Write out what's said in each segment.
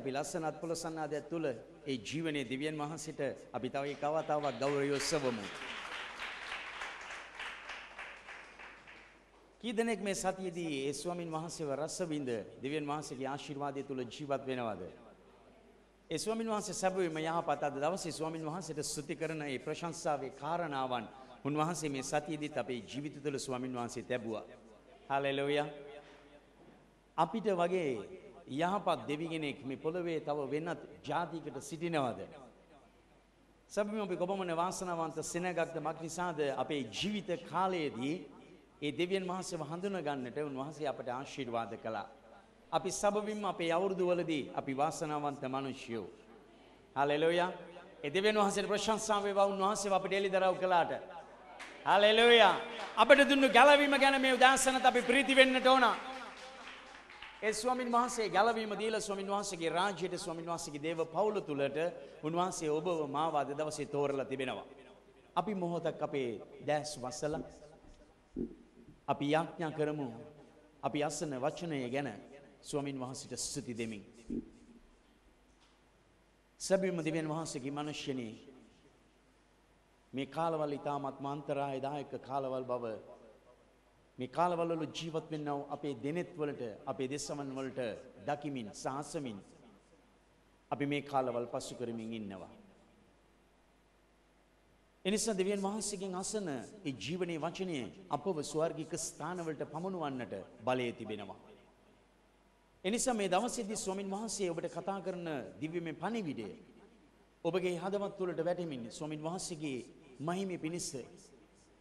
අපි ලස්සන අත්පොළ සන්නාදයක් තුළ ඒ ජීවනයේ දෙවියන් වහන්සේට අපි තව එක අවතාවක් ගෞරවය ඔස්සවමු. කී දෙනෙක් මේ සතියේදී ඒ ස්වාමින් වහන්සේව රස විඳ දෙවියන් වහන්සේගේ ආශිර්වාදය තුළ ජීවත් වෙනවද? ඒ ස්වාමින් වහන්සේ සැබවින්ම යහපත් අද දවසේ ස්වාමින් වහන්සේට ස්තුති කරන ඒ ප්‍රශංසාවේ කාරණාවන් උන්වහන්සේ මේ සතියේදීත් අපේ ජීවිත තුළ ස්වාමින් වහන්සේ ලැබුවා. හalleluya. අපිට වගේ යහපත් දෙවි කෙනෙක් මේ පොළවේ තව වෙනත් ජාතියකට සිටිනවද? සැබවින්ම අපි කොපමණ වාසනාවන්ත සෙනගක්ද මක් නිසාද අපේ ජීවිත කාලයේදී ඒ දෙවියන් වහන්සේව හඳුනා ගන්නට උන්වහන්සේ අපට ආශිර්වාද කළා. අපි සබවින්ම අපේ අවුරුදු වලදී අපි වාසනාවන්ත මිනිස්යෝ. හalleluya. ඒ දෙවියන් වහන්සේට ප්‍රශංසා වේවා උන්වහන්සේව අපට එළිදරව් කළාට. හalleluya. අපට දුන්නු ගැලවීම ගැන මේ උදාසනත් අපි ප්‍රීති වෙන්නට ඕන. ඒ ස්වාමින් වහන්සේ ගැලවීම දීලා ස්වාමින් වහන්සේගේ රාජ්‍යයට ස්වාමින් වහන්සේගේ දේව පවුල තුලට උන්වහන්සේ ඔබව මාව අද දවසේ තෝරලා තිබෙනවා. අපි මොහොතක් අපේ දැස් වසලා අපි යාඥා කරමු. අපි අසන වචනය ගැන ස්වාමින් වහන්සේට ස්තුති දෙමින්. සැබවින්ම දෙවියන් වහන්සේගේ මනුෂ්‍යනේ මේ කාලවල ඊටමත් අන්තරායදායක කාලවල බව මේ කාලවල වල ජීවත් වෙන්නව අපේ දෙනෙත් වලට අපේ දෙසමන් වලට දකිමින් සාසමින් අපි මේ කාලවල පසු කරමින් ඉන්නවා. එනිසා දෙවියන් වහන්සේගෙන් අසන ඒ ජීවනයේ වචනය අපව ස්වර්ගික ස්ථානවලට පමුණුවන්නට බලය තිබෙනවා. එනිසා මේ දවසේදී ස්වාමින් වහන්සේ ඔබට කතා කරන දිව්‍යමය පණිවිඩය ඔබගේ හදවත් තුළට වැටෙමින් ස්වාමින් වහන්සේගේ මහිමය පිණිස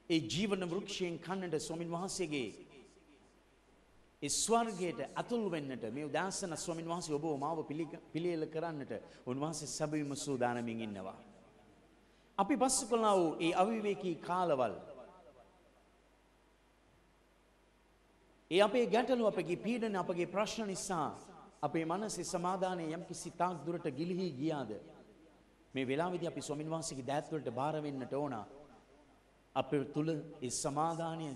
ඒ ජීවන වෘක්ෂයෙන් කන්නට ස්වාමින් වහන්සේගේ ඒ ස්වර්ගයට අතුල් වෙන්නට මේ උදාසන ස්වාමින් වහන්සේ ඔබව මාව පිළියෙල කරන්නට උන්වහන්සේ සැබවින්ම සූදානමින් ඉන්නවා. අපි පස්සු කළා වූ ඒ අවිවේකී කාලවල් ඒ අපේ ගැටලු අපගේ පීඩන අපගේ ප්‍රශ්න නිසා අපේ මනසේ සමාදානය යම් කිසි තාක් දුරට ගිලිහි ගියාද මේ වෙලාවේදී අපි ස්වාමින් වහන්සේගේ දෑත් වලට බාර වෙන්නට ඕන අපේ තුල ඒ සමාදානය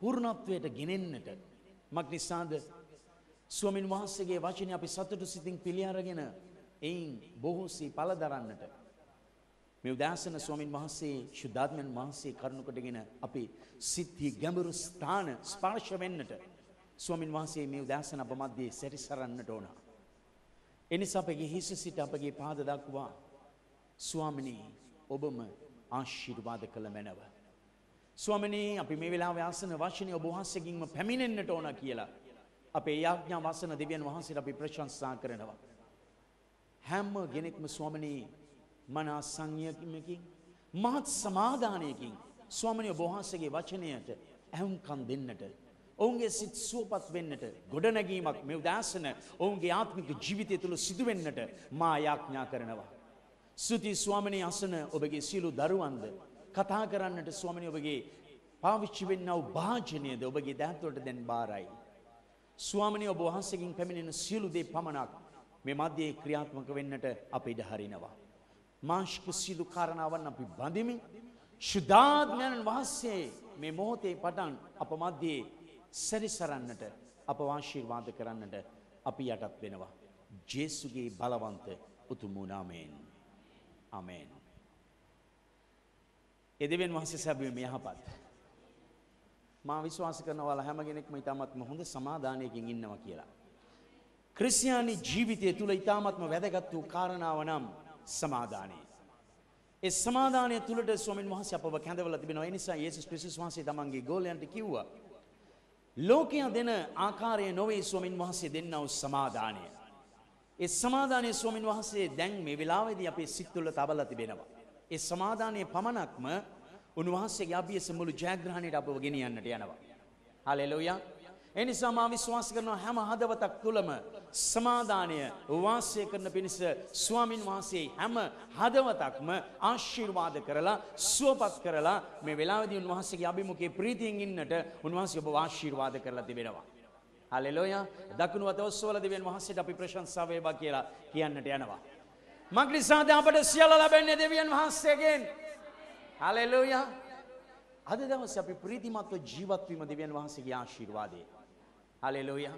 පූර්ණත්වයට ගෙනෙන්නට මක් නිසාද ස්වාමින් වහන්සේගේ වචනේ අපි සතුටු සිතින් පිළි අරගෙන එයින් බොහෝසී පළ දරන්නට මේ උදාසන ස්වාමින් වහන්සේ ශුද්ධාත්මයන් වහන්සේ කරුණු කොටගෙන අපි සිත්හි ගැඹුරු ස්ථාන ස්පර්ශ වෙන්නට ස්වාමින් වහන්සේ මේ උදාසන අප මැදේ සැරිසරන්නට ඕන. එනිසා අපගේ හිස සිට අපගේ පාද දක්වා ස්වාමිනී ඔබම ආශිර්වාද කළ මැනව. ස්වාමිනී අපි මේ වෙලාවේ ආසන වචනේ ඔබ වහන්සේකින්ම පැමිණෙන්නට ඕන කියලා අපේ යාඥා වසන දෙවියන් වහන්සේට අපි ප්‍රශංසා කරනවා. හැම කෙනෙක්ම ස්වාමිනී මනා සංයමකින් මහත් සමාදානයකින් ස්වාමනිය බොහන්සගේ වචනයට ඇහුම්කන් දෙන්නට. ඔවුන්ගේ සිත් සුවපත් වෙන්නට ගොඩනැගීමක් මෙ උදෑසන ඔවුන්ගේ ආත්මික ජීවිතය තුළ සිදුවෙන්නට මා යාඥා කරනවා. සුති ස්වාමනය අසන ඔබගේ සියලු දරුවන්ද කතා කරන්නට ස්වාමනය ඔබගේ පාවිච්චි වෙන්නව භාජනයද ඔබගේ දැත්වලට දැන් බාරයි. ස්වාමනය ඔබ වහන්සකින් පැමිණෙන සියලුදේ පමණක් මේ මධ්‍යයේ ක්‍රියාත්මක වෙන්නට අප ඉඩ හරිනවා. මාංශික සිදු කාරණාවන් අපි බඳිමින් ශුද්ධාත්මයන් වහන්සේ මේ මොහොතේ පටන් අප මධ්‍යයේ සැරිසරන්නට අප ආශිර්වාද කරන්නට අපි යටත් වෙනවා. ජේසුගේ බලවන්ත උතුම් නාමයෙන්. ආමේන්. එදෙවෙන් වහන්සේ සැබවීම යහපත්. මා විශ්වාස කරනවා හැම කෙනෙක්ම ඊටමත්ම හොඳ සමාදානයකින් ඉන්නවා කියලා. ක්‍රිස්තියානි ජීවිතය තුල ඊටමත්ම වැදගත් වූ කාරණාව නම් සමාදානය. ඒ සමාදානය තුළට ස්වාමින් වහන්සේ අපව කැඳවලා තිබෙනවා. ඒ නිසා යේසුස් ක්‍රිස්තුස් වහන්සේ තමන්ගේ ගෝලයන්ට කිව්වා. ලෝකයා දෙන ආකාරය නොවේ ස්වාමින් වහන්සේ දෙන්නා වූ සමාදානය. ඒ සමාදානය ස්වාමින් වහන්සේ දැන් මේ වෙලාවේදී අපේ සිත් තුළ තබලා තිබෙනවා. ඒ සමාදානයේ පමණක්ම උන්වහන්සේගේ අභියස මුළු ජයග්‍රහණයට අපව ගෙනියන්නට යනවා. හalleluya එනිසා මා විශ්වාස කරනවා හැම හදවතක් තුළම සමාදානය වාසය කරන පිණිස ස්වාමින් වහන්සේ හැම හදවතක්ම ආශිර්වාද කරලා සුවපත් කරලා මේ වෙලාවේදී උන්වහන්සේගේ අභිමුඛයේ ප්‍රීතියෙන් ඉන්නට උන්වහන්සේ ඔබ ආශිර්වාද කරලා තිබෙනවා. හalleluya දකුණු අත ඔස්සවල දෙවියන් වහන්සේට අපි ප්‍රශංසා වේවා කියලා කියන්නට යනවා. මග්නිසාද අපට සියල්ල ලැබෙන්නේ දෙවියන් වහන්සේගෙන්. හalleluya අද දවසේ අපි ප්‍රීතිමත්ව ජීවත් වීම දෙවියන් වහන්සේගේ ආශිර්වාදය. හලෙලුයා.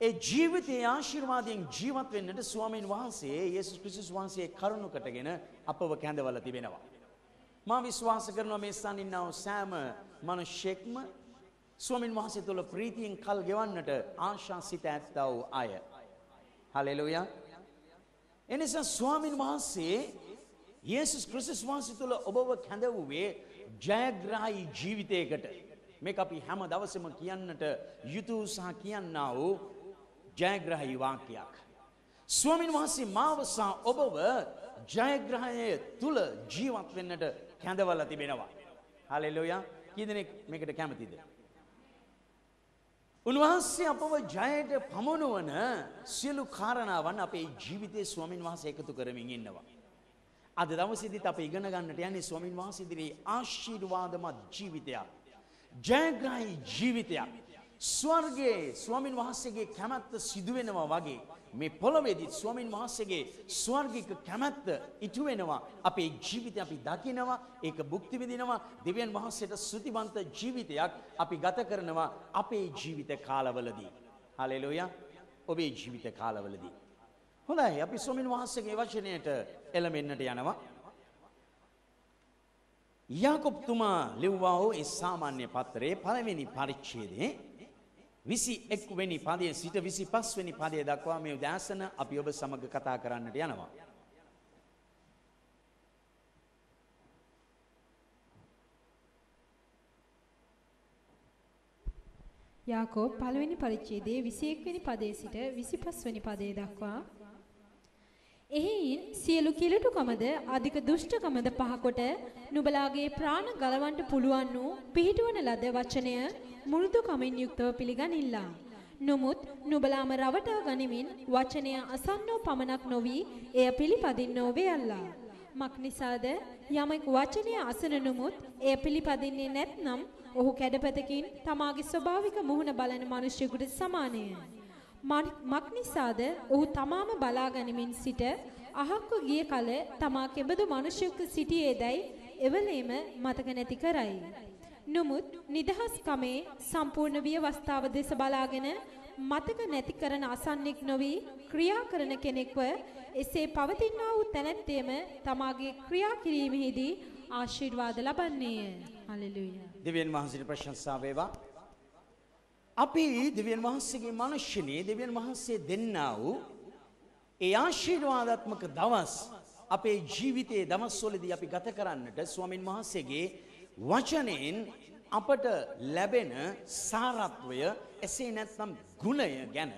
ඒ ජීවිතයේ ආශිර්වාදයෙන් ජීවත් වෙන්නට ස්වාමීන් වහන්සේ යේසුස් ක්‍රිස්තුස් වහන්සේ කරුණු කොටගෙන අපව කැඳවලා තිබෙනවා. මා විශ්වාස කරනවා මේ ස්ථාන ඉන්නව සෑම මිනිසෙක්ම ස්වාමීන් වහන්සේ තුළ ප්‍රීතියෙන් කල් ගෙවන්නට ආශා සිත ඇත්තා වූ අය. හලෙලුයා. එනිසා ස්වාමීන් වහන්සේ යේසුස් ක්‍රිස්තුස් වහන්සේ තුළ ඔබව කැඳවුවේ ජයග්‍රාහී ජීවිතයකට. මේක අපි හැම දවසම කියන්නට යුතු සහ කියන්නා වූ ජයග්‍රහී වාක්‍යයක්. ස්වාමීන් වහන්සේ මාව සහ ඔබව ජයග්‍රහණය තුල ජීවත් වෙන්නට කැඳවලා තිබෙනවා. හලෙලුයා. කී දෙනෙක් මේකට කැමතිද? උන්වහන්සේ අපව ජයට පමුණුවන සියලු කාරණාවන් අපේ ජීවිතයේ ස්වාමින් වහන්සේ එකතු කරමින් ඉන්නවා. අද දවසේදීත් අපි ඉගෙන ගන්නට යන්නේ ස්වාමින් වහන්සේ ඉදිරියේ ආශිර්වාදමත් ජීවිතයක්. ජයග්‍රහී ජීවිතයක්. ස්වර්ගයේ ස්වාමින් වහන්සේගේ කැමැත්ත සිදු වෙනවා වගේ මේ පොළොවේදී ස්වාමින් වහන්සේගේ ස්වර්ගික කැමැත්ත ඉටු වෙනවා අපේ ජීවිතය අපි දකිනවා ඒක භුක්ති විඳිනවා. දෙවියන් වහන්සේට ස්තුතිවන්ත ජීවිතයක් අපි ගත කරනවා අපේ ජීවිත කාලවලදී. හලෙලුයා. ඔබේ ජීවිත කාලවලදී. හොඳයි අපි ස්වාමින් වහන්සේගේ වචනයට එළඹෙන්නට යනවා. යාකොබ්තුමා ලිව්වා වූ ඒ සාමාන්‍ය පත්‍රයේ පළවෙනි පරිච්ඡේදයේ විසි එක්වෙනි පදය සිට විසි පස්වනි පදය දක්වා මේ දෑසන අපි ඔබ සමඟ කතා කරන්නට යනවා. යාකෝ පළවෙනි පරිච්ඡේදයේ 21 වෙනි පදයේ සිට 25 වෙනි පදයේ දක්වා එහෙයින් සියලු කිලුටුකමද අධික දුෂ්ටකමද පහකොට නුඹලාගේ ප්‍රාණ ගලවන්න පුළුවන් වූ පිහිටුවන ලද වචනය මුරුදුකමින් යුක්තව පිළිගනිල්ලා. නොමුත් නුඹලාම රවටා ගනිමින් වචනය අසන්නෝ පමණක් නොවි එය පිළිපදින්නෝ වේයල්ලා. මක් නිසාද යමෙක් වචනය අසන නමුත් එය පිළිපදින්නේ නැත්නම් ඔහු කැඩපතකින් තමාගේ ස්වභාවික මුහුණ බලන මිනිසෙකුට සමානය. මක් නිසාද ඔහු තමාම බලා ගනිමින් සිට අහක්ව ගිය කල තමා කෙබඳු මිනිසෙකු සිටියේදයි එවලේම මතක නැති කරයි. නමුත් නිදහස් කමේ සම්පූර්ණ විවස්ථාව දෙස බලාගෙන මතක නැති කරන අසන්නෙක් නොවි ක්‍රියා කරන කෙනෙක්ව එසේ පවතිනා වූ තැනැත්තේම තමාගේ ක්‍රියා කිරීමෙහිදී ආශිර්වාද ලබන්නේය. හලෙලුයා. දෙවියන් වහන්සේට ප්‍රශංසා වේවා. අපි දෙවියන් වහන්සේගේ මනුෂ්‍යනේ දෙවියන් වහන්සේ දෙන්නා වූ ඒ ආශිර්වාදාත්මක දවස් අපේ ජීවිතයේ දවස්වලදී අපි ගත කරන්නට ස්වාමින් වහන්සේගේ වචනයෙන් අපට ලැබෙන සාරත්වය එසේ නැත්නම් ගුණය ගැන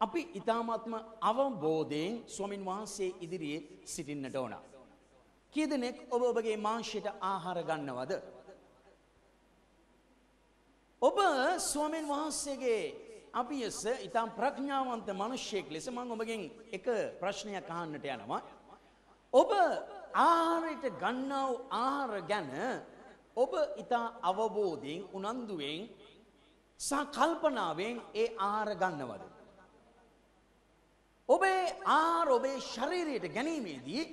අපි ඊ타මාත්ම අවබෝධයෙන් ස්වාමින් වහන්සේ ඉදිරියේ සිටින්නට ඕන. කී දෙනෙක් ඔබ ඔබගේ මාංශයට ආහාර ගන්නවද? ඔබ ස්වාමීන් වහන්සේගේ අපියස ඉතාම් ප්‍රඥාවන්ත මනුෂ්‍යයෙක් ලෙස මං ඔබගෙන් එක ප්‍රශ්නයක් අහන්නට යනවා. ඔබ ආහාරයට ගන්නා වූ ආහාර ගැන ඔබ ඉතා අවබෝධයෙන් උනන්දුවෙන් සහ කල්පනාවෙන් ඒ ආහාර ගන්නවද? ඔබේ ආහාර ඔබේ ශරීරයට ගැනීමේදී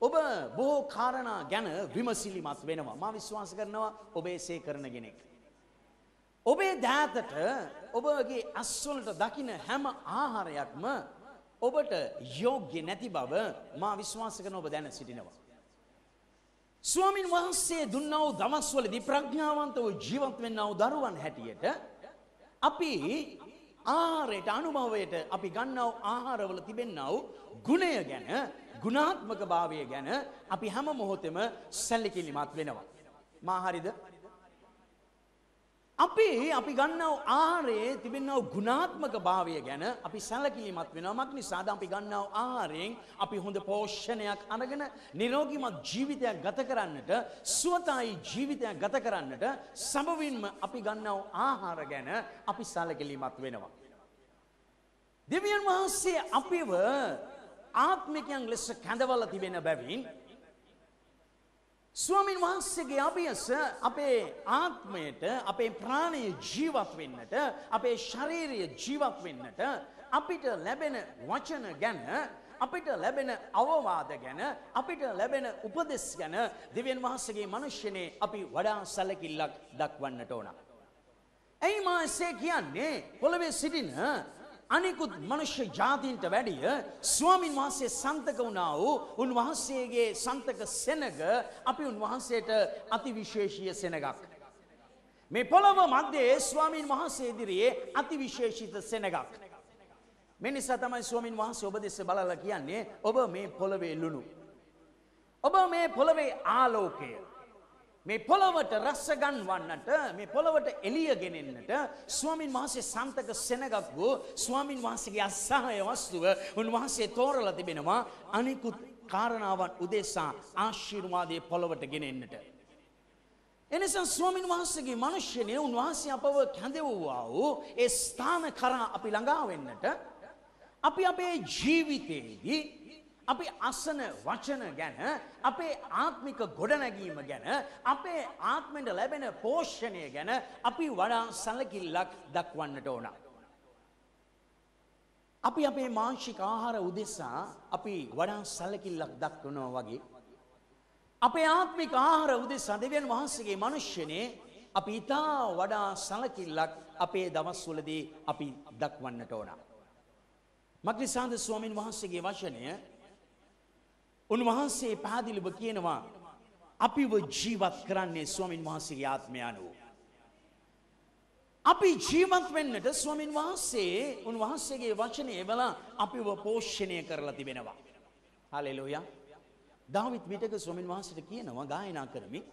ඔබ බොහෝ කාරණා ගැන විමසිලිමත් වෙනවා. මා විශ්වාස කරනවා ඔබේ සේ කරන කෙනෙක්. ඔබේ දෑතට ඔබගේ ඇස්වලට දකින හැම ආහාරයක්ම ඔබට යෝග්‍ය නැති බව මා විශ්වාස කරන ඔබ දැන සිටිනවා. ස්වාමින් වහන්සේ දුන්නා වූ දවස්වලදී ප්‍රඥාවන්ත වූ ජීවත් වෙන්නා වූ දරුවන් හැටියට අපි ආහාරයට අනුභවයට අපි ගන්නා වූ ආහාරවල තිබෙන්නා වූ ගුණය ගැන ගුණාත්මක භාවය ගැන අපි හැම මොහොතෙම සැලකිලිමත් වෙනවා. මා හරිද? අපි අපි ගන්නව ආහාරයේ තිබෙනව ගුණාත්මක භාවය ගැන අපි සැලකිලිමත් වෙනවා මක් නිසාද අපි ගන්නව ආහාරයෙන් අපි හොඳ පෝෂණයක් අරගෙන නිරෝගීමත් ජීවිතයක් ගත කරන්නට සුවතායි ජීවිතයක් ගත කරන්නට සමවින්ම අපි ගන්නව ආහාර ගැන අපි සැලකිලිමත් වෙනවා. දෙවියන් වහන්සේ අපිව ආත්මිකයන් ලෙස කැඳවලා තිබෙන බැවින් ස්වාමින් වහන්සේගේ අභියස අපේ ආත්මයට අපේ ප්‍රාණය ජීවත් වෙන්නට අපේ ශරීරය ජීවත් වෙන්නට අපිට ලැබෙන වචන ගැන අපිට ලැබෙන අවවාද ගැන අපිට ලැබෙන උපදෙස් ගැන දෙවියන් වහන්සේගේ මනුෂ්‍යනේ අපි වඩා සැලකිල්ලක් දක්වන්නට ඕන. ඇයි මා එසේ කියන්නේ පොළවේ සිටින අනිකුත් මනුෂ්‍ය ජාතීන්ට වැඩිය ස්වාමින් වහන්සේ සන්තක වුණා වූ උන්වහන්සේගේ සන්තක සෙනග අපි උන්වහන්සේට අතිවිශේෂීය සෙනගක්. මේ පොළොව මධ්‍යයේ ස්වාමින් වහන්සේ ඉදිරියේ අතිවිශේෂිත සෙනගක්. මේ නිසා තමයි ස්වාමින් වහන්සේ ඔබ දෙස බලලා කියන්නේ ඔබ මේ පොළවේ ලුණු. ඔබ මේ පොළවේ ආලෝකය. මේ පොළොවට රස්ස ගන්වන්නට මේ පොළොවට එළිය ගෙනෙන්නට ස්වාමින් වහන්සේ සන්තක සෙනගක් වූ ස්වාමින් වහන්සේගේ අසහාය වස්තුව උන්වහන්සේ තෝරලා තිබෙනවා අනිකුත් කාරණාවන් උදෙසා ආශිර්වාදයේ පොළොවට ගෙනෙන්නට. එනිසා ස්වාමින් වහන්සේගේ මනුෂ්‍යනය උන්වහන්සේ අපව කැඳවුවා වූ ඒ ස්ථාන කරා අපි ළඟා වෙන්නට අපි අපේ ජීවිතයේදී අපි අසන වචන ගැන අපේ ආත්මික ගොඩනැගීම ගැන අපේ ආත්මෙන්ට ලැබෙන පෝෂණය ගැන අපි වඩා සැලකිල්ලක් දක්වන්නට ඕන. අපි අපේ මාංශික ආහාර උදෙසා අපි වඩා සැලකිල්ලක් දක්වනවා වගේ. අපේ ආත්මික ආහාර උදෙසා දෙවියන් වහන්සේගේ මනුෂ්‍යනේ අපි ඉතා වඩා සැලකිල්ලක් අපේ දවස්වලදී අපි දක්වන්නට ඕන. මක්නිසාද ස්වාමින් වහන්සේගේ වචනය උන්වහන්සේ පැහැදිලිව කියනවා අපිව ජීවත් කරන්නේ ස්වාමින් වහන්සේගේ ආත්මය අනුව. අපි ජීවත් වෙන්නට ස්වාමින් වහන්සේ උන්වහන්සේගේ වචනය එවලා අපිව පෝෂණය කරලා තිබෙනවා. හලෙලුයා. දාවිත් විටක ස්වාමින් වහන්සේට කියනවා ගායනා කරමින්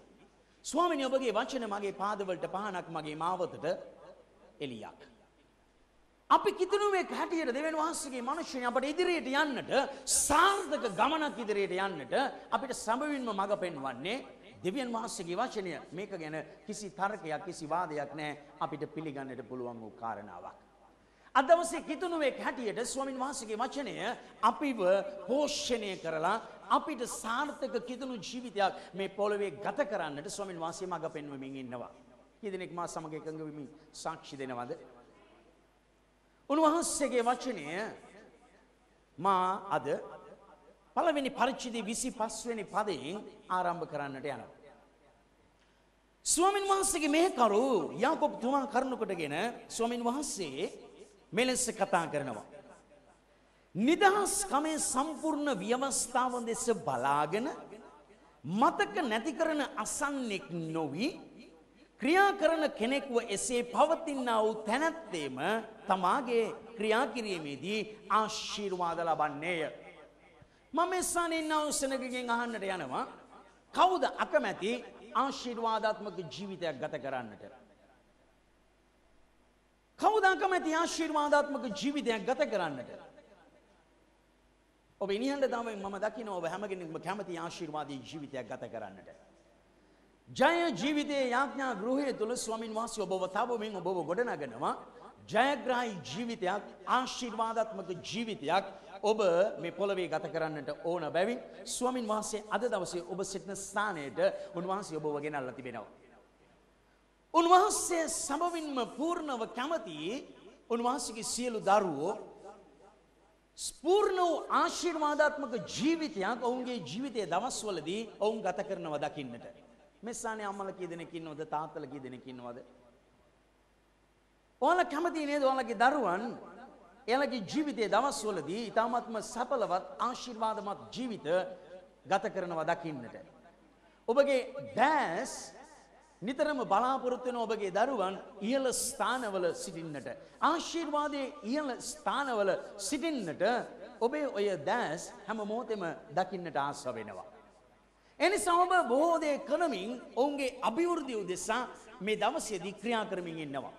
ස්වාමිනී ඔබගේ වචන මගේ පාදවලට පහනක් මගේ මාවතට එලියක්. අපි කිතුනුවේ හැටියට දෙවන් වහන්සේගේ මනුෂ්‍යය අපට ඉදිරියට යන්නට සාර්ථක ගමනක් ඉදිරියට යන්නට අපිට සමවින්ම මඟ පෙන්වන්නේ දෙවියන් වහන්සේගේ වචනය මේක ගැන කිසි තර්කයක් කිසි වාදයක් නැහැ අපිට පිළිගන්නට පුළුවන් වූ කාරණාවක්. අද දවසේ කිතුනුවේ හැටියට ස්වාමින් වහන්සේගේ වචනය අපිව පෝෂණය කරලා අපිට සාර්ථක කිතුණු ජීවිතයක් මේ පොළවේ ගත කරන්නට ස්වාමින් වහන්සේ මඟ පෙන්වමින් ඉන්නවා. කීදෙනෙක් මා සමග එකඟ වෙමින් සාක්ෂි දෙනවද? උන්වහන්සේගේ වචනය මා අද පළවෙනි පරිච්ඡේදයේ 25 වෙනි පදයෙන් ආරම්භ කරන්නට යනවා. ස්වාමින් වහන්සේගේ මෙහෙකරු යාකොබ් තුමා කරුණ කොටගෙන ස්වාමින් වහන්සේ මෙලෙස කතා කරනවා. නිදහස් කමේ සම්පූර්ණ ව්‍යවස්ථාව දෙස බලාගෙන මතක නැති කරන අසන්නෙක් නොවි ක්‍රියා කරන කෙනෙක්ව එසේ පවතිනා වූ තැනැත්තේම තමාගේ ක්‍රියා කිරීමේදී ආශිර්වාද ලබන්නේය. මම ස්ථානයේ ඉන්න උසනකගෙන් අහන්නට යනවා කවුද අකමැති ආශිර්වාදාත්මක ජීවිතයක් ගත කරන්නට. කවුද අකමැති ආශිර්වාදාත්මක ජීවිතයක් ගත කරන්නට. ඔබ ඉනිහඬ තමයි මම දකින්න ඔබ හැම කෙනෙක්ම කැමති ආශිර්වාදී ජීවිතයක් ගත කරන්නට. ජය ජීවිතයේ යාඥා ගෘහය තුළ ස්වාමින් වහන්සේ ඔබව තවමින් ඔබව ගොඩනගනවා ජයග්‍රහයි ජීවිතයක් ආශිර්වාදාත්මක ජීවිතයක් ඔබ මේ පොළවේ ගත කරන්නට ඕන බැවින් ස්වාමින් වහන්සේ අද දවසේ ඔබ සිටින ස්ථානයට උන්වහන්සේ ඔබව ගෙනල්ලා තිබෙනවා. උන්වහන්සේ සමවින්ම පූර්ණව කැමති උන්වහන්සේගේ සියලු දරුවෝ ස්පූර්ණ වූ ආශිර්වාදාත්මක ජීවිතයක් ඔවුන්ගේ ජීවිතයේ දවස්වලදී ඔවුන් ගත කරනවා දකින්නට. මෙස්සානේ අම්මල කී දෙනෙක් ඉන්නවද තාත්තල කී දෙනෙක් ඉන්නවද? ඔයාලා කැමති නේද ඔයාලගේ දරුවන් එයාලගේ ජීවිතයේ දවස්වලදී ඊ타ත්ම සඵලවත් ආශිර්වාදමත් ජීවිත ගත කරනවා දකින්නට. ඔබගේ දැස් නිතරම බලාපොරොත්තු වෙන ඔබගේ දරුවන් ඉහළ ස්ථානවල සිටින්නට ආශිර්වාදයේ ඉහළ ස්ථානවල සිටින්නට ඔබේ ඔය දැස් හැම මොහොතෙම දකින්නට ආස වෙනවා. එනිසා ඔබ බොහෝ දේ කරමින් ඔවුන්ගේ අභිවෘද්ධිය උදෙසා මේ දවසේදී ක්‍රියා කරමින් ඉන්නවා.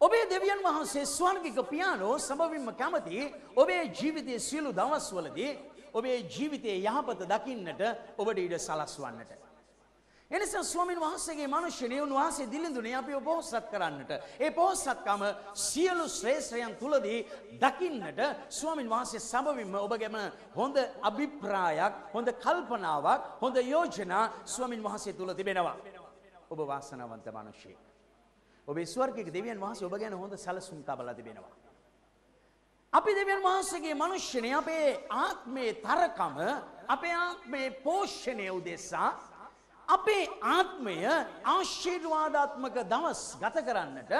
ඔබේ දෙවියන් වහන්සේ ස්වර්ගික පියානෝ සමවින්ම කැමති ඔබේ ජීවිතයේ සියලු දවස්වලදී ඔබේ ජීවිතයේ යහපත දකින්නට ඔබට ඉඩ සලස්වන්නට. එනිසා ස්වාමීන් වහන්සේගේ මනුෂ්‍යනේ උන්වහන්සේ දිලිඳුනේ අපිව පොහොසත් කරන්නට. ඒ පොහොසත්කම සියලු ශ්‍රේෂ්ඨයන් තුලදී දකින්නට ස්වාමීන් වහන්සේ සමවින්ම ඔබගේම හොඳ අභිප්‍රායක්, හොඳ කල්පනාවක්, හොඳ යෝජනා ස්වාමීන් වහන්සේ තුල තිබෙනවා. ඔබ වාසනාවන්ත මිනිසෙක්. ඔබේ ස්වර්ගික දෙවියන් වහන්සේ ඔබ ගැන හොඳ සැලසුම් තබලා තිබෙනවා. අපි දෙවියන් වහන්සේගේ මනුෂ්‍යනේ අපේ ආත්මේ තරකම අපේ ආත්මේ පෝෂණය උදෙසා අපේ ආත්මය ආශිර්වාදාත්මක දවස් ගත කරන්නට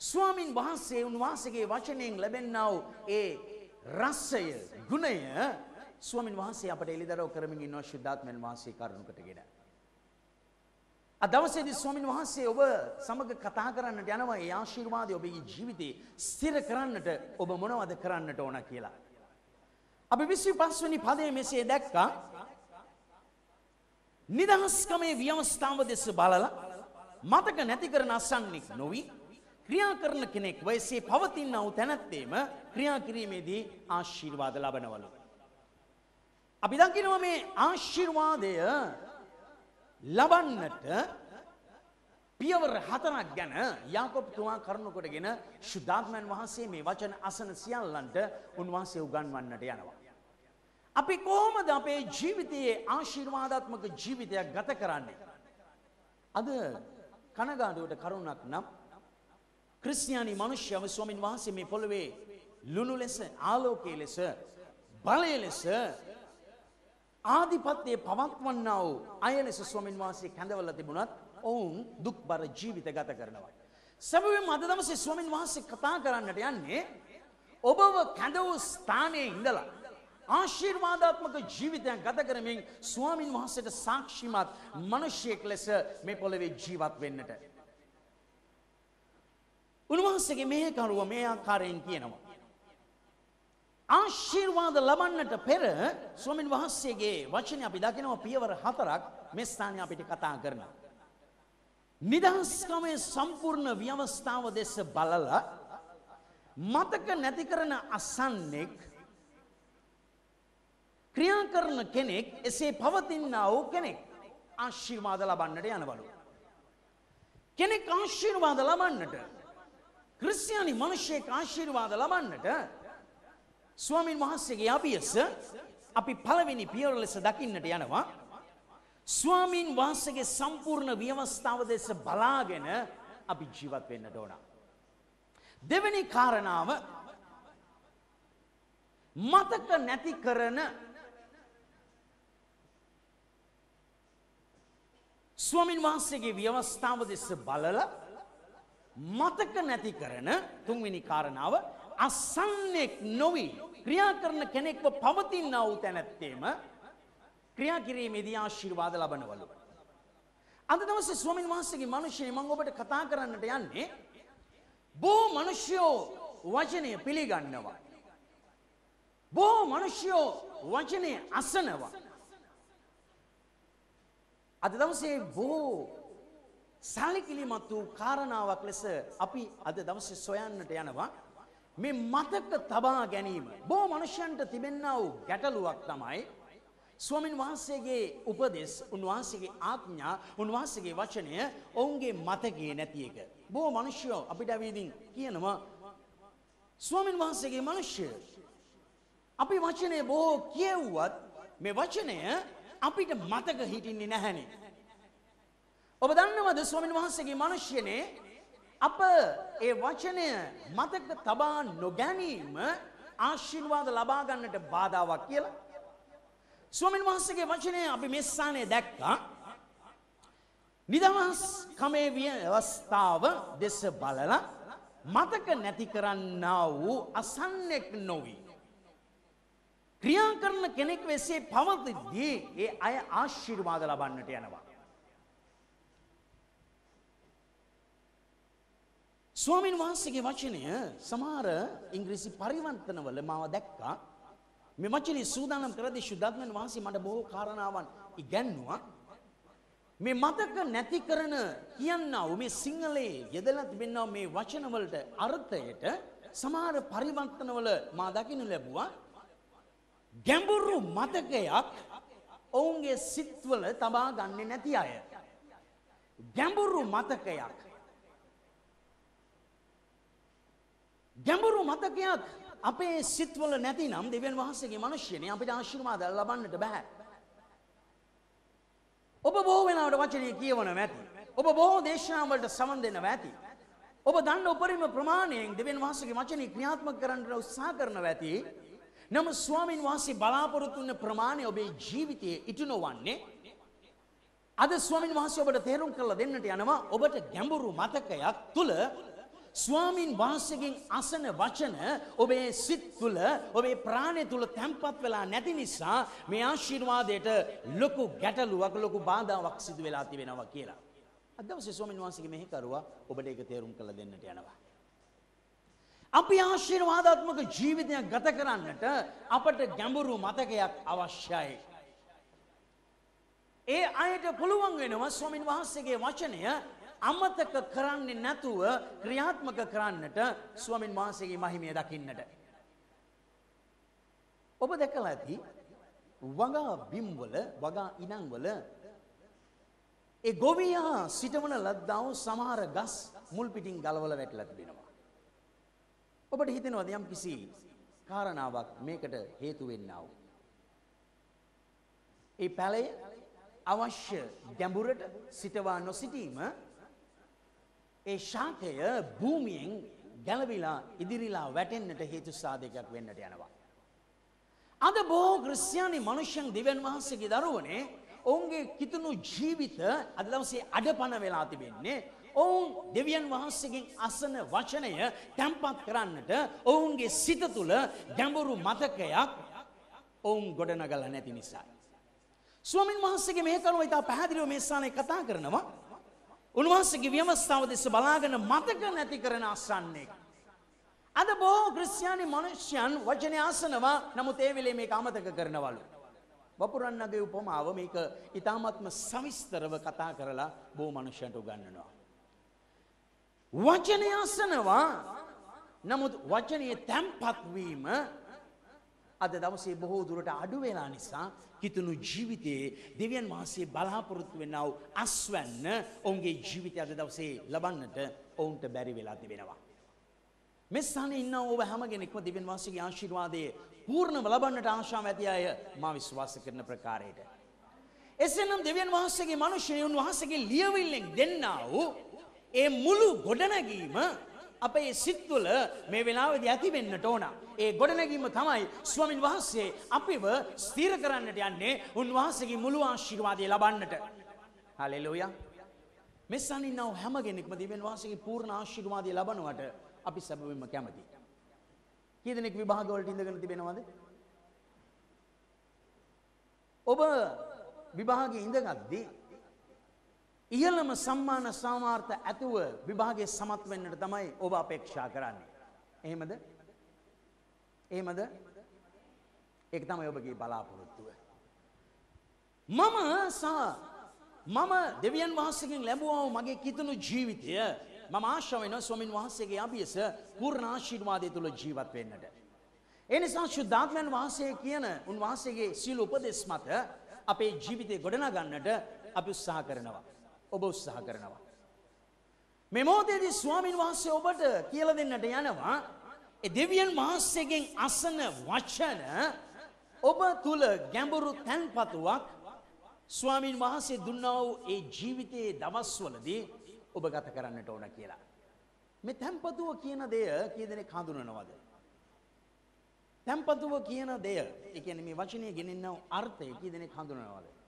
ස්වාමින් වහන්සේ උන්වහන්සේගේ වචනයෙන් ලැබෙන්නා වූ ඒ රසය ගුණය ස්වාමින් වහන්සේ අපට එළිදරව් කරමින් ඉන්නවා ශුද්ධාත්මයන් වහන්සේ කරුණකටගෙන. අද දවසේදී ස්වාමින් වහන්සේ ඔබ සමග කතා කරන්නට යනවා ඒ ආශිර්වාදය ඔබේ ජීවිතේ ස්ථිර කරන්නට ඔබ මොනවද කරන්නට ඕන කියලා. අපි 25 වෙනි පදයේ මෙසේ දැක්කා නිදහස්කමේ ව්‍යවස්ථාව දෙස බලලා මතක නැති කරන අසන්නෙක් නොවි ක්‍රියා කරන කෙනෙක් වයසේ පවතින වූ තැනැත්තේම ක්‍රියා කිරීමේදී ආශිර්වාද ලබනවලු. අපි දකිනවා මේ ආශිර්වාදය ලබන්නට පියවර හතරක් ගැන යාකොබ්තුමා කරුණුකොටගෙන ශුද්ධාත්මයන් වහන්සේ මේ වචන අසන සියල්ලන්ට උන්වහන්සේ උගන්වන්නට යනවා. අපි කොහොමද අපේ ජීවිතයේ ආශිර්වාදාත්මක ජීවිතයක් ගත කරන්නේ. අද කනගාඩුවට කරුණක් නම් ක්‍රිස්තියානි මනුෂ්‍යව ස්වාමින් වහන්සේ මේ පොළොවේ ලුණු ලෙස ආලෝකයේ ලෙස බලය ලෙස ආධිපත්‍යයේ පවත්වන්නා වූ අය ලෙස ස්වාමින් වහන්සේ කැඳවලා තිබුණත් ඔවුන් දුක්බර ජීවිත ගත කරනවා. සැබවින්ම අද දවසේ ස්වාමින් වහන්සේ කතා කරන්නට යන්නේ ඔබව කැඳ වූ ස්ථානයේ ඉඳලා ආශිර්වාදාත්මක ජීවිතයක් ගත කරමින් ස්වාමින් වහන්සේට සාක්ෂිමත් මිනිසෙක් ලෙස මේ පොළවේ ජීවත් වෙන්නට. උන්වහන්සේගේ මෙහෙකරුව මේ ආකාරයෙන් කියනවා. ආශිර්වාද ලබන්නට පෙර ස්වාමින් වහන්සේගේ වචනේ අපි දකිනවා පියවර හතරක් මේ ස්ථානයේ අපිට කතා කරනවා. නිදහස්කමේ සම්පූර්ණ ව්‍යවස්ථාව දෙස බලලා මතක නැති කරන අසන්නෙක් ක්‍රියා කරන කෙනෙක් එසේ පවතිනා වූ කෙනෙක් ආශිර්වාද ලබන්නට යනවලු. කෙනෙක් ආශිර්වාද ලබන්නට ක්‍රිස්තියානි මිනිසෙක් ආශිර්වාද ලබන්නට ස්වාමින් වහන්සේගේ අභියස අපි පළවෙනි පියවර ලෙස දකින්නට යනවා. ස්වාමින් වහන්සේගේ සම්පූර්ණ ව්‍යවස්ථාව දෙස බලාගෙන අපි ජීවත් වෙන්නට ඕන. දෙවෙනි කාරණාව මතක නැති කරන ස්වාමින් වහන්සේගේ ව්‍යවස්ථාව දෙස බලලා මතක නැති කරන තුන්වෙනි කාරණාව අසන්නෙක් නොවි ක්‍රියා කරන කෙනෙක්ව පවතිනා වූ තැනැත්තේම ක්‍රියා කිරීමේදී ආශිර්වාද ලබනවලු. අද දවසේ ස්වාමින් වහන්සේගේ මිනිස්සුනි මම ඔබට කතා කරන්නට යන්නේ බොහෝ මිනිස්සුયો වචනය පිළිගන්නවා. බොහෝ මිනිස්සුયો වචනය අසනවා. අද දවසේ බොහෝ සැලකිලිමත් වූ කාරණාවක් ලෙස අපි අද දවසේ සොයන්නට යනවා මේ මතක තබා ගැනීම බොහෝ මනුෂ්‍යයන්ට තිබෙන්නා වූ ගැටලුවක් තමයි ස්වාමින් වහන්සේගේ උපදෙස් උන්වහන්සේගේ ආඥා උන්වහන්සේගේ වචනය ඔවුන්ගේ මතකයේ නැති එක. බොහෝ මිනිස්සුયો අපිට ඇවිදින් කියනවා ස්වාමින් වහන්සේගේ මිනිස්සු අපි වචනය බොහෝ කියවුවත් මේ වචනය අපිට මතක හිටින්නේ නැහැනේ. ඔබ දන්නවද ස්වාමින් වහන්සේගේ මිනිස්යනේ අප ඒ වචනය මතක තබා නොගැනීම ආශිර්වාද ලබා ගන්නට බාධාවක් කියලා. ස්වාමින් වහන්සේගේ වචනය අපි මේ ස්ථානයේ දැක්කා. නිදහස් කමේ ව්‍යවස්ථාව දෙස බලලා මතක නැති කරන්නා වූ අසන්නෙක් නොවී. ක්‍රියා කරන කෙනෙක් වෙසේ පවතිද්දී ඒ අය ආශිර්වාද ලබන්නට යනවා. ස්වාමීන් වහන්සේගේ වචනය සමහර ඉංග්‍රීසි පරිවර්තනවල මාව දැක්කා. මේ වචනේ සූදානම් කරදී ශුද්ධාත්මයන් වහන්සේ මට බොහෝ කාරණාවන් ඉගැන්නුවා. මේ මතක නැති කරන කියන්නා වූ මේ සිංහලයේ යෙදලා තිබෙනා මේ වචනවලට අර්ථයට සමහර පරිවර්තනවල මා දකින්න ලැබුවා. ගැඹුරු මතකයක් ඔවුන්ගේ සිත්වල තබා ගන්නේ නැති අය ගැඹුරු මතකයක් ගැඹුරු මතකයක් අපේ සිත්වල නැතිනම් දෙවියන් වහන්සේගේ මිනිස්යනේ අපිට ආශිර්වාද ලබන්නට බෑ. ඔබ බොහෝ වෙලාවට වචනය කියවනවා ඇති. ඔබ බොහෝ දේශනාවලට සමන් දෙනවා ඇති. ඔබ දන්න උපරිම ප්‍රමාණයෙන් දෙවියන් වහන්සේගේ වචනේ ක්‍රියාත්මක කරන්න උත්සාහ කරනවා ඇති. නමුත් ස්වාමින් වහන්සේ බලාපොරොත්තු වන ප්‍රමාණය ඔබේ ජීවිතයේ ඉටු නොවන්නේ අද ස්වාමින් වහන්සේ ඔබට තේරුම් කරලා දෙන්නට යනවා ඔබට ගැඹුරු මතකයක් තුල ස්වාමින් වහන්සේගෙන් අසන වචන ඔබේ සිත් තුළ ඔබේ ප්‍රාණය තුළ තැන්පත් වෙලා නැති නිසා මේ ආශිර්වාදයට ලොකු ගැටලුවක් ලොකු බාධාවක් සිදු වෙලා තිබෙනවා කියලා. අද දවසේ ස්වාමින් වහන්සේගේ මෙහෙකරුවා ඔබට ඒක තේරුම් කරලා දෙන්නට යනවා. අපි ආශිර්වාදාත්මක ජීවිතයක් ගත කරන්නට අපට ගැඹුරු මතකයක් අවශ්‍යයි. ඒ අයට පුළුවන් වෙනවා ස්වාමින් වහන්සේගේ වචනය අමතක කරන්නේ නැතුව ක්‍රියාත්මක කරන්නට ස්වාමින් වහන්සේගේ මහිමය දකින්නට. ඔබ දැකලා ඇති වගා බිම්වල වගා ඉනංවල ඒ ගොවියා සිටවන ලද්දාව සමහර ගස් මුල් පිටින් ගලවල වැටලා තිබෙනවා. ඔබට හිතෙනවද යම් කිසි කාරණාවක් මේකට හේතු වෙන්නා වූ. ඒ පැලය අවශ්‍ය ගැඹුරට සිටවා නොසිටීම ඒ ශාකය භූමියෙන් ගැලවිලා ඉදිරිලා වැටෙන්නට හේතු සාධකයක් වෙන්නට යනවා. අද බොහෝ ක්‍රිස්තියානි මනුෂ්‍යයන් දෙවන් වහන්සේගේ දරුවනේ ඔවුන්ගේ කිතුුණු ජීවිත අද දවසේ අඩපන වෙලා තිබෙන්නේ ඔවුන් දෙවියන් වහන්සේගෙන් අසන වචනය තැම්පත් කරන්නට ඔවුන්ගේ සිත තුළ ගැඹුරු මතකයක් ඔවුන් ගොඩනගල නැති නිසා. ස්වාමින් වහන්සේගේ මේ කරුව ඉතා පැහැදිලිව මේ ස්ථානයේ කතා කරනවා. උන්වහන්සේගේ ව්‍යවස්ථාව දෙස බලාගෙන මතක නැති කරන අසන්නේ. අද බොහෝ ක්‍රිස්තියානි මනුෂ්‍යයන් වචනය අසනවා නමුත් ඒ වෙලේ මේක අමතක කරනවලු. වපුරන්නගේ උපමාව මේක ඉතාමත්ම සවිස්තරව කතා කරලා බෝ මනුෂ්‍යන්ට උගන්නනවා. වචනය අසනවා නමුත් වචනය තැම්පත්වීම අද දවසේ බොහෝ දුරට අඩු වෙලා නිසා කිතුුණු ජීවිතයේ දෙවියන් වහන්සේ බලාපොරොත්තු වෙන්නව අස්වැන්න ඔවුන්ගේ ජීවිතය අද දවසේ ලබන්නට ඔවුන්ට බැරි වෙලා තිබෙනවා. මෙස්ථානයේ ඉන්න ඔබ හැම කෙනෙක්ම දෙවියන් වහන්සේගේ ආශිර්වාදයේ පූර්ණව ලබන්නට ආශාව ඇති අය මා විශ්වාස කරන ප්‍රකාරයට. එසේනම් දෙවියන් වහන්සේගේ මනුෂ්‍යයන් වහන්සේගේ ලියවිල්ලෙන් දෙන්නා වූ ඒ මුළු ගොඩනැගීම අපේ සිත් තුළ මේ වෙලාවේදී ඇති වෙන්නට ඕන. ඒ ගොඩනැගීම තමයි ස්වාමින් වහන්සේ අපිව ස්ථිර කරන්නට යන්නේ උන්වහන්සේගේ මුළු ආශිර්වාදය ලබන්නට. හලෙලූයා. මෙසන් ඉන්නව හැම කෙනෙක්ම දෙවියන් වහන්සේගේ පූර්ණ ආශිර්වාදය ලබනවට අපි සැබවින්ම කැමතියි. කී දෙනෙක් විභාග වලට ඉඳගෙන තිබෙනවද? ඔබ විභාගයේ ඉඳගද්දී ඉහළම සම්මාන සාමාර්ථ ඇතුව විභාගයේ සමත් වෙන්නට තමයි ඔබ අපේක්ෂා කරන්නේ. එහෙමද? එහෙමද? ඒක තමයි ඔබගේ බලාපොරොත්තුව. මම සහ මම දෙවියන් වහන්සේගෙන් ලැබුවා මගේ කිතුණු ජීවිතය මම ආශාව වෙනවා ස්වාමින් වහන්සේගේ අභියස පූර්ණ ආශිර්වාදය තුල ජීවත් වෙන්නට. ඒ නිසා ශුද්ධාත්මයන් වහන්සේ කියන උන්වහන්සේගේ සීල උපදෙස් මත අපේ ජීවිතේ ගොඩනගන්නට අපි උත්සාහ කරනවා. ඔබ උත්සාහ කරනවා. මේ මොහොතේදී ස්වාමින් වහන්සේ ඔබට කියලා දෙන්නට යනවා ඒ දෙවියන් වහන්සේගෙන් අසන වචන ඔබ තුල ගැඹුරු තැන්පතුවක් ස්වාමින් වහන්සේ දුන්නා වූ ඒ ජීවිතයේ දවස්වලදී ඔබ ගත කරන්නට ඕන කියලා. මේ තැන්පතුව කියන දෙය කී දෙනෙක් හඳුනනවද? තැන්පතුව කියන දෙය, ඒ කියන්නේ මේ වචනේ ගෙනෙන අර්ථය කී දෙනෙක් හඳුනනවද?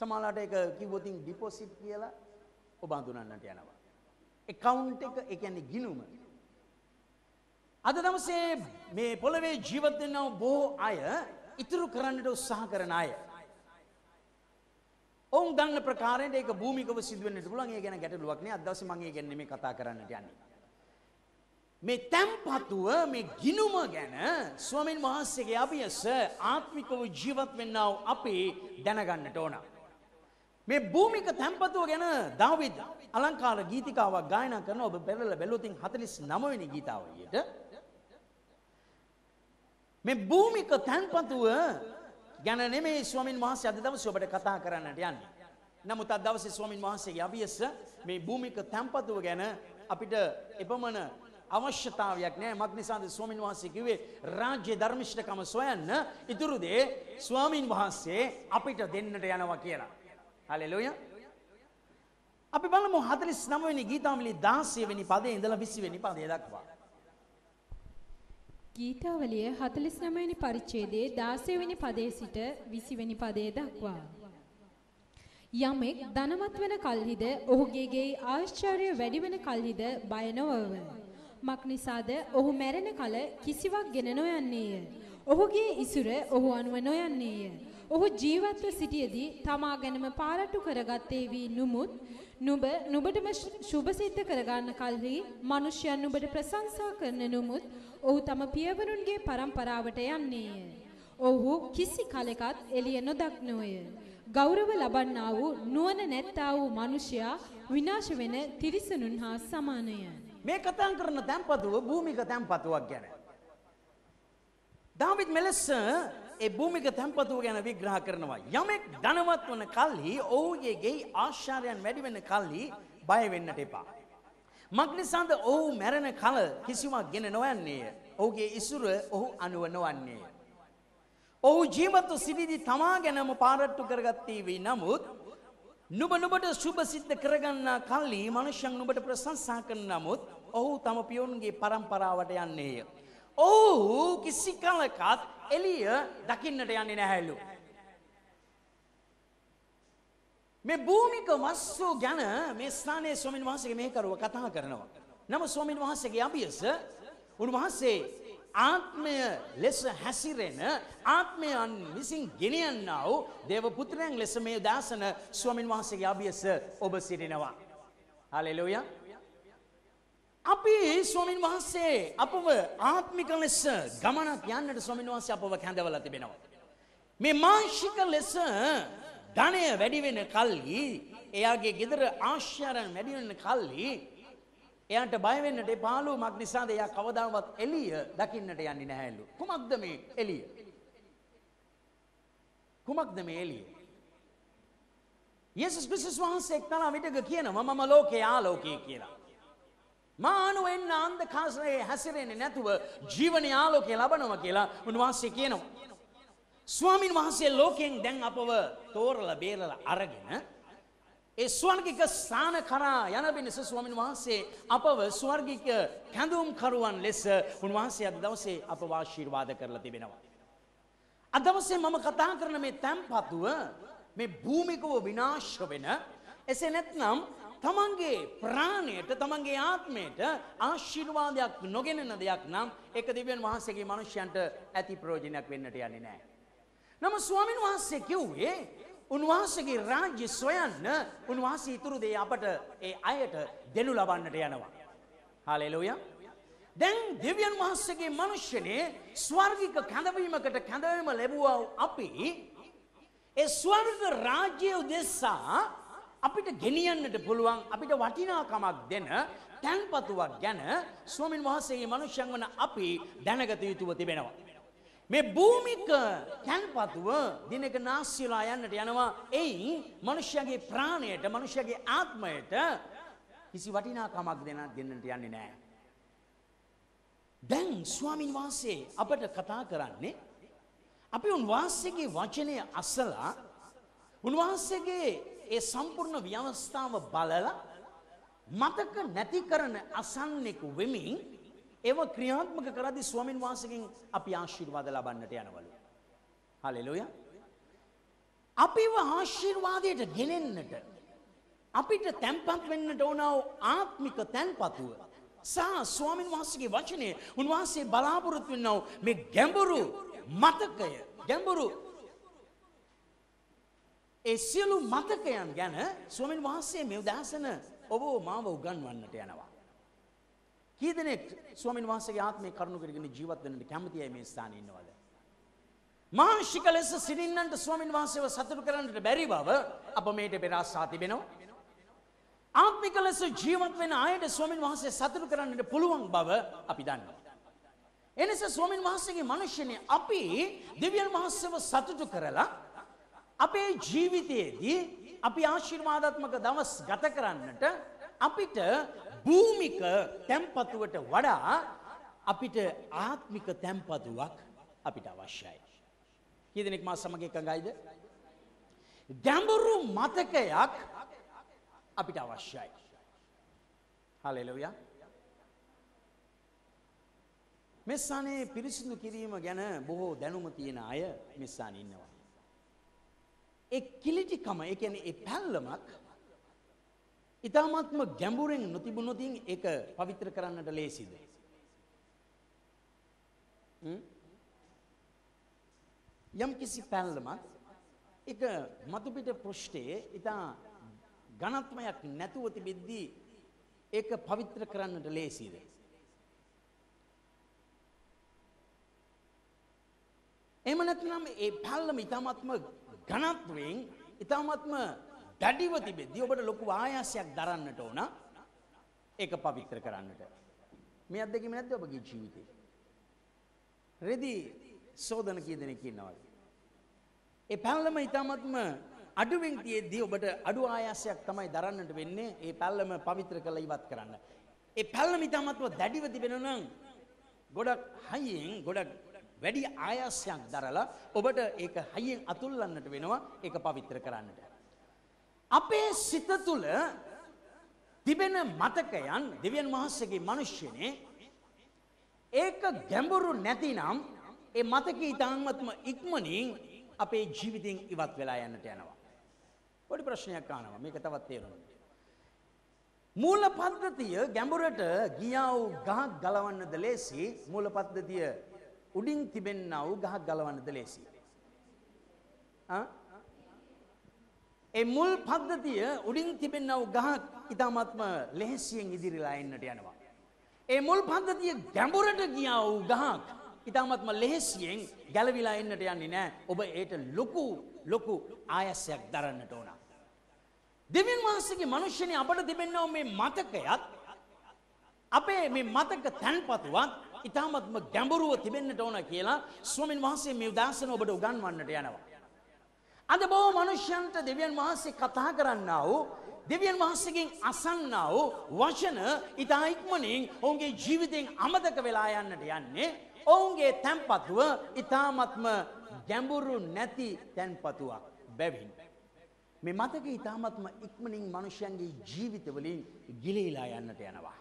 සමහරවිට ඒක කිව්වොත් ඩිපොසිට් කියලා ඔබ හඳුනන්නට යනවා. account එක ඒ කියන්නේ ගිණුම. අද දවසේ මේ පොළවේ ජීවත් වෙන බොහෝ අය ඉතුරු කරන්නට උත්සාහ කරන අය. ඔවුන් දන්න ප්‍රකාරයට ඒක භූමිකව සිදුවෙන්නට පුළුවන් ඒ ගැන ගැටලුවක් නෑ අද දවසේ මම ඒ ගැන නෙමෙයි කතා කරන්නට යන්නේ. මේ තැම්පතුව මේ ගිනුම ගැන ස්වාමීන් වහන්සේගේ අභියස ආත්මිකව ජීවත් වෙන්නව අපි දැනගන්නට ඕන. මේ භූමික තැම්පතුව ගැන දාවිද අලංකාර ගීතිකාවක් ගායනා කරන ඔබ පෙරල බැලුවතින් 49 වෙනි ගීතාවලියට මේ භූමික තැන්පතුව ගැන නෙමෙයි ස්වාමින් වහන්සේ අද දවසේ ඔබට කතා කරන්නට යන්නේ. නමුත් අද දවසේ ස්වාමින් වහන්සේගේ අභියස මේ භූමික තැන්පතුව ගැන අපිට එපමණ අවශ්‍යතාවයක් නෑ මක් නිසාද ස්වාමින් වහන්සේ කිව්වේ රාජ්‍ය ධර්මිෂ්ඨකම සොයන්න ඉතුරු දේ ස්වාමින් වහන්සේ අපිට දෙන්නට යනවා කියලා. හලෙලුයා. අපි බලමු 49 වෙනි ගීතාවලියේ 16 වෙනි පදේ ඉඳලා 20 වෙනි පදේ දක්වා. ගීතාවලිය 49 වෙනි පරිච්ඡේදයේ 16 වෙනි පදයේ සිට 20 වෙනි පදයේ දක්වා. යමෙක් ධනවත් වන කල්හිද ඔහුගේ ගෙයි ආශ්චර්ය වැඩි වන කල්හිද බය නොවව. මක් නිසාද ඔහු මැරෙන කල කිසිවක් ගෙන නොයන්නේය. ඔහුගේ ඉසුර ඔහු අනුව නොයන්නේය. ඔහු ජීවත්ව සිටියදී තමා ගැනම පාරට්ටු කරගත්තේ වී නුමුත් නුඹ නුඹටම ශුභ සිද්ධ කරගන්න කල්හි මිනිසයන් නුඹට ප්‍රශංසා කරන නුමුත් ඔහු තම පියවරුන්ගේ පරම්පරාවට යන්නේය. ඔහු කිසි කලෙකත් එළිය නොදක්නෝය. ගෞරව ලබන්නා වූ නුවණ නැත්තා වූ මිනිසයා විනාශ වෙන තිරිසනුන් හා සමානය. මේ කතා කරන තැන්පතුව භූමික තැන්පතුවක් ගැන. දාවිත් මෙලෙස ඒ භූමික තැන්පතුව ගැන විග්‍රහ කරනවා. යමෙක් ධනවත් වන කල්හි ඔහුගේ ගෙයි ආශ්චර්යයන් වැඩි වෙන කල්හි බය වෙන්නට එපා. මක්නිසාද ඔහු මැරෙන කල කිසිවක් ගෙන නොයන්නේය. ඔහුගේ ඉසුර ඔහු අනුව නොවන්නේය. ඔහු ජීවත්ව සිටිදි තමා ගැනම පාරට්ටු කරගත්තේ වී නමුත් නුඹ නුඹට සුභ සිද්ධ කරගන්නා කල්ලි මනුෂ්‍යයන් නුඹට ප්‍රශංසා කරන නමුත් ඔහු තම පියවුන්ගේ පරම්පරාවට යන්නේය. ඔහු කිසි කලකත් එළිය දකින්නට යන්නේ නැහැලු. මේ භූමික වස්සෝ ගැන මේ ස්ථානයේ ස්වාමීන් වහන්සේගේ මේ කරුව කතා කරනවා. නම ස්වාමීන් වහන්සේගේ අභියස උන්වහන්සේ ආත්මය ලෙස හැසිරෙන ආත්මයන් විසින් ගෙනියන්නා වූ දේව පුත්‍රයන් ලෙස මේ දාසන ස්වාමීන් වහන්සේගේ අභියස ඔබ සිටිනවා. හලෙලුයා. අපි ස්වාමීන් වහන්සේ අපව ආත්මික ලෙස ගමනක් යන්නට ස්වාමීන් වහන්සේ අපව කැඳවලා තිබෙනවා. මේ මාංශික ලෙස ධනය වැඩි වෙන කල්හි එයාගේ ගෙදර ආශ්චර්යයන් වැඩි වෙන කල්හි එයාට බය වෙන්නට එපාලු මක් නිසාද එයා කවදාවත් එළිය දකින්නට යන්නේ නැහැලු. කුමක්ද මේ එළිය? කුමක්ද මේ එළිය? යේසුස් ක්‍රිස්තුස් වහන්සේ එක්තරා විටක කියනවා මම ලෝකේ ආලෝකය කියලා. මානු එන්න අන්ධකාරයේ හැසිරෙන්නේ නැතුව ජීවන ආලෝකය ලබනවා කියලා උන්වහන්සේ කියනවා. ස්වාමින් වහන්සේ ලෝකයෙන් දැන් අපව තෝරලා බේරලා අරගෙන ඒ ස්වර්ගික ස්ථාන කරා යන පිණිස ස්වාමින් වහන්සේ අපව ස්වර්ගික කැඳුම් කරුවන් ලෙස උන්වහන්සේ අද දවසේ අපව ආශිර්වාද කරලා තිබෙනවා. අද දවසේ මම කතා කරන මේ තැම්පතුව මේ භූමිකව විනාශ වෙන එසේ නැත්නම් තමන්ගේ ප්‍රාණයට තමන්ගේ ආත්මයට ආශිර්වාදයක් නොගෙනෙන දෙයක් නම් ඒක දෙවියන් වහන්සේගේ මනුෂ්‍යයන්ට ඇති ප්‍රයෝජනයක් වෙන්නට යන්නේ නැහැ. නම ස්වාමින් වහන්සේ කිව්වේ උන්වහන්සේගේ රාජ්‍ය සොයන්න උන්වහන්සේ ඉතුරු දේ අපට ඒ අයට දෙනු ලබන්නට යනවා. හාලෙලුයා. දැන් දෙවියන් වහන්සේගේ මනුෂ්‍යනේ ස්වර්ගික කැඳවීමකට කැඳවීම ලැබුවා අපි ඒ ස්වර්ග රාජ්‍ය උදෙසා අපිට ගෙනියන්නට පුළුවන් අපිට වටිනාකමක් දෙන තැන්පතුවක් ගැන ස්වාමින් වහන්සේගේ මනුෂ්‍යයන් වන අපි දැනගත යුතුව තිබෙනවා. මේ භූමික තැන්පතුව දිනක නාස්්‍යලා යන්නට යනවා එයි මනුෂ්‍යගේ ප්‍රාණයට මනුෂ්‍යගේ ආත්මයට කිසි වටිනාකමක් දෙන දෙන්නට යන්නේ නෑ. දැන් ස්වාමින් වහන්සේ අපට කතා කරන්නේ අපි උන්වහන්සේගේ වචනය අසලා උන්වහන්සේගේ ඒ සම්පූර්ණ ව්‍යවස්ථාව බලලා මතක නැති කරන අසන්නෙකු වෙමින් ඒව ක්‍රියාත්මක කරදි ස්වාමින් වහන්සේගෙන් අපි ආශිර්වාද ලබන්නට යනවලු. හලෙලුයා. අපිව ආශිර්වාදයට ගෙනෙන්නට අපිට තැන්පත් වෙන්නට ඕනව ආත්මික තැන්පතුව සහ ස්වාමින් වහන්සේගේ වචනය උන්වහන්සේ බලාපොරොත්තු වෙන්නව මේ ගැඹුරු මතකය ගැඹුරු ඒ සියලු මතකයන් ගැන ස්වාමින් වහන්සේ මේ උදාසන ඔබ මාව උගන්වන්නට යනවා. කී දෙනෙක් ස්වාමින් වහන්සේගේ ආත්මය කරුණු කරගෙන ජීවත් වෙන්නට කැමතියි මේ ස්ථානයේ ඉන්නවද? මාංශික ලෙස සිටින්නන්ට ස්වාමින් වහන්සේව සතුටු කරන්නට බැරි බව අප මේට පෙර ආසා තිබෙනවා. ආත්මික ලෙස ජීවත් වෙන අයට ස්වාමින් වහන්සේ සතුටු කරන්නට පුළුවන් බව අපි දන්නවා. එනිසා ස්වාමින් වහන්සේගේ මනුෂ්‍යනේ අපි දෙවියන් වහන්සේව සතුටු කරලා අපේ ජීවිතයේදී අපි ආශිර්වාදාත්මක දවස් ගත කරන්නට අපිට භූමික තැම්පතුවට වඩා අපිට ආත්මික තැම්පතුවක් අපිට අවශ්‍යයි. කීදෙනෙක් මා සමග එකඟයිද? ගැඹුරු මතකයක් අපිට අවශ්‍යයි. හලෙලුයා. මෙස්සානේ පිරිසිදු කිරීම ගැන බොහෝ දැනුම තියෙන අය මෙස්සාන ඉන්නවා. ඒ කිලිටිකම ඒ කියන්නේ ඒ පැල්ලමක් ඊ타මාත්ම ගැඹුරෙන් නොතිබුණොතින් ඒක පවිත්‍ර කරන්නට ලේසිද? හ්ම්? යම් කිසි පැල්ලමක් ඒක මතු පිට පෘෂ්ඨයේ ඊටා ඝනත්වයක් නැතුව තිබෙද්දී ඒක පවිත්‍ර කරන්නට ලේසිද? එහෙම නැත්නම් ඒ පැල්ලම ඊ타මාත්ම ඝනත්වයෙන් ඊටමත්ම දැඩිව තිබෙද්දී ඔබට ලොකු ආයාසයක් දරන්නට ඕන ඒක පවිත්‍ර කරන්නට. මේ අත්දැකීම නැද්ද ඔබගේ ජීවිතේ? රෙදි සෝදන කී දෙනෙක් ඉන්නවද? ඒ පැල්ලම ඊටමත්ම අඩුවෙන් තියෙද්දී ඔබට අඩු ආයාසයක් තමයි දරන්නට වෙන්නේ ඒ පැල්ලම පවිත්‍ර කරලා ඉවත් කරන්න. ඒ පැල්ලම ඊටමත්ම දැඩිව තිබෙනවා නම් ගොඩක් හයියෙන් ගොඩක් වැඩි ආයාසයක් දරලා ඔබට ඒක හයියෙන් අතුල්ලන්නට වෙනවා ඒක පවිත්‍ර කරන්නට. අපේ සිත තුළ තිබෙන මතකයන් දෙවියන් වහන්සේගේ මනුෂ්‍යනේ ඒක ගැඹුරු නැතිනම් ඒ මතක ඉතාමත්ම ඉක්මනින් අපේ ජීවිතෙන් ඉවත් වෙලා යන්නට යනවා. පොඩි ප්‍රශ්නයක් අහනවා මේක තවත් තේරුම් මූල පද්ධතිය ගැඹුරට ගියා වූ ගහක් ගලවන්නද ලේසි මූල පද්ධතිය උඩින් තිබෙන්නා වූ ගහක් ගලවන්නද ලේසි. ආ? ඒ මුල් පද්ධතිය උඩින් තිබෙන්නා වූ ගහක් ඊටාත්ම ලෙහෙසියෙන් ඉදිරිලා එන්නට යනවා. ඒ මුල් පද්ධතිය ගැඹුරට ගියා වූ ගහක් ඊටාත්ම ලෙහෙසියෙන් ගැලවිලා එන්නට යන්නේ නැහැ. ඔබ ඒට ලොකු ලොකු ආයසයක් දරන්නට ඕන. දෙවියන් වහන්සේගේ මිනිස්සුනේ අපට තිබෙනා මේ මතකයත් අපේ මේ මතක තැන්පතුවත් ඊටාත්ම ගැඹුරුව තිබෙන්නට ඕන කියලා ස්වාමින් වහන්සේ මේ උදාසන ඔබට උගන්වන්නට යනවා. අද බොහෝ මනුෂ්‍යයන්ට දෙවියන් වහන්සේ කතා කරන්නා වූ දෙවියන් වහන්සේගෙන් අසන්නා වූ වචන ඉතා ඉක්මනින් ඔවුන්ගේ ජීවිතයෙන් අමතක වෙලා යන්නට යන්නේ ඔවුන්ගේ තැන්පතුව ඉතාමත්ම ගැඹුරු නැති තැන්පතුවක් බැවින්. මේ මතක ඉතාමත්ම ඉක්මනින් මනුෂ්‍යයන්ගේ ජීවිතවලින් ගිලීලා යන්නට යනවා.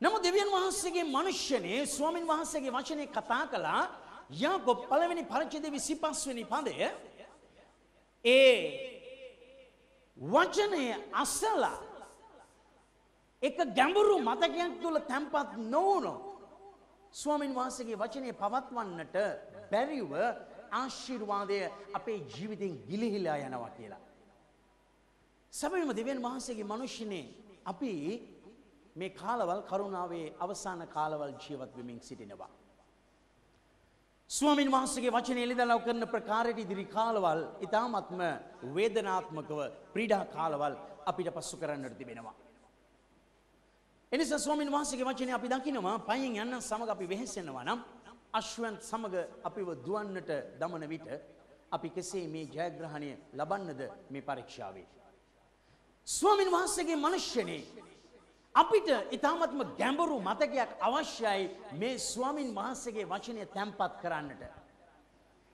නමුත් දෙවියන් වහන්සේගේ මනුෂ්‍යනේ ස්වාමින් වහන්සේගේ වචනේ කතා කළා යාකොබ් පළවෙනි පරිච්ඡේදයේ 25 වෙනි පදය ඒ වචනය අසලා එක ගැඹුරු මතකයක් තුළ තැන්පත් නොවුණොත් ස්වාමින් වහන්සේගේ වචනය පවත්වන්නට බැරිව ආශිර්වාදය අපේ ජීවිතෙන් ගිලිහිලා යනවා කියලා. සැබවින්ම දෙවියන් වහන්සේගේ මනුෂ්‍යනේ අපි මේ කාලවල් කරුණාවේ අවසාන කාලවල් ජීවත් වෙමින් සිටිනවා. ස්වාමින් වහන්සේගේ වචන එළිදලව් කරන ප්‍රකාරයට ඉදිරි කාලවල් ඊ타මත්ම වේදනාත්මකව පීඩා කාලවල් අපිට පසු කරන්නට තිබෙනවා. එනිසා ස්වාමින් වහන්සේගේ වචනේ අපි දකිනවා පයින් යන්න සමග අපි වෙහෙසෙනවා නම් අශ්වයන් සමග අපිව දුවන්නට දමන විට අපි කෙසේ මේ ජයග්‍රහණය ලබන්නද මේ පරීක්ෂාවේ. ස්වාමින් වහන්සේගේ මනුෂ්‍යනේ අපිට ඉතාමත්ම ගැඹුරු මතකයක් අවශ්‍යයි මේ ස්වාමින් වහන්සේගේ වචනය තැන්පත් කරන්නට.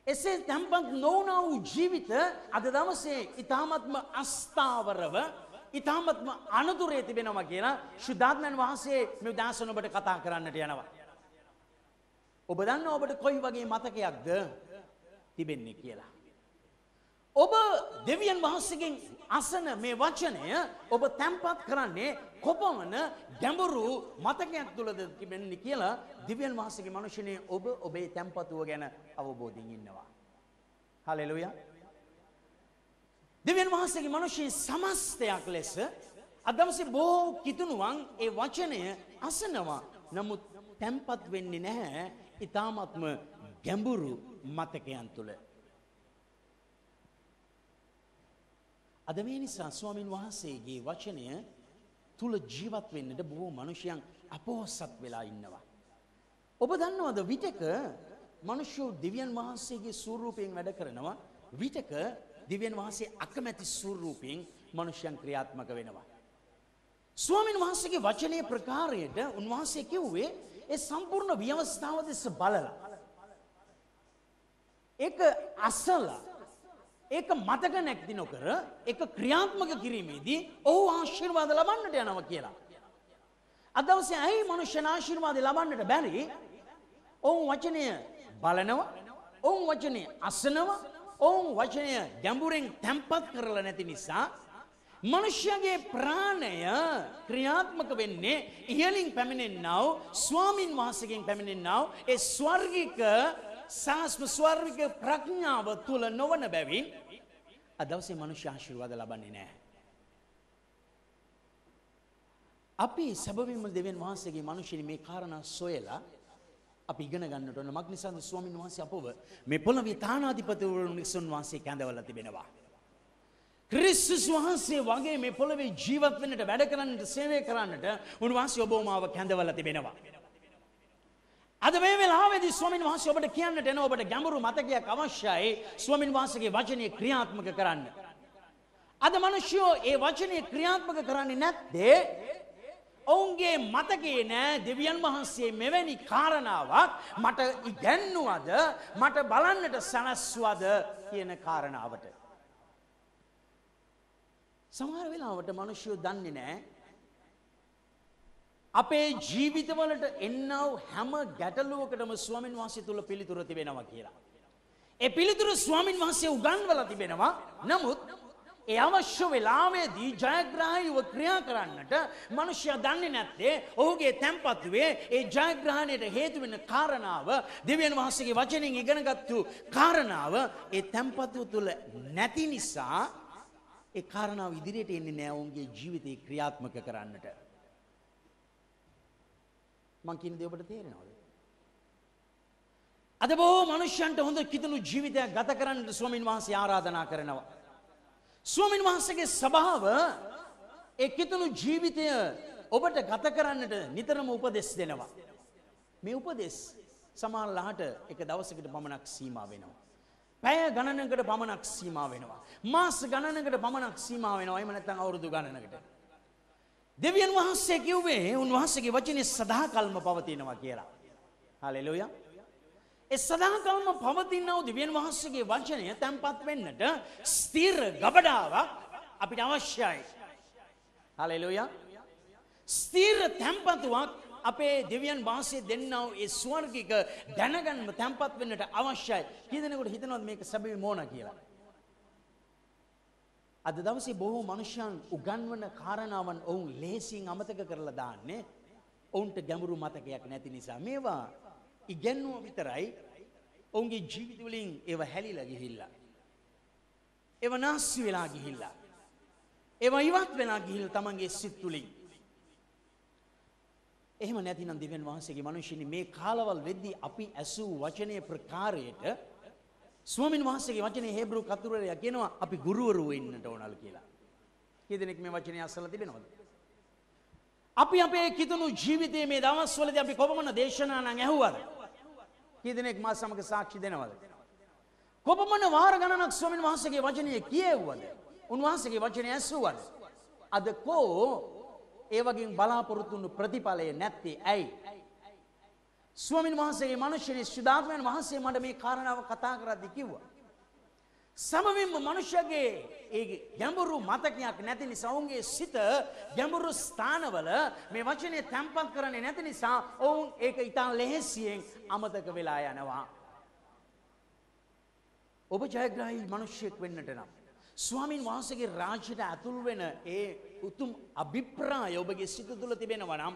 එසේ තැන්පත් නොවනා වූ ජීවිත අද දවසේ ඉතාමත්ම අස්ථාවරව ඉතාමත්ම අනතුරේ තිබෙනවා කියලා ශුද්ධාත්මයන් වහන්සේ මේ උදාසන ඔබට කතා කරන්නට යනවා. ඔබ දන්න ඔබට කොයි වගේ මතකයක්ද තිබෙන්නේ කියලා. ඔබ දෙවියන් වහන්සේගෙන් අසන මේ වචනය ඔබ තැන්පත් කරන්නේ කොපමණ ගැඹුරු මතකයක් තුළද තිබෙන්නේ කියලා දිව්‍යන් වහන්සේගේ මනුෂ්‍යනේ ඔබ ඔබේ තැන්පතුව ගැන අවබෝධයෙන් ඉන්නවා. හලෙලුයා. දෙවියන් වහන්සේගේ මනුෂ්‍යයේ සමස්තයක් ලෙස අදවසේ බොහෝ කිතුණුවන් ඒ වචනය අසනවා. නමුත් තැන්පත් වෙන්නේ නැහැ ඊ타මත්ම ගැඹුරු මතකයන් තුළ. අද මේ නිසා ස්වාමින් වහන්සේගේ වචනය තුල ජීවත් වෙන්නට බොහෝ මිනිසයන් අපොහසත් වෙලා ඉන්නවා. ඔබ දන්නවද විතක මිනිස්සු දිව්‍යන් වහන්සේගේ ස්වරූපයෙන් වැඩ කරනවා විතක දිව්‍යන් වහන්සේ අකමැති ස්වරූපයෙන් මිනිසයන් ක්‍රියාත්මක වෙනවා. ස්වාමින් වහන්සේගේ වචනයේ ප්‍රකාරයට උන්වහන්සේ කිව්වේ ඒ සම්පූර්ණ ව්‍යවස්ථාව දෙස බලලා ඒක අසලා ඒක මතක නැක්ති නොකර එක ක්‍රියාත්මක කිරීමේදී ඔහු ආශිර්වාද ලබන්නට යනවා කියලා. අදවසේ ඇයි මනුෂ්‍යන ආශිර්වාද ලබන්නට බැරි ඔවුන් වචනය බලනවා ඔවුන් වචනය අසනවා ඔවුන් වචනය ගැඹුරෙන් තැම්පත් කරලා නැති නිසා මනුෂ්‍යගේ ප්‍රාණය ක්‍රියාත්මක වෙන්නේ ඉහලින් පැමිණෙන්නව ස්වාමින් වහන්සේගෙන් පැමිණෙන්නව ඒ ස්වර්ගික සාස්ම ස්වර්ගික ප්‍රඥාව තුල නොවන බැවින් අදවසේ මනුෂ්‍ය ආශිර්වාද ලබන්නේ නැහැ. අපි සැබවින්ම දෙවියන් වහන්සේගේ මනුෂ්‍යනි මේ කාරණා සොයලා අපි ඉගෙන ගන්නට ඕන මක් නිසාද ස්වාමීන් වහන්සේ අපව මේ පොළොවේ තානාධිපතිවරුන් නිසුන් වහන්සේ කැඳවලා තිබෙනවා. ක්‍රිස්තුස් වහන්සේ වගේ මේ පොළොවේ ජීවත් වෙන්නට වැඩ කරන්නට සේවය කරන්නට උන්වහන්සේ ඔබ මාව කැඳවලා තිබෙනවා. අද මේ වෙලාවේදී ස්වාමීන් වහන්සේ ඔබට කියන්නට එන ඔබට ගැඹුරු මතකයක් අවශ්‍යයි ස්වාමීන් වහන්සේගේ වචනය ක්‍රියාත්මක කරන්න. අද මිනිස්සුયો ඒ වචනය ක්‍රියාත්මක කරන්නේ නැත්තේ ඔවුන්ගේ මතකේ නෑ දෙවියන් වහන්සේ මෙවැනි කාරණාවක් මට ඉගැන්නුවද මට බලන්නට සැනස්වද කියන කාරණාවට. සමහර වෙලාවට මිනිස්සුયો දන්නේ නෑ අපේ ජීවිතවලට එන්නව හැම ගැටලුවකටම ස්වාමින් වහන්සේ තුල පිළිතුර තිබෙනවා කියලා. ඒ පිළිතුර ස්වාමින් වහන්සේ උගන්වලා තිබෙනවා. නමුත් ඒ අවශ්‍ය වෙලාවේදී ජයග්‍රහීව ක්‍රියා කරන්නට මිනිසයා දන්නේ නැත්තේ ඔහුගේ තැම්පත්ුවේ ඒ ජයග්‍රහණයට හේතු වෙන කාරණාව දෙවියන් වහන්සේගේ වචනෙන් ඉගෙනගත්තු කාරණාව ඒ තැම්පත්ුව තුල නැති නිසා ඒ කාරණාව ඉදිරියට එන්නේ නැහැ ඔවුන්ගේ ජීවිතේ ක්‍රියාත්මක කරන්නට. මං කියන දේ ඔබට තේරෙනවද? අද බොහෝ මනුෂ්‍යයන්ට හොඳ කිතුණු ජීවිතයක් ගත කරන්නට ස්වාමින් වහන්සේ ආරාධනා කරනවා. ස්වාමින් වහන්සේගේ ස්වභාව ඒ කිතුණු ජීවිතය ඔබට ගත කරන්නට නිතරම උපදෙස් දෙනවා. මේ උපදෙස් සමහරලාට එක දවසකට පමණක් සීමා වෙනවා. පැය ගණනකට පමණක් සීමා වෙනවා. මාස ගණනකට පමණක් සීමා වෙනවා. එහෙම නැත්නම් අවුරුදු ගණනකට. දෙවියන් වහන්සේ කිව්වේ උන්වහන්සේගේ වචනේ සදාකල්ම පවතිනවා කියලා. හලෙලුයා. ඒ සදාකල්ම පවතින වූ දෙවියන් වහන්සේගේ වචනය තැන්පත් වෙන්නට ස්ථිර ගබඩාවක් අපිට අවශ්‍යයි. හලෙලුයා. ස්ථිර තැන්පතුවක් අපේ දෙවියන් වහන්සේ දෙන්නව ඒ ස්වර්ගික දැනගන්ම තැන්පත් වෙන්නට අවශ්‍යයි. කී දෙනෙකුට හිතනවද මේක සැබවි මොන කියලා? අද දවසේ බොහෝ මනුෂ්‍යයන් උගන්වන කාරණාවන් ඔවුන් ලේසියෙන් අමතක කරලා දාන්නේ ඔවුන්ට ගැඹුරු මතකයක් නැති නිසා. මේවා ඉගැන්නුව විතරයි ඔවුන්ගේ ජීවිත වලින් ඒව හැලිලා ගිහිල්ලා. ඒව නාස්ති වෙලා ගිහිල්ලා. ඒව ඉවත් වෙලා ගිහිල්ලා තමන්ගේ සිත් තුලින්. එහෙම නැතිනම් දිවෙන් වහන්සේගේ මනුෂ්‍යනි මේ කාලවල් වෙද්දී අපි ඇසූ වචනයේ ප්‍රකාරයට ස්වාමින් වහන්සේගේ වචනේ හේබ්‍රු කතුරලයා කියනවා අපි ගුරුවරු වෙන්නට ඕනල් කියලා. කී දෙනෙක් මේ වචනේ අසලා තිබෙනවද? අපි අපේ කිතුණු ජීවිතයේ මේ දවස්වලදී අපි කොපමණ දේශනා නම් ඇහුවද? කී දෙනෙක් මා සමග සාක්ෂි දෙනවද? කොපමණ වාර ගණනක් ස්වාමින් වහන්සේගේ වචනේ කියෙව්වද? උන්වහන්සේගේ වචනේ ඇසුවද? අද කෝ ඒ වගේ බලාපොරොත්තු වුණු ප්‍රතිඵලය නැත්තේ ඇයි? ස්වාමින් වහන්සේගේ මනුෂ්‍යනේ ශුද්ධාත්මයන් වහන්සේ මට මේ කාරණාව කතා කරද්දී කිව්වා. සමවින්ම මනුෂ්‍යගේ ඒ ගැඹුරු මතකයක් නැති නිසා ඔවුන්ගේ සිත ගැඹුරු ස්ථානවල මේ වචනේ තැම්පත් කරන්නේ නැති නිසා ඔවුන් ඒක ඊටා ලෙහෙසියෙන් අමතක වෙලා යනවා. ඔබ ජයග්‍රහී මිනිසෙක් වෙන්නට නම් ස්වාමින් වහන්සේගේ රාජ්‍යයට ඇතුල් වෙන ඒ උතුම් අභිප්‍රාය ඔබගේ සිත තුළ තිබෙනවා නම්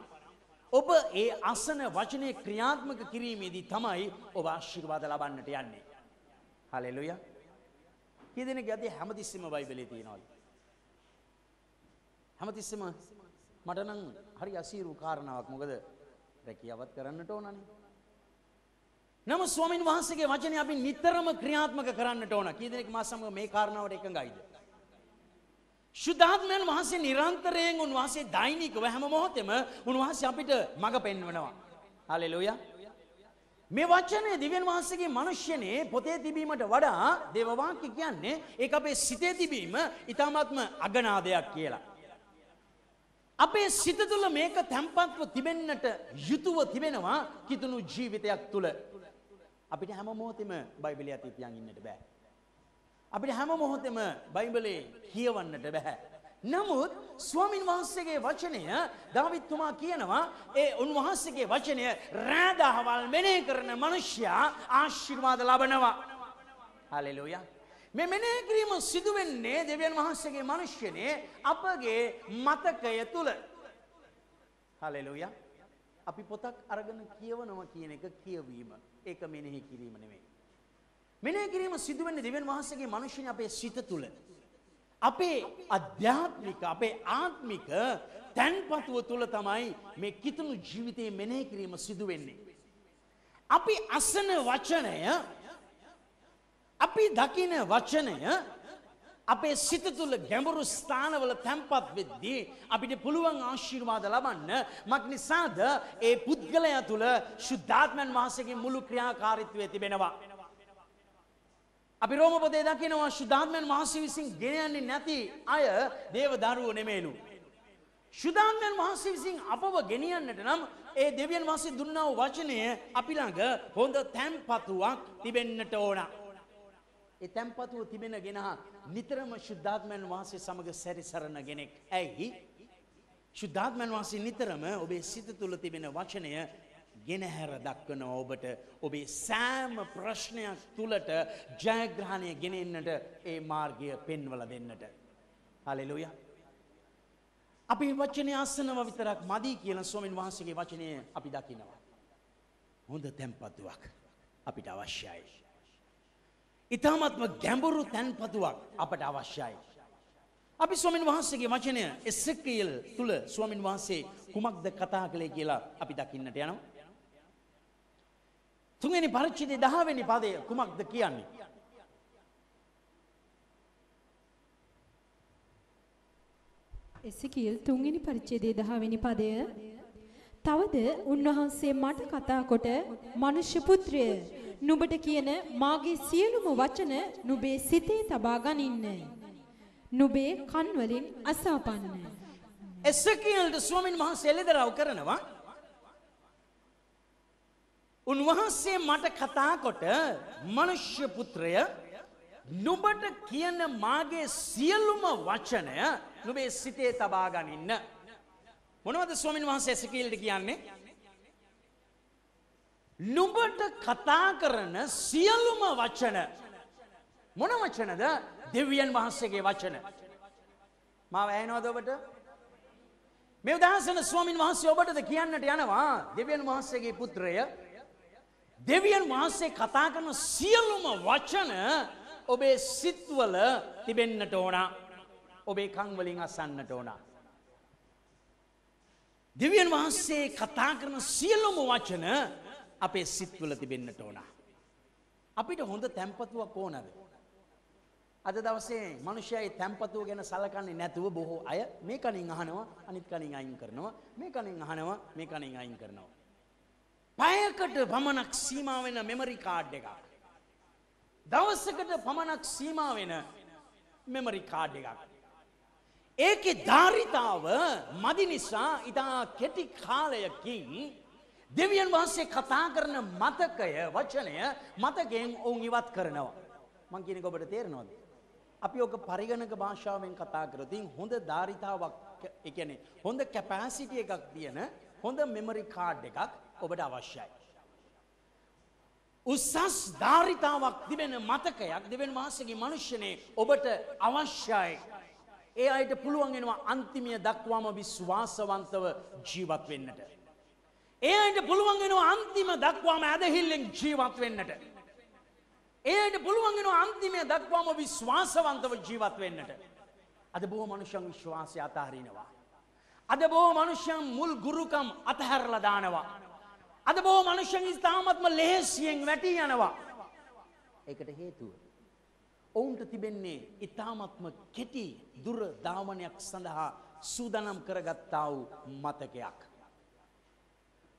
ඔබ ඒ අසන වචනය ක්‍රියාත්මක කිරීමේදී තමයි ඔබ ආශිර්වාද ලබන්නට යන්නේ. හලෙලුයා. කී දෙනෙක් යදී හැමතිස්සෙම බයිබලේ තියෙනවද? හැමතිස්සෙම මට නම් හරි අසීරු කාරණාවක් මොකද රැකියාවත් කරන්නට ඕනනේ. නම ස්වාමින් වහන්සේගේ වචනේ අපි නිතරම ක්‍රියාත්මක කරන්නට ඕන. කී දෙනෙක් මා සමග මේ කාරණාවට එකඟයිද? ශුද්ධාත්මයන් වහන්සේ නිරන්තරයෙන් උන්වහන්සේ දෛනිකව හැම මොහොතෙම උන්වහන්සේ අපිට මඟ පෙන්වනවා. හලෙලුයා. මේ වචනේ දිව්‍යන් වහන්සේගේ මිනිස්යනේ පොතේ තිබීමට වඩා දේව වාක්‍ය කියන්නේ ඒක අපේ සිතේ තිබීම ඊ타ත්ම අගනාදයක් කියලා. අපේ සිත තුළ මේක තැම්පත්ව තිබෙන්නට යුතුව තිබෙනවා කිතුණු ජීවිතයක් තුළ. අපිට හැම මොහොතෙම බයිබලය අතේ තියන් ඉන්නට බෑ. අපිට හැම මොහොතෙම බයිබලේ කියවන්නට බැහැ. නමුත් ස්වාමින් වහන්සේගේ වචනය දවිත්තුමා කියනවා ඒ උන්වහන්සේගේ වචනය රෑදහවල් මෙනේ කරන මනුෂ්‍යයා ආශිර්වාද ලබනවා. හලෙලුයා. මේ මෙනෙහි කිරීම සිදු වෙන්නේ දෙවියන් වහන්සේගේ මනුෂ්‍යනේ අපගේ මතකය තුල. හලෙලුයා. අපි පොතක් අරගෙන කියවනවා කියන එක කියවීම. ඒක මෙනෙහි කිරීම නෙමෙයි. මෙනෙහි කිරීම සිදු වෙන්නේ දෙවියන් වහන්සේගේ මනුෂ්‍යනේ අපේ සිත තුල. අපේ අධ්‍යාත්මික අපේ ආත්මික තැන්පතුව තුල තමයි මේ කිතුණු ජීවිතයේ මෙනෙහි කිරීම සිදු වෙන්නේ. අපි අසන වචනය අපි දකින වචනය අපේ සිත තුළ ගැඹුරු ස්ථානවල තැන්පත් වෙද්දී අපිට පුළුවන් ආශිර්වාද ලබන්න මක් නිසාද ඒ පුද්ගලයා තුළ ශුද්ධාත්මයන් වහන්සේගේ මුළු ක්‍රියාකාරීත්වය තිබෙනවා. අපි රෝම පොතේ දකිනවා ශුද්ධාත්මයන් වහන්සේ විසින් ගෙන යන්නේ නැති අය දේව දරුවෝ නෙමෙයිලු. ශුද්ධාත්මයන් වහන්සේ විසින් අපව ගෙනියන්නට නම් ඒ දෙවියන් වහන්සේ දුන්නා වූ වචනය අපි ළඟ හොඳ තැන්පතුවක් තිබෙන්නට ඕන. ඒ තැන්පතුව තිබෙන ගෙනහ නිතරම ශුද්ධාත්මයන් වහන්සේ සමග සැරිසරන කෙනෙක්. ඇයි? ශුද්ධාත්මයන් වහන්සේ නිතරම ඔබේ සිත තුළ තිබෙන වචනය ගෙනහැර දක්වනවා ඔබට ඔබේ සෑම ප්‍රශ්නයක් තුළට ජයග්‍රහණය ගෙනෙන්නට ඒ මාර්ගය පෙන්වල දෙන්නට. හලෙලුයා. අපි වචනය අස්සනව විතරක් මදී කියන ස්වාමින් වහන්සේගේ වචනය අපි දකිනවා. හොඳ තැන්පතුවක් අපිට අවශ්‍යයි. ඉතාමත්ම ගැඹුරු තැන්පතුවක් අපට අවශ්‍යයි. අපි ස්වාමින් වහන්සේගේ වචනය එසකේල් තුල ස්වාමින් වහන්සේ කුමක්ද කතා කළේ කියලා අපි දකින්නට යනවා. තුන්වෙනි පරිච්ඡේදයේ 10 වෙනි පදය කුමක්ද කියන්නේ? එසකියල් තුන්වෙනි පරිච්ඡේදයේ 10 වෙනි පදය තවද උන්වහන්සේ මට කතා කොට මනුෂ්‍ය පුත්‍රය නුඹට කියන මාගේ සියලුම වචන නුඹේ සිතේ තබා ගනින්න. නුඹේ කන් වලින් අසාපන්න. එසකේල්ට ස්වාමින් වහන්සේ එළදරව් කරනවා. උන්වහන්සේ මට කතා කොට මනුෂ්‍ය පුත්‍රය නුඹට කියන මාගේ සියලුම වචනය නුඹේ සිතේ තබා ගනින්න. මොනවද ස්වාමින් වහන්සේ එසකීල්ට කියන්නේ? නුඹට කතා කරන සියලුම වචන මොන වචනද? දෙවියන් වහන්සේගේ වචන. මාව ඇහෙනවද ඔබට? මේ උදාහරණ ස්වාමින් වහන්සේ ඔබටද කියන්නට යනවා දෙවියන් වහන්සේගේ පුත්‍රය දෙවියන් වහන්සේ කතා කරන සියලුම වචන ඔබේ සිත්වල තිබෙන්නට ඕන. ඔබේ කන් වලින් අසන්නට ඕන. දෙවියන් වහන්සේ කතා කරන සියලුම වචන අපේ සිත්වල තිබෙන්නට ඕන. අපිට හොඳ තැම්පතුවක් ඕනද. අද දවසේ මනුෂ්‍යයි තැම්පතුව ගැන සලකන්නේ නැතුව බොහෝ අය මේ කනින් අහනවා අනිත් කනින් අයින් කරනවා මේ කනින් අහනවා මේ කනින් අයින් කරනවා. පයකට පමණක් සීමා වෙන මෙමරි කාඩ් එකක්. දවසකට පමණක් සීමා වෙන මෙමරි කාඩ් එකක්. ඒකේ ධාරිතාව මදි නිසා ඉතා කෙටි කාලයකින් දෙවියන් වහන්සේ කතා කරන මතකය වචනය මතකයෙන් ඔවුන් ඉවත් කරනවා. මං කියන එක ඔබට තේරෙනවද? අපි ඔක පරිගණක භාෂාවෙන් කතා කරොතින් හොඳ ධාරිතාවක් ඒ කියන්නේ හොඳ කැපැසිටි එකක් තියෙන හොඳ මෙමරි කාඩ් එකක් ඔබට අවශ්‍යයි. උසස් ධාරිතාවක් තිබෙන මතකයක් දෙවන් මාසගේ මනුෂ්‍යනේ ඔබට අවශ්‍යයි. ඒ අයට පුළුවන් වෙනවා අන්තිමය දක්වාම විශ්වාසවන්තව ජීවත් වෙන්නට. ඒ අයට පුළුවන් වෙනවා අන්තිම දක්වාම ඇදහිල්ලෙන් ජීවත් වෙන්නට. ඒ අයට පුළුවන් වෙනවා අන්තිමය දක්වාම විශ්වාසවන්තව ජීවත් වෙන්නට. අද බොහෝ මනුෂ්‍යයන් විශ්වාසය අතහරිනවා. අද බොහෝ මනුෂ්‍යයන් මුල් ගුරුකම් අතහැරලා දානවා. අද බොහෝ මනුෂ්‍යයන් ඉතාමත්ම ලෙහෙසියෙන් වැටී යනවා. ඒකට හේතුව ඔවුන්ට තිබෙන්නේ ඉතාමත්ම කෙටි දුර ධාවනයක් සඳහා සූදානම් කරගත්තා වූ මතකයක්.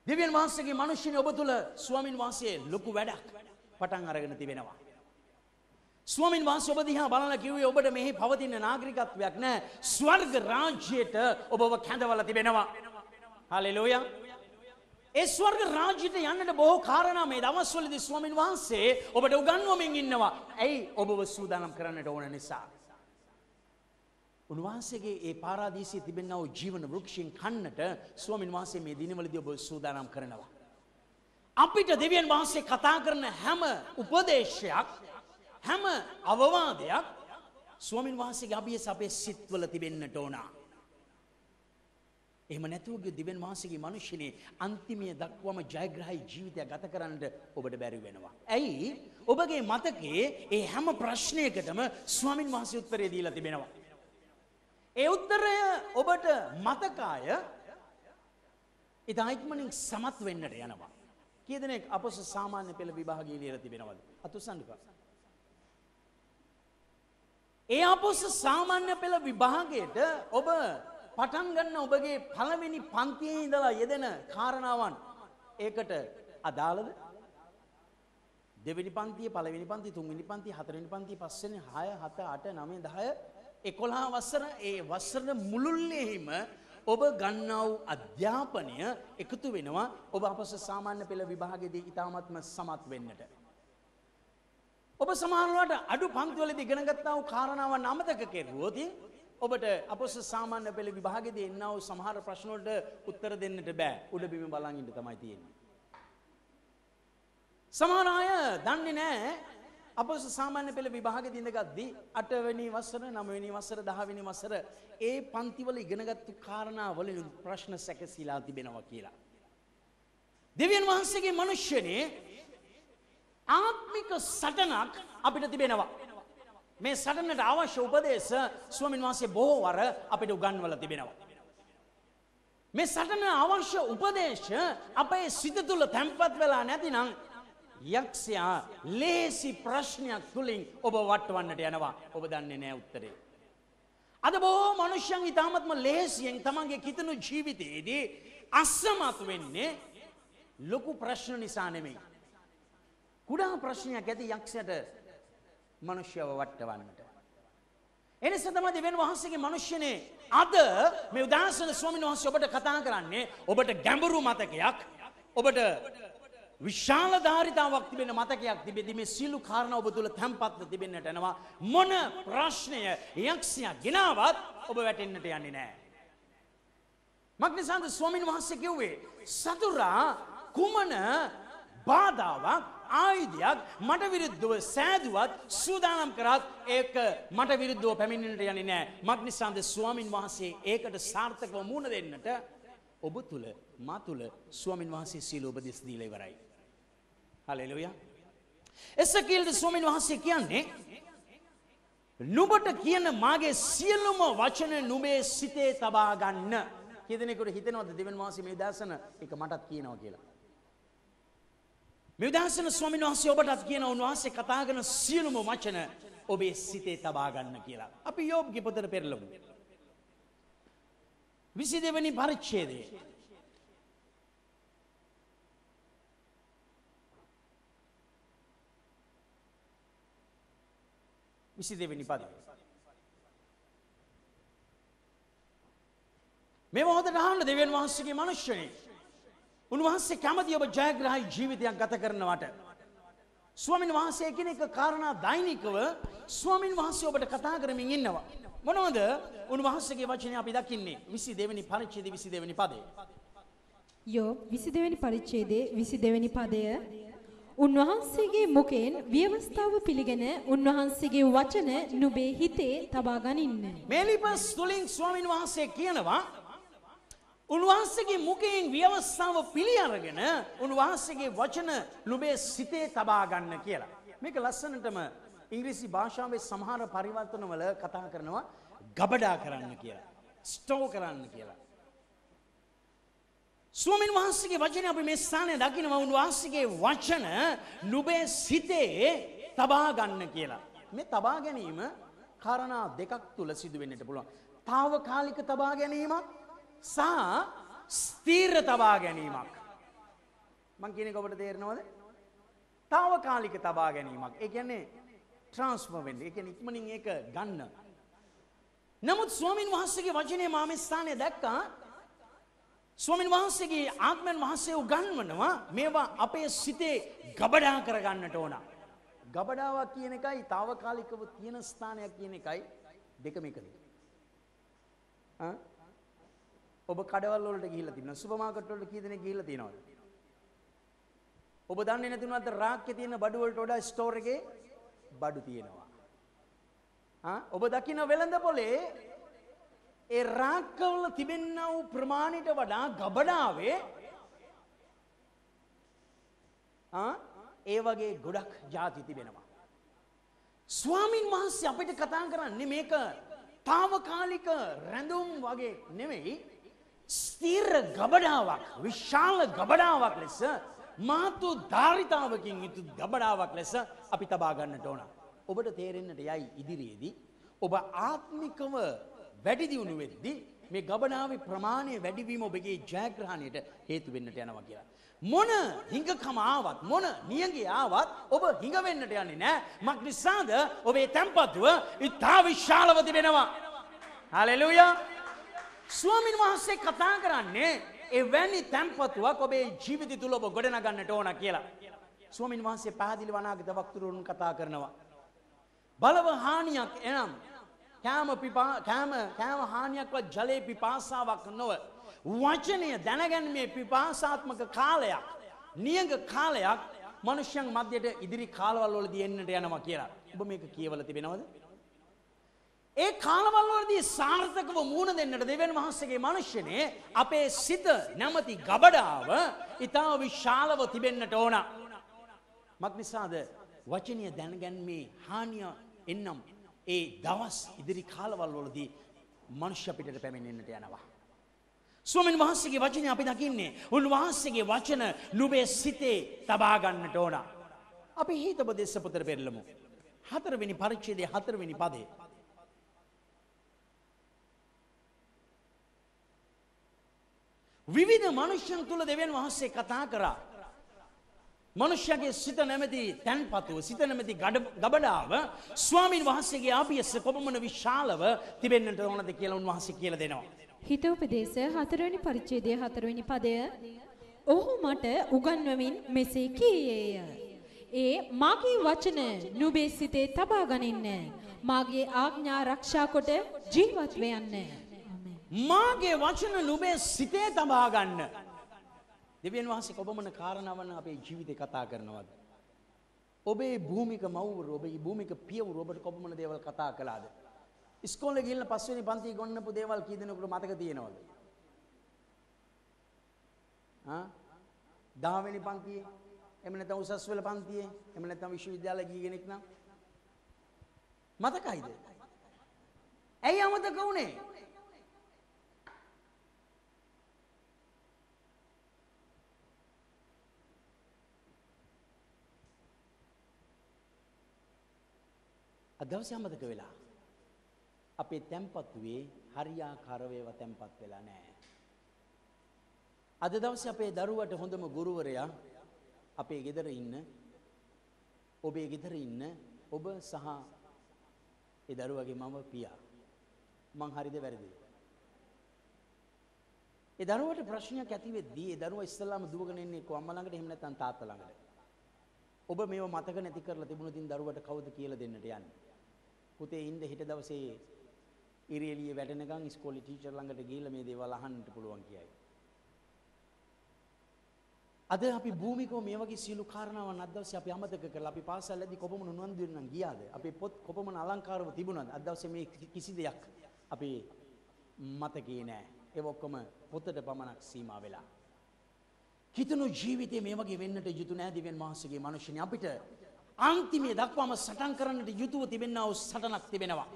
දෙවියන් වහන්සේගේ මනුෂ්‍යනේ ඔබ තුල ස්වාමින් වහන්සේ ලොකු වැඩක් පටන් අරගෙන තිබෙනවා. ස්වාමින් වහන්සේ ඔබ දිහා බලලා කිව්වේ ඔබට මෙහි පවතින නාගරිකත්වයක් නැහැ. ස්වර්ග රාජ්‍යයට ඔබව කැඳවලා තිබෙනවා. හලෙලූයා. ඒ ස්වර්ග රාජ්‍යයට යන්නට බොහෝ කාරණා මේ දවස්වලදී ස්වාමින් වහන්සේ ඔබට උගන්වමින් ඉන්නවා. ඇයි ඔබව සූදානම් කරන්නට ඕන නිසා. උන්වහන්සේගේ ඒ පාරාදීසයේ තිබෙනා වූ ජීවන වෘක්ෂයෙන් කන්නට ස්වාමින් වහන්සේ මේ දිනවලදී ඔබ සූදානම් කරනවා. අපිට දෙවියන් වහන්සේ කතා කරන හැම උපදේශයක් හැම අවවාදයක් ස්වාමින් වහන්සේගේ අභියස අපේ සිත්වල තිබෙන්නට ඕනා. එහෙම නැතුව ගිය දිවෙන් වහන්සේගේ මිනිස්සුනේ අන්තිමයේ දක්වම ජයග්‍රහී ජීවිතයක් ගත කරන්න ඔබට බැරි වෙනවා. ඇයි? ඔබගේ මතකයේ ඒ හැම ප්‍රශ්නයකටම ස්වාමින් වහන්සේ උත්තරය දීලා තිබෙනවා. ඒ උත්තරය ඔබට මතකාය ඉතා ඉක්මනින් සමත් වෙන්නට යනවා. කී දෙනෙක් අපොස සාමාන්‍ය පෙළ විභාගයේ ලියලා තිබෙනවද? අතුසන්නිපා. ඒ අපොස සාමාන්‍ය පෙළ විභාගයට ඔබ පටන් ගන්න ඔබගේ පළවෙනි පන්තියේ ඉඳලා යෙදෙන කාරණාවන් ඒකට අදාළද? දෙවෙනි පන්තිය, පළවෙනි පන්තිය, තුන්වෙනි පන්තිය, හතරවෙනි පන්තිය, පස්වෙනි 6, 7, 8, 9, 10, 11 වසර ඒ වසර මුළුල්ලේම ඔබ ගන්නා වූ අධ්‍යාපනය එකතු වෙනවා ඔබ අපස සාමාන්‍ය පෙළ විභාගයේදී ඊටාත්ම සමත් වෙන්නට. ඔබ සමහරවට අඩු පන්තිවලදී ඉගෙන ගත්තා වූ කාරණාවන් අමතක කෙරුවොත් ඔබට අපොස සාමාන්‍ය පෙළ විභාගයේදී එන්නා වූ සමහර ප්‍රශ්න වලට උත්තර දෙන්නට බෑ. උඩ බිම බලන් ඉන්න තමයි තියෙන්නේ. සමහර අය දන්නේ නැහැ අපොස සාමාන්‍ය පෙළ විභාගෙදී ඉඳගත්දී 8 වෙනි වසර 9 වෙනි වසර 10 වෙනි වසර ඒ පන්තිවල ඉගෙනගත්තු කාරණා වලින් ප්‍රශ්න සැකසීලා තිබෙනවා කියලා. දෙවියන් වහන්සේගේ මනුෂ්‍යනේ ආත්මික සටනක් අපිට තිබෙනවා. මේ සටනට අවශ්‍ය උපදේශ ස්වාමින් වහන්සේ බොහෝ වර අපිට උගන්වලා තිබෙනවා. මේ සටන අවශ්‍ය උපදේශ අපේ සිත තුළ තැන්පත් වෙලා නැතිනම් යක්ෂයා ලේසි ප්‍රශ්නයක් තුළින් ඔබ වට්ටවන්නට යනවා ඔබ දන්නේ නෑ උත්තරේ. අද බොහෝ මනුෂ්‍යන් ඉතාමත්ම ලේසියෙන් තමන්ගේ කිතනු ජීවිතයේදී අස්සමත් වෙන්නේ ලොකු ප්‍රශ්න නිසා නෙමෙයි. කුඩා ප්‍රශ්නයක් ඇති යක්ෂයට මනුෂ්‍යව වට්ටවන්නට. එනිසා තමයි දෙවියන් වහන්සේගේ මිනිස්සුනේ අද මේ උදාසන ස්වාමීන් වහන්සේ ඔබට කතා කරන්නේ ඔබට ගැඹුරු මතකයක් ඔබට විශාල ධාරිතාවක් තිබෙන මතකයක් තිබෙදි මේ සියලු කාරණා ඔබ තුල තැම්පත්ව තිබෙන්නට එනවා මොන ප්‍රශ්නය යක්ෂයා ගෙනාවත් ඔබ වැටෙන්නට යන්නේ නැහැ. මක්නිසාද ස්වාමීන් වහන්සේ කිව්වේ සතුරා කුමන බාධාවක් ආයුධයක් මට විරුද්ධව සෑදුවත් සූදානම් කරත් ඒක මට විරුද්ධව පැමිණෙන්නට යන්නේ නැහැ. මක්නිසාද ස්වාමින් වහන්සේ ඒකට සාර්ථකව මුහුණ දෙන්නට ඔබ තුල මා තුල ස්වාමින් වහන්සේ සීල උපදෙස් දීලා ඉවරයි. හලෙලුයා. එසකීල්ද ස්වාමින් වහන්සේ කියන්නේ නුඹට කියන මාගේ සියලුම වචන නුඹේ සිතේ තබා ගන්න. කීදෙනෙකුට හිතෙනවද දෙවියන් වහන්සේ මේ දාසන එක මටත් කියනවා කියලා. මේ දාසන ස්වාමින් වහන්සේ ඔබටත් කියන උන්වහන්සේ කතා කරන සියලුම වචන ඔබේ සිතේ තබා ගන්න කියලා. අපි යෝබ්ගේ පොතට පෙරලමු. 22 වෙනි පරිච්ඡේදයේ විසි දෙවැනි පද. මේ මොහොතට අහන්න දෙවියන් වහන්සේගේ මනුෂ්‍යනේ. උන්වහන්සේ කැමති ඔබ ජයග්‍රහයි ජීවිතයක් ගත කරනවට. ස්වාමින් වහන්සේ කෙනෙක් කාරණා දෛනිකව ස්වාමින් වහන්සේ ඔබට කතා කරමින් ඉන්නවා. මොනවද උන්වහන්සේගේ වචනය අපි දකින්නේ විසි දෙවැනි පරිච්චේද විසි දෙවැනි පදේ. යෝබ් 22 වෙනි පරිච්ඡේදයේ 22 වෙනි පදය උන්වහන්සේගේ මුකෙන් ව්‍යවස්ථාව පිළිගෙන උන්වහන්සේගේ වචන නුඹේ හිතේ තබා ගනින්න. මේලිපස් තුළින් ස්වාමින් වහන්සේ කියනවා උන්වහන්සේගේ මුකයෙන් ව්‍යවස්ථාව පිළි අරගෙන උන්වහන්සේගේ වචන නුබේ සිතේ තබා ගන්න කියලා. මේක ලස්සනටම ඉංග්‍රීසි භාෂාවේ සමහර පරිවර්තනවල කතා කරනවා ගබඩා කරන්න කියලා. ස්ටෝ කරන්න කියලා. ස්වාමීන් වහන්සේගේ වචනය අපි මේ ස්ථානයේ දකිනවා උන්වහන්සේගේ වචන නුඹේ සිතේ තබා ගන්න කියලා. මේ තබා ගැනීම කාරණා දෙකක් තුල සිදු වෙන්නට පුළුවන්. తాවකාලික තබා ගැනීමක් සහ ස්ථීර තබා ගැනීමක්. මං කියන එක ඔබට තේරෙනවද? తాවකාලික තබා ගැනීමක්. ඒ කියන්නේ ට්‍රාන්ස්ෆර් වෙන්න. ඒ කියන්නේ ඉක්මනින් ඒක ගන්න. නමුත් ස්වාමින් වහන්සේගේ වචනේ මා මේ ස්ථානයේ දැක්කා ස්වාමින් වහන්සේගේ ආත්මයන් වහන්සේ උගන්වනවා මේවා අපේ සිතේ ගබඩා කරගන්නට ඕන. ගබඩාවක් කියන එකයි తాවකාලිකව තියෙන ස්ථානයක් කියන එකයි දෙකම එකද. ඔබ කඩවල් වලට ගිහිල්ලා තියෙනවා සුපර් මාකට් වලට කී දෙනෙක් ගිහිල්ලා තියෙනවද? ඔබ දන්නේ නැති වුණාද රාක්කේ තියෙන බඩු වලට වඩා ස්ටෝර් එකේ බඩු තියෙනවා. ආ, ඔබ දකින වෙළඳ පොලේ ඒ රාක්කවල තිබෙන්න වූ ප්‍රමාණයට වඩා ගබඩාවේ ආ, ඒ වගේ ගොඩක් ජාති තිබෙනවා. ස්වාමින් වහන්සේ අපිට කතා කරන්නේ මේක తాවකාලික රැඳුම් වගේ නෙමෙයි ස්ථීර ගබඩාවක් විශාල ගබඩාවක් ලෙස මාතු ධාරිතාවකින් යුතු ගබඩාවක් ලෙස අපි තබා ගන්නට ඕන. ඔබට තේරෙන්නට යයි ඉදිරියේදී ඔබ ආත්මිකව වැඩි දියුණු වෙද්දී මේ ගබඩාවේ ප්‍රමාණය වැඩිවීම ඔබගේ ජයග්‍රහණයට හේතු වෙන්නට යනවා කියලා. මොන හිඟකම ආවත් මොන නියඟේ ආවත් ඔබ හිඟ වෙන්නට යන්නේ නැහැ. මක් නිසාද ඔබේ තැම්පතුව ඉතා විශාලව තිබෙනවා. හලෙලුයා. ස්වාමීන් වහන්සේ කතා කරන්නේ එවැනි තැම්පතුවක් ඔබේ ජීවිතය තුළ ඔබ ගොඩනගන්නට ඕන කියලා. ස්වාමීන් වහන්සේ පැහැදිලි වනාගත වක්තුරුන් කතා කරනවා. බලව හානියක් එනම් කෑම පිපා කෑම කෑම හානියක්වත් ජලයේ පිපාසාවක් නොව වචනය දැනගැන්මේ පිපාසාත්මක කාලයක් නියඟ කාලයක් මනුෂ්‍යයන් මධ්‍යයට ඉදිරි කාලවල් වලදී එන්නට යනවා කියලා. ඔබ මේක කියවල තිබෙනවද? ඒ කාලවල් වලදී සාර්ථකව මූණ දෙන්නට දෙවියන් වහන්සේගේ මනුෂ්‍යනේ අපේ සිත නැමැති ගබඩාව ඊටා විශාලව තිබෙන්නට ඕන. මක් නිසාද වචනය දැනගැන්මේ හානිය එන්නම් ඒ දවස් ඉදිරි කාලවල් වලදී මනුෂ්‍ය පිටට පැමිණෙන්නට යනවා. ස්වාමීන් වහන්සේගේ වචනය අපි දකින්නේ උන්වහන්සේගේ වචන නුබේ සිතේ තබා ගන්නට ඕන. අපි හිතබ දෙස්ස පොතර පෙරලමු. හතරවෙනි පරිච්ඡේදයේ හතරවෙනි පදේ. විවිධ මනුෂ්‍යන් තුළ දෙවියන් වහන්සේ කතා කරා. මනුෂ්‍යගේ සිත නැමැති තැන්පතුව සිත නැමැති ගබඩාව ස්වාමීන් වහන්සේගේ ආපියස්ස කොපමණ විශාලව තිබෙන්නට ඕනද කියලා උන්වහන්සේ කියලා දෙනවා. හිතෝපදේශ හතරවෙනි පරිච්ඡේදයේ හතරවෙනි පදය ඔහු මට උගන්වමින් මෙසේ කීයේය. ඒ මාගේ වචන නුඹේ සිතේ තබා ගනින්න. මාගේ ආඥා ආරක්ෂා කොට ජීවත් වෙයන්න. ආමේන්. මාගේ වචන නුබේ සිතේ තබා ගන්න. දෙවියන් වහන්සේ කොබමන කාරණාවන් අපේ ජීවිතේ කතා කරනවද? ඔබේ භූමික මව්වරු ඔබේ භූමික පියවරු ඔබට කොබමන දේවල් කතා කළාද? ඉස්කෝලේ ගිහිල්ලා පස්වෙනි පන්ති ගොන්නපු දේවල් කී දෙනෙකුට මතක තියෙනවද? ආ? 10 වෙනි පන්තියේ එහෙම නැත්නම් උසස් පෙළ පන්තියේ එහෙම නැත්නම් විශ්වවිද්‍යාලය ගිය කෙනෙක් නම් මතකයිද? ඇයි අමතක වුනේ? අදවස අමතක වෙලා. අපේ තැම්පත්වේ හරියාකාරවේව තැම්පත් වෙලා නෑ. අද දවස අපේ දරුවට හොඳම ගුරුවරයා අපේ ගෙදර ඉන්න ඔබේ ගෙදර ඉන්න ඔබ සහ ඒ දරුවගේ මම පියා. මං හරිද වැරදිද? ඒ දරුවට ප්‍රශ්නයක් ඇති වෙද්දී ඒ දරුවා ඉස්සල්ලාම දුවගෙන එන්නේ කො අම්මා ළඟට එහෙම නැත්නම් තාත්තා ළඟට. ඔබ මේව මතක නැති කරලා තිබුණොත් ඉතින් දරුවට කවුද කියලා දෙන්නට යන්නේ? පුතේ ඉන්න හෙට දවසේ ඉරියලිය වැටෙනකන් ඉස්කෝලේ ටීචර් ළඟට ගිහිල්ලා මේ දේවල් අහන්නට පුළුවන් කියයි. අද අපි භූමිකව මේ වගේ සියලු කාරණාවන් අද දවසේ අපි අමතක කරලා අපි පාසල්වලදී කොපමණ උනන්දු වෙනනම් ගියාද? අපේ පොත් කොපමණ අලංකාරව තිබුණාද? අද දවසේ මේ කිසි දෙයක් අපි මතකේ නෑ. ඒව ඔක්කොම පොතට පමණක් සීමා වෙලා. හිතනු ජීවිතේ මේ වගේ වෙන්නට යුතු නෑ දිවෙන් මහසගේ මනුෂ්‍යනේ අපිට අන්තිමේ දක්වාම සටන් කරන්නට යුතුව තිබෙන්නා වූ සටනක් තිබෙනවා.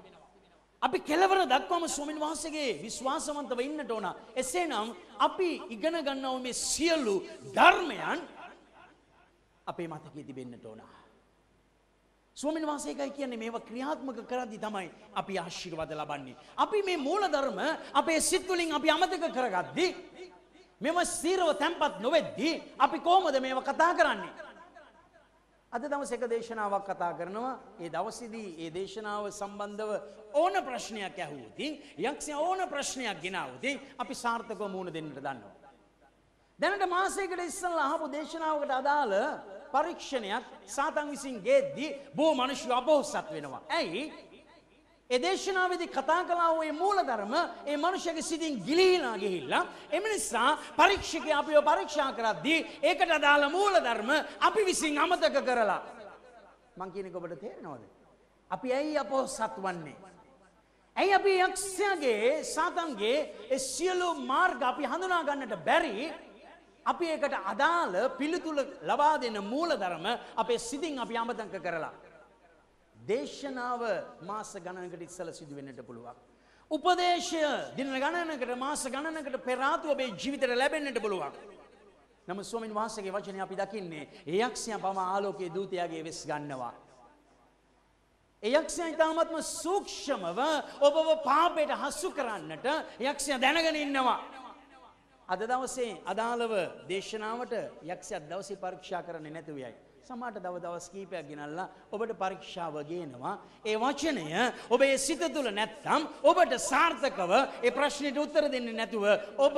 අපි කෙලවර දක්වාම ස්වාමීන් වහන්සේගේ විශ්වාසවන්තව ඉන්නට ඕන. එසේනම් අපි ඉගෙන ගන්නා වූ මේ සියලු ධර්මයන් අපේ මතකයේ තිබෙන්නට ඕන. ස්වාමීන් වහන්සේ එකයි කියන්නේ මේවා ක්‍රියාත්මක කරද්දී තමයි අපි ආශිර්වාද ලබන්නේ. අපි මේ මූලධර්ම අපේ සිත් වලින් අපි අමතක කරගද්දී මෙම ස්ථීරව තැන්පත් නොවෙද්දී අපි කොහොමද මේවා කතා කරන්නේ? අද දවස් එක දේශනාවක් කතා කරනවා. ඒ දවසේදී ඒ දේශනාව සම්බන්ධව ඕන ප්‍රශ්නයක් ඇහුවොත් යක්ෂයා ඕන ප්‍රශ්නයක් ගෙනාවොත් අපි සාර්ථකව මුහුණ දෙන්නට දන්නවා. දැනට මාසයකට ඉස්සෙල්ලා අහපු දේශනාවකට අදාළ පරීක්ෂණයක් සාතන් විසින් ගේද්දී බොහෝ මිනිස්සු අපොහොසත් වෙනවා. ඇයි? ඒ දේශනාවේදී කතා කළා වූ මේ මූලධර්ම ඒ මනුෂ්‍යගේ සිතින් ගිලිහිලා ගිහිල්ලා එම නිසා පරීක්ෂකයා අපිව පරීක්ෂා කරද්දී ඒකට අදාළ මූලධර්ම අපි විසින් අමතක කරලා මං කියන එක ඔබට තේරෙනවද? අපි ඇයි අපොහසත් වන්නේ? ඇයි අපි යක්ෂයාගේ සාතන්ගේ ඒ සියලු මාර්ග අපි හඳුනා ගන්නට බැරි අපි ඒකට අදාළ පිළිතුල ලබා දෙන මූලධර්ම අපේ සිතින් අපි අමතක කරලා දේශනාව මාස ගණනකට ඉස්සලා සිදු වෙන්නට පුළුවන්. උපදේශය දින ගණනකට මාස ගණනකට පෙර ආතුව ඔබේ ජීවිතයට ලැබෙන්නට පුළුවන්. නමුත් ස්වාමීන් වහන්සේගේ වචනේ අපි දකින්නේ ඒ යක්ෂයා පවා ආලෝකයේ දූතයාගේ වෙස් ගන්නවා. ඒ යක්ෂයා ඉතාමත්ම සූක්ෂමව ඔබව පාපයට හසු කරන්නට යක්ෂයා දැනගෙන ඉන්නවා. අද දවසේ අදාළව දේශනාවට යක්ෂයා දවසේ පරීක්ෂා කරන්නේ නැතුව යයි. සමහරට දව දවස් කීපයක් ගෙනල්ලා ඔබට පරීක්ෂාව ගේනවා. ඒ වචනය ඔබේ සිත තුළ නැත්තම් ඔබට සාර්ථකව ඒ ප්‍රශ්නෙට උත්තර දෙන්නේ නැතුව ඔබ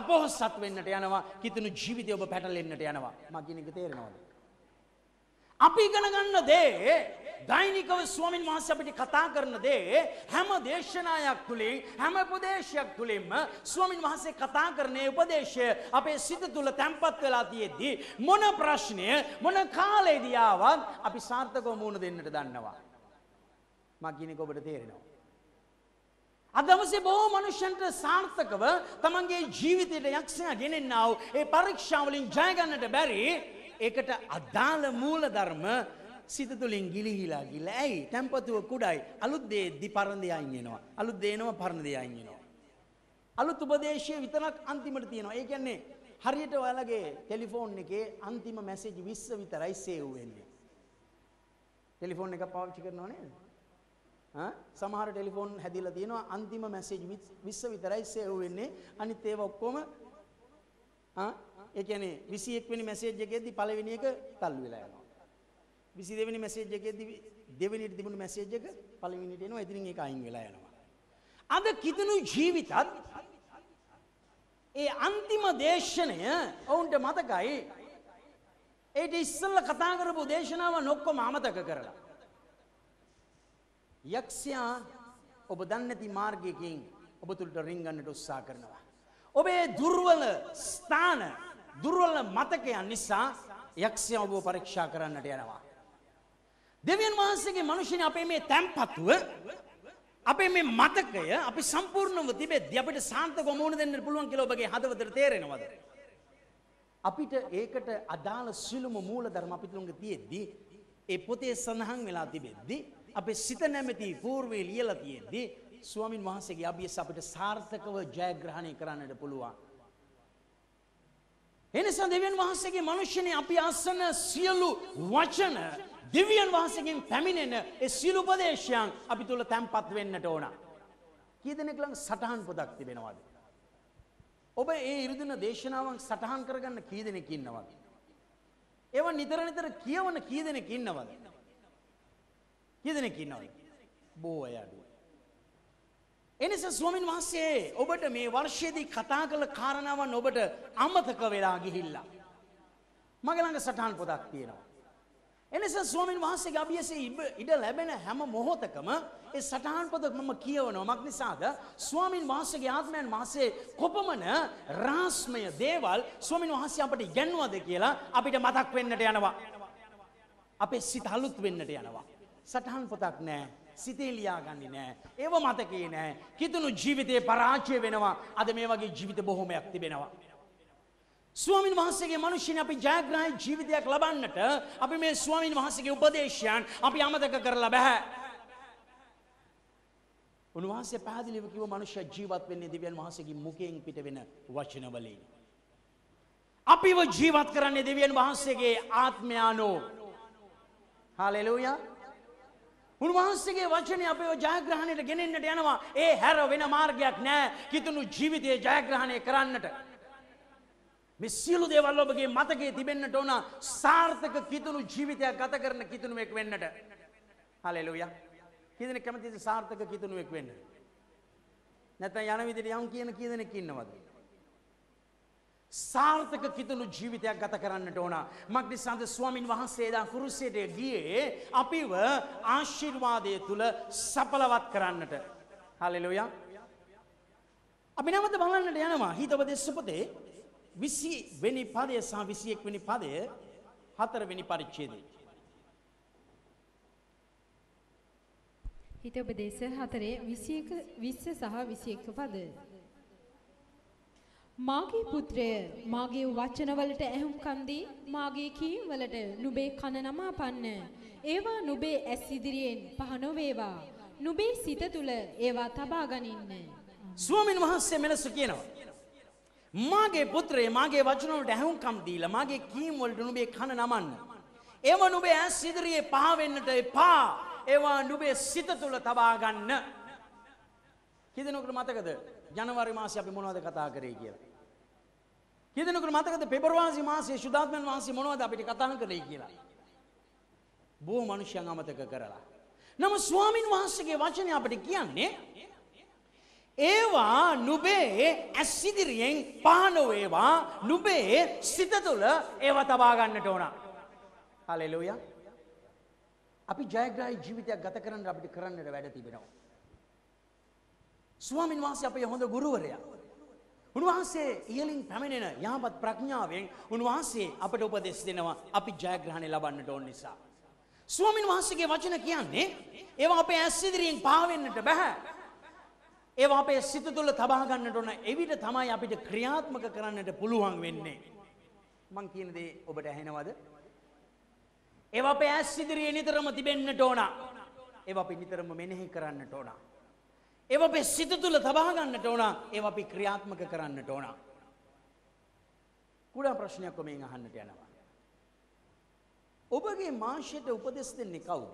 අපොහසත් වෙන්නට යනවා. කිතුණු ජීවිතය ඔබ පැටලෙන්නට යනවා. මා කියන එක තේරෙනවද? අපි ඉගෙන ගන්න දේ දෛනිකව ස්වාමින් වහන්සේ අපිට කතා කරන දේ හැම දේශනාවක් තුලින් හැම උපදේශයක් තුලින්ම ස්වාමින් වහන්සේ කතා කරන්නේ උපදේශය අපේ සිත තුල තැම්පත් වෙලා තියෙද්දි මොන ප්‍රශ්නය මොන කාලෙදී ආවත් අපි සාර්ථකව මුහුණ දෙන්නට දන්නවා. මා කියන එක ඔබට තේරෙනවා. අද දවසේ බොහෝ මනුෂ්‍යන්ට සාර්ථකව තමන්ගේ ජීවිතයට යක්ෂයා ගෙනෙන්නා වූ ඒ පරීක්ෂාවලින් ජය ගන්නට බැරි ඒකට අදාළ මූල ධර්ම සිත තුළින් ගිලිහිලා ගිල. ඇයි? තැම්පතුව කුඩයි. අලුත් දේ දි පරණ අයින් වෙනවා අලුත් දේනවා පරණ දේ අයින් වෙනවා අලුත් උපදේශය විතරක් අන්තිමට තියෙනවා. ඒ කියන්නේ හරියට ඔයාලගේ ටෙලිෆෝන් එකේ අන්තිම මැසේජ් 20 විතරයි සේව් වෙන්නේ. ටෙලිෆෝන් එක පාවිච්චි කරනව නේද? ආ? සමහර ටෙලිෆෝන් හැදිලා තියෙනවා අන්තිම මැසේජ් 20 විතරයි සේව් වෙන්නේ. අනිත් ඒවා ඔක්කොම ආ? ඒ කියන්නේ 21 වෙනි මැසේජ් එකේදී පළවෙනි එක තල්ලු වෙලා යනවා. 22 වෙනි මැසේජ් එකේදී දෙවෙනිට තිබුණු මැසේජ් එක පළවෙනිට එනවා. ඉතින් ඒක අයින් වෙලා යනවා. අද කිතුණු ජීවිතත් ඒ අන්තිම දේශනය ඔවුන්ට මතකයි. ඒට ඉස්සල්ල කතා කරපු දේශනාවන් ඔක්කොම අමතක කරලා. යක්ෂයා ඔබ දන්නේ නැති මාර්ගයකින් ඔබ තුළට රින්ගන්නට උත්සාහ කරනවා. ඔබේ දුර්වල ස්ථාන දුර්වල මතකයන් නිසා යක්ෂයා ඔබව පරීක්ෂා කරන්නට යනවා. දෙවියන් වහන්සේගේ මනුෂ්‍යන අපේ මේ තැම්පත්තුව අපේ මේ මතකය අපි සම්පූර්ණව තිබෙද්දී අපිට සාන්තක මුහුණ දෙන්න පුළුවන් කියලා ඔබගේ හදවතට තේරෙනවද? අපිට ඒකට අදාළ සිළුම මූලධර්ම අපිට ළඟ තියෙද්දී ඒ පොතේ සඳහන් වෙලා තිබෙද්දී අපේ සිත නැමැති పూర్වේ ලියලා තියෙද්දී ස්වාමින් වහන්සේගේ අභියස අපිට සාර්ථකව ජයග්‍රහණය කරන්නට පුළුවන්. එනිසා දෙවියන් වහන්සේගේ මනුෂ්‍යනේ අපි අසන සියලු වචන දෙවියන් වහන්සේගෙන් පැමිණෙන ඒ සියලු උපදේශයන් අපි තුල තැම්පත් වෙන්නට ඕන. කී දෙනෙක් ළඟ සටහන් පොතක් තිබෙනවද? ඔබ ඒ ඉරිදින දේශනාවන් සටහන් කරගන්න කී දෙනෙක් ඉන්නවද? ඒවා නිතර නිතර කියවන කී දෙනෙක් ඉන්නවද? කී දෙනෙක් ඉන්නවද? බොහෝ අය අඩුයි. එනිසා ස්වාමින් වහන්සේ ඔබට මේ වර්ෂයේදී කතා කළ කාරණාවන් ඔබට අමතක වෙලා ගිහිල්ලා. මගේ ළඟ සටහන් පොතක් තියෙනවා. එනිසා ස්වාමින් වහන්සේගේ අභියසේ ඉඩ ලැබෙන හැම මොහොතකම ඒ සටහන් පොත මම කියවනවා. මක් නිසාද? ස්වාමින් වහන්සේගේ ආත්මයන් මාසේ කොපමණ රාස්මය දේවල් ස්වාමින් වහන්සේ අපට ඉගැන්වුවද කියලා අපිට මතක් වෙන්නට යනවා. අපේ සිත අලුත් වෙන්නට යනවා. සටහන් පොතක් නැහැ. සිතේ ලියාගන්නේ නෑ. ඒව මතකේ නෑ. කිතුණු ජීවිතේ පරාජය වෙනවා. අද මේ වගේ ජීවිත බොහොමයක් තිබෙනවා. ස්වාමීන් වහන්සේගේ මනුෂ්‍යන අපි ජයග්‍රහයි ජීවිතයක් ලබන්නට අපි මේ ස්වාමීන් වහන්සේගේ උපදේශයන් අපි අමතක කරලා බැහැ. උන්වහන්සේ පැහැදිලිව කිව්ව මනුෂ්‍ය ජීවත් වෙන්නේ දෙවියන් වහන්සේගේ මුඛයෙන් පිට වෙන වචන වලින්. අපිව ජීවත් කරන්නේ දෙවියන් වහන්සේගේ ආත්මයානෝ. හාලෙලූයා. උන්වහන්සේගේ වචනය අපේ ජයග්‍රහණයට ගෙනෙන්නට යනවා. ඒ හැර වෙන මාර්ගයක් නෑ. කිතුණු ජීවිතය ජයග්‍රහණය කරන්නට. මේ සියලු දේවල් ඔබගේ මතකයේ තිබෙන්නට ඕන සාර්ථක කිතුණු ජීවිතයක් ගත කරන කිතුණුවෙක් වෙන්නට. හලෙලුයා. කී දෙනෙක් කැමතිද සාර්ථක කිතුණුවෙක් වෙන්න? නැත්නම් යන විදිහට යම් කියන කී දෙනෙක් ඉන්නවද? සාර්ථක කිතුණු ජීවිතයක් ගත කරන්නට ඕන. මක්නිසාද ස්වාමින් වහන්සේ එදා කුරුසයට ගියේ අපිව ආශිර්වාදය තුල සඵලවත් කරන්නට. හලෙලුයා. අපි නැවත බලන්නට යනවා හිතවදෙස් පොතේ විසි වෙනි පදය සහ විසියෙක් වෙනි පදය හතරවෙනි පරිච්චේදේ. හිත උපදේශ 4 21 20 සහ 21 පද මාගේ පුත්‍රය මාගේ වචනවලට ඇහුම්කන් දී මාගේ කීම් වලට නුඹේ කන නමාපන්න ඒවා නුඹේ ඇස් ඉදිරියෙන් පහ නොවේවා නුඹේ සිත තුල ඒවා තබා ගනින්න ස්වාමීන් වහන්සේ මෙලෙස කියනවා. මාගේ පුත්‍රය මාගේ වචනවලට ඇහුම්කම් දීලා මාගේ කීම් වලට නුඹේ කන නමන්න. ඒව නුඹේ ඇස් ඉදිරියේ පහ වෙන්නට එපා. ඒවා නුඹේ සිත තුල තබා ගන්න. කිදෙනෙකුට මතකද ජනවාරි මාසේ අපි මොනවද කතා කරේ කියලා? කිදෙනෙකුට මතකද පෙබරවාසි මාසයේ ශුද්ධාත්මයන් වහන්සේ මොනවද අපිට කතා කරේ කියලා? බොහෝ මිනිසයන් අමතක කරලා. නම ස්වාමින් වහන්සේගේ වචනය අපිට කියන්නේ ඒවා නුබේ ඇස් ඉදිරියෙන් පහන වේවා නුබේ සිත තුළ ඒවා තබා ගන්නට ඕන. හලෙලුයා. අපි ජයග්‍රාහී ජීවිතයක් ගත කරන්න අපිට කරන්නට වැඩ තිබෙනවා. ස්වාමින් වහන්සේ අපේ හොඳ ගුරුවරයා. උන්වහන්සේ ඉහලින් පැමිණෙන යහපත් ප්‍රඥාවෙන් උන්වහන්සේ අපට උපදෙස් දෙනවා අපි ජයග්‍රහණය ලබන්නට ඕන නිසා. ස්වාමින් වහන්සේගේ වචන කියන්නේ ඒවා අපේ ඇස් ඉදිරියෙන් පාවෙන්නට බෑ. ඒවා අපේ සිත තුළ තබා ගන්නට ඕන එවිට තමයි අපිට ක්‍රියාත්මක කරන්නට පුළුවන් වෙන්නේ. මං කියන දේ ඔබට ඇහෙනවද? ඒවා අපේ ඇස් ඉදිරියේ නිතරම තිබෙන්නට ඕන. ඒවා අපි නිතරම මෙනෙහි කරන්නට ඕන. ඒවා අපේ සිත තුළ තබා ගන්නට ඕන. ඒවා අපි ක්‍රියාත්මක කරන්නට ඕන. කුඩා ප්‍රශ්නයක් ඔබෙන් අහන්නට යනවා. ඔබගේ මාංශයට උපදෙස් දෙන්නේ කවුද?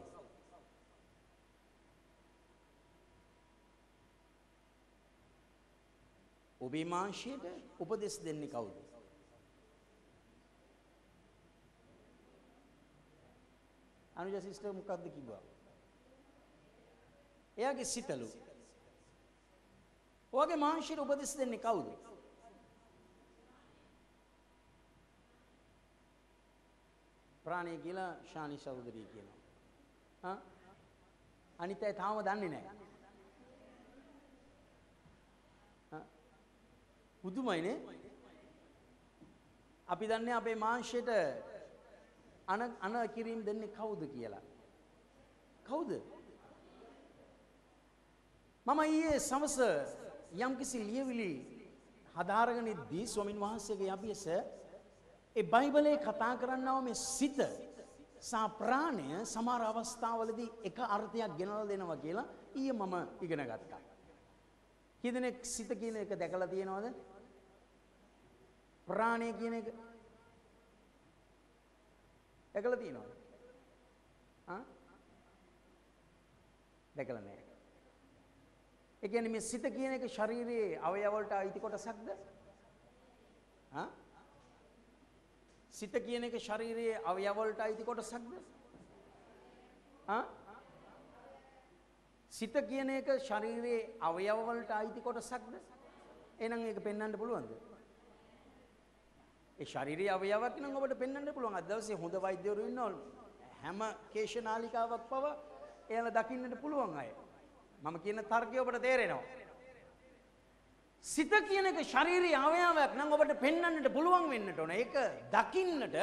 ඔබේ මාංශයට උපදෙස් දෙන්නේ කවුද? අනුජ සිස්ටර් මොකක්ද කිව්වා? එයාගේ සිතලු. ඔයාගේ මාංශයට උපදෙස් දෙන්නේ කවුද? ප්‍රාණය කියලා ශානි සහෝදරිය කියනවා. හා? අනිත් අය තාම දන්නේ නැහැ. හා? පුදුමයිනේ. අපි දන්නේ අපේ මාංශයට අන අන කිරීම දෙන්නේ කවුද කියලා. කවුද? මම ඊයේ සවස යම්කිසි ලියවිලි හදාරගෙන ඉද්දී ස්වාමින් වහන්සේගේ අභියස ඒ බයිබලයේ කතා කරන්නව මේ සිත සහ ප්‍රාණය සමහර අවස්ථාවලදී එක අර්ථයක් ගෙනලා දෙනවා කියලා ඊයේ මම ඉගෙන ගත්තා. කීදෙනෙක් සිත කියන එක දැකලා තියෙනවද? ප්‍රාණය කියන එක දැකලා තියෙනවද? ආ? දැකලා නැහැ. ඒ කියන්නේ මේ සිත කියන එක ශරීරයේ අවයවවලට අයිති කොටසක්ද? ආ? සිත කියන එක ශරීරයේ අවයවවලට අයිති කොටසක්ද? ආ? සිත කියන එක ශරීරයේ අවයවවලට අයිති කොටසක්ද? එහෙනම් ඒක පෙන්වන්න පුළුවන්ද? ඒ ශාරීරික අවයවයක් නම් ඔබට පෙන්වන්න පුළුවන්. අද දවසේ හොඳ වෛද්‍යවරු ඉන්නවා. හැම කේශ නාලිකාවක් පව එයාලා දකින්නට පුළුවන් අය. මම කියන තර්කය ඔබට තේරෙනවා. සිත කියන එක ශාරීරික අවයවයක් නම් ඔබට පෙන්වන්නට පුළුවන් වෙන්නට ඕන. ඒක දකින්නට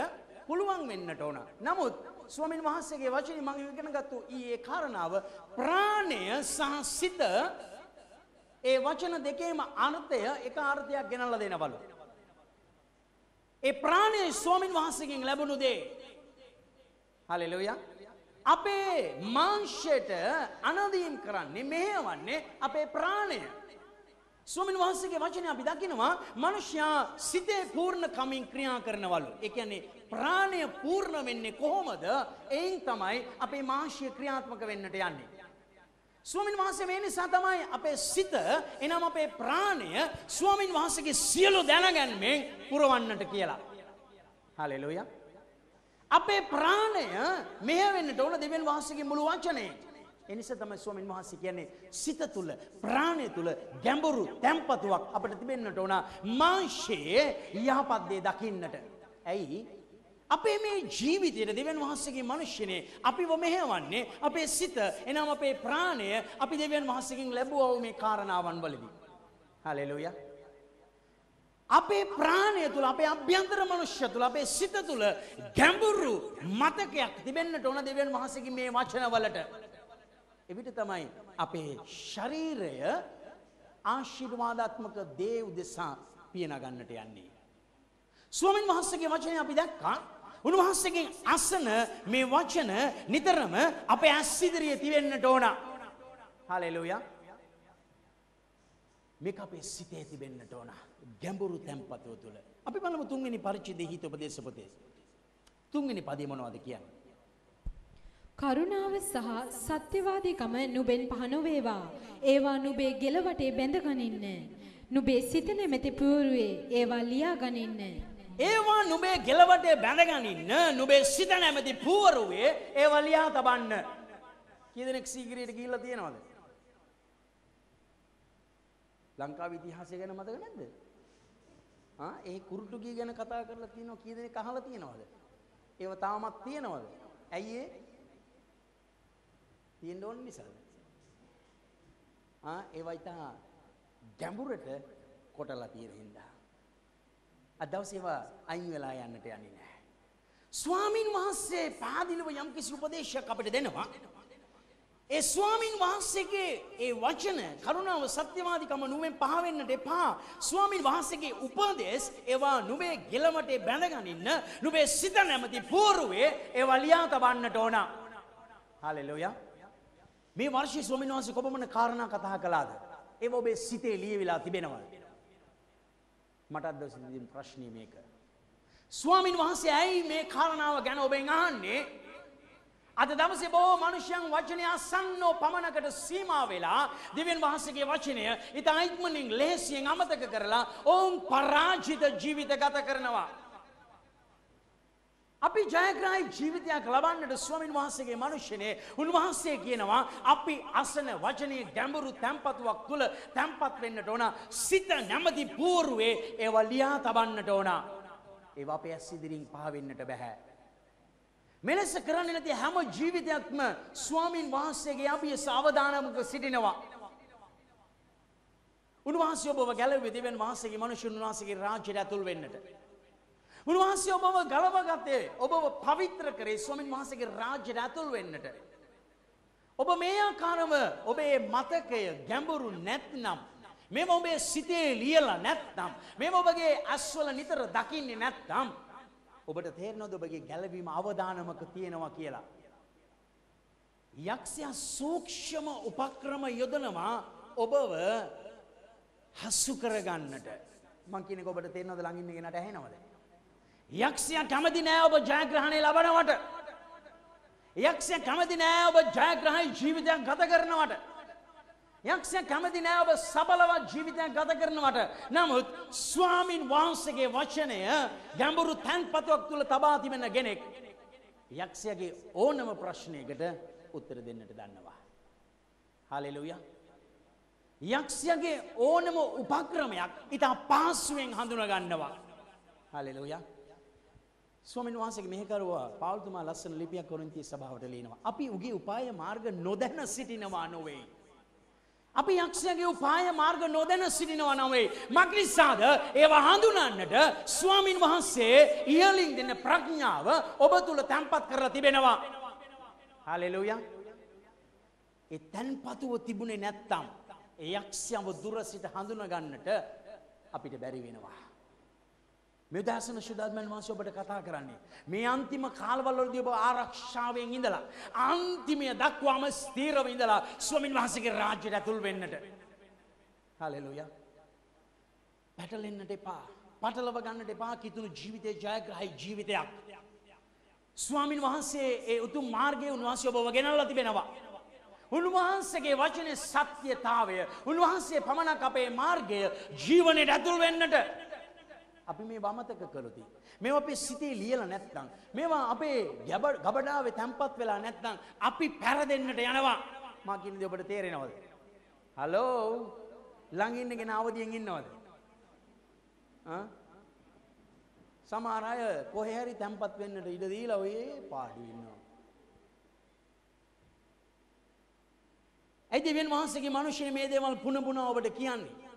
පුළුවන් වෙන්නට ඕන. නමුත් ස්වාමීන් වහන්සේගේ වචනේ මම ඉගෙන ගත්තු ඊයේ කාරණාව ප්‍රාණය සහ සිත ඒ වචන දෙකේම අර්ථය එක අර්ථයක් ගෙනල්ලා දෙනවලු. ඒ ප්‍රාණය ස්වාමින් වහන්සේගෙන් ලැබුණු දේ. හලෙලුයා. අපේ මාංශයට අනදීම් කරන්නේ මෙහෙවන්නේ අපේ ප්‍රාණය. ස්වාමින් වහන්සේගේ වචනේ අපි දකිනවා මනුෂ්‍යයා සිතේ පූර්ණ කමින් ක්‍රියා කරනවලු. ඒ කියන්නේ ප්‍රාණය පූර්ණ වෙන්නේ කොහොමද? එයින් තමයි අපේ මාංශය ක්‍රියාත්මක වෙන්නට යන්නේ. ස්වාමින් වහන්සේ මේ නිසා තමයි අපේ සිත එනම් අපේ ප්‍රාණය ස්වාමින් වහන්සේගේ සියලු දැනගැන්මෙන් පුරවන්නට කියලා. හලෙලුයා. අපේ ප්‍රාණය මෙහෙ වෙන්නට ඕන දෙවියන් වහන්සේගේ මුළු වචනේ. එනිසා තමයි ස්වාමින් වහන්සේ කියන්නේ සිත තුල ප්‍රාණය තුල ගැඹුරු තැම්පතුවක් අපිට තිබෙන්නට ඕන මාංශයේ යහපත් දේ දකින්නට. ඇයි? අපේ මේ ජීවිතයට දෙවන් වහන්සේගේ මනුෂ්‍යනේ අපිව මෙහෙවන්නේ අපේ සිත එනම් අපේ ප්‍රාණය අපි දෙවියන් වහන්සේගෙන් ලැබුවා වූ මේ කාරණාවන් වලදී. හලෙලුයා. අපේ ප්‍රාණය තුළ අපේ අභ්‍යන්තර මනුෂ්‍ය තුළ අපේ සිත තුළ ගැඹුරු මතකයක් තිබෙන්නට ඕන දෙවියන් වහන්සේගේ මේ වචනවලට. එවිට තමයි අපේ ශරීරය ආශිර්වාදාත්මක දේ උදෙසා පියනගන්නට යන්නේ. ස්වාමින් වහන්සේගේ වචනය අපි දැක්කා. උන්වහන්සේගෙන් අසන මේ වචන නිතරම අපේ ඇස් ඉදිරියේ තිබෙන්නට ඕන. හලෙලුයා. මේක අපේ සිතේ තිබෙන්නට ඕන. ගැඹුරු තැන්පතුව තුළ. අපි බලමු තුන්වෙනි පරිච්ඡේදයේ හිත උපදේශ පොතේ. තුන්වෙනි පදේ මොනවද කියන්නේ? කරුණාව සහ සත්‍යවාදීකම නුඹෙන් පහ නොවේවා. ඒවා නුඹේ ගෙලවටේ බැඳගනින්න. නුඹේ සිත නැමැති පුවරුවේ ඒවා ලියා ගනින්න. ඒවා නුබේ ගෙලවටේ බැඳගනින්න නුබේ සිත නැමැති පුවරුවේ ඒවා ලියා තබන්න. කීදෙනෙක් සීගිරියට ගිහිල්ලා තියෙනවද? ලංකාවේ ඉතිහාසය ගැන මතක නැද්ද? ආ ඒ කුරුටුගී ගැන කතා කරලා තියෙනවා කීදෙනෙක් අහලා තියෙනවද? ඒව තාමත් තියෙනවද? ඇයි ඒ? තියෙන්න ඕන නිසාද? ආ ඒවා ඉතා ගැඹුරට කොටලා තියෙන හින්දා. අද දවසේ ඒවා අයින් වෙලා යන්නට යන්නේ නැහැ. ස්වාමින් වහන්සේ පාදිලව යම්කිසි උපදේශයක් අපිට දෙනවා. ඒ ස්වාමින් වහන්සේගේ ඒ වචන කරුණාව සත්‍යවාදිකම නුඹෙන් පහ වෙන්නට එපා. ස්වාමින් වහන්සේගේ උපදේශ ඒවා නුඹේ ගෙලමටේ බැඳගනින්න නුඹේ සිත නැමැති පෝරුවේ ඒවා ලියා තබන්නට ඕන. හalleluya. මේ වර්ෂයේ ස්වාමින් වහන්සේ කොපමණ කාරණා කතා කළාද? ඒව ඔබේ සිතේ ලියවිලා තිබෙනවද? මටත් දවසේදී ප්‍රශ්නේ මේක. ස්වාමින් වහන්සේ ඇයි මේ කාරණාව ගැන ඔබෙන් අහන්නේ? අද දවසේ බොහෝ මනුෂ්‍යයන් වචනය අසන්නෝ පමණකට සීමා වෙලා දෙවියන් වහන්සේගේ වචනය ඉතා ඉක්මනින් ලේසියෙන් අමතක කරලා ඔවුන් පරාජිත ජීවිත ගත කරනවා. අපි ජයග්‍රහයි ජීවිතයක් ලබන්නට ස්වාමින් වහන්සේගේ මනුෂ්‍යනේ උන්වහන්සේ කියනවා අපි අසන වචනයේ ගැඹුරු තැන්පතුවක් තුළ තැන්පත් වෙන්නට ඕන සිත නැමති පූරුවේ ඒවා ලියා තබන්නට ඕන ඒවා අපේ ඇස් ඉදිරියෙන් පහවෙන්නට බැහැ මෙලෙස කරන්නේ නැති හැම ජීවිතයක්ම ස්වාමින් වහන්සේගේ අභිය සාවධානමක සිටිනවා උන්වහන්සේ ඔබව ගැලවුවේ දෙවියන් වහන්සේගේ මනුෂ්‍ය උන්වහන්සේගේ රාජ්‍යයට ඇතුල් වෙන්නට උන්වහන්සේ ඔබව ගලවගත්තේ ඔබව පවිත්‍ර කරේ ස්වාමින් වහන්සේගේ රාජ්‍යයට ඇතුල් වෙන්නට. ඔබ මේ ආකාරව ඔබේ මතකය ගැඹුරු නැත්නම් මෙම ඔබේ සිතේ ලියලා නැත්නම් මෙම ඔබගේ ඇස්වල නිතර දකින්නේ නැත්නම් ඔබට තේරෙනවද ඔබගේ ගැලවීම අවදානමක තියෙනවා කියලා. යක්ෂයා සූක්ෂම උපක්‍රම යොදනවා ඔබව හසු කරගන්නට. මං කියනක ඔබට තේරෙනවද ළඟින් ඉන්නගෙනට ඇහෙනවද? යක්ෂයා කැමති නෑ ඔබ ජයග්‍රහණය ලබනවට. යක්ෂයා කැමති නෑ ඔබ ජයග්‍රහයි ජීවිතයක් ගත කරනවට. යක්ෂයා කැමති නෑ ඔබ සබලවත් ජීවිතයක් ගත කරනවට. නමුත් ස්වාමින් වහන්සේගේ වචනය ගැඹුරු තැන්පතුවක් තුළ තබා තිබෙන කෙනෙක් යක්ෂයාගේ ඕනම ප්‍රශ්නයකට උත්තර දෙන්නට දන්නවා. හalleluya. යක්ෂයාගේ ඕනම උපක්‍රමයක් ඉතා පාසුවෙන් හඳුන ගන්නවා. හalleluya. ස්වාමීන් වහන්සේගේ මෙහෙකරුවා පාවුල්තුමා ලස්සන ලිපියක් කොරින්තිය සභාවට ලියනවා. අපි උගේ උපාය මාර්ග නොදැන සිටිනවා නොවේ. අපි යක්ෂයාගේ උපාය මාර්ග නොදැන සිටිනවා නොවේ. මක්නිසාද ඒවා හඳුනන්නට ස්වාමින් වහන්සේ ඉහලින් දෙන්න ප්‍රඥාව ඔබ තුල තැන්පත් කරලා තිබෙනවා. හalleluya. ඒ තැන්පතුව තිබුණේ නැත්තම් ඒ යක්ෂයව දුර සිට හඳුන ගන්නට අපිට බැරි වෙනවා. මේ උදාසන ශුද්ධාත්මයන් වහන්සේ ඔබට කතා කරන්නේ. මේ අන්තිම කාලවලදී ඔබ ආරක්ෂාවෙන් ඉඳලා අන්තිමය දක්වාම ස්ථීරව ඉඳලා ස්වාමින් වහන්සේගේ රාජ්‍යයට ඇතුල් වෙන්නට. හalleluya. පැටලෙන්නට එපා. පටලව ගන්නට එපා කිතුණු ජීවිතේ ජයග්‍රහයි ජීවිතයක්. ස්වාමින් වහන්සේ ඒ උතුම් මාර්ගයේ උන්වහන්සේ ඔබව ගෙනල්ලා තිබෙනවා. උන්වහන්සේගේ වචනේ සත්‍යතාවය උන්වහන්සේ පමණක් අපේ මාර්ගය ජීවනයට ඇතුල් වෙන්නට අපි මේ වමතක කළොති. මේ අපේ සිතේ ලියල නැත්තං. මේවා අපේ ගැබ ගබඩාවේ තැන්පත් වෙලා නැත්තං අපි පැරදෙන්න්නට යනවා මාකිනද ඔබට තේරෙනවද. හලෝ ළඟඉන්නගෙන අවදියෙන් ඉන්නවද. සමාරය කොහැරි තැන්පත් වෙන්නට ඉඩ දීලා ඔයේ පාඩිවෙන්නවා. ඇතිවෙන් වහන්සගේ මනුෂ්‍යය මේ දේවල් පුුණපුුණ ඔබට කියන්නේ.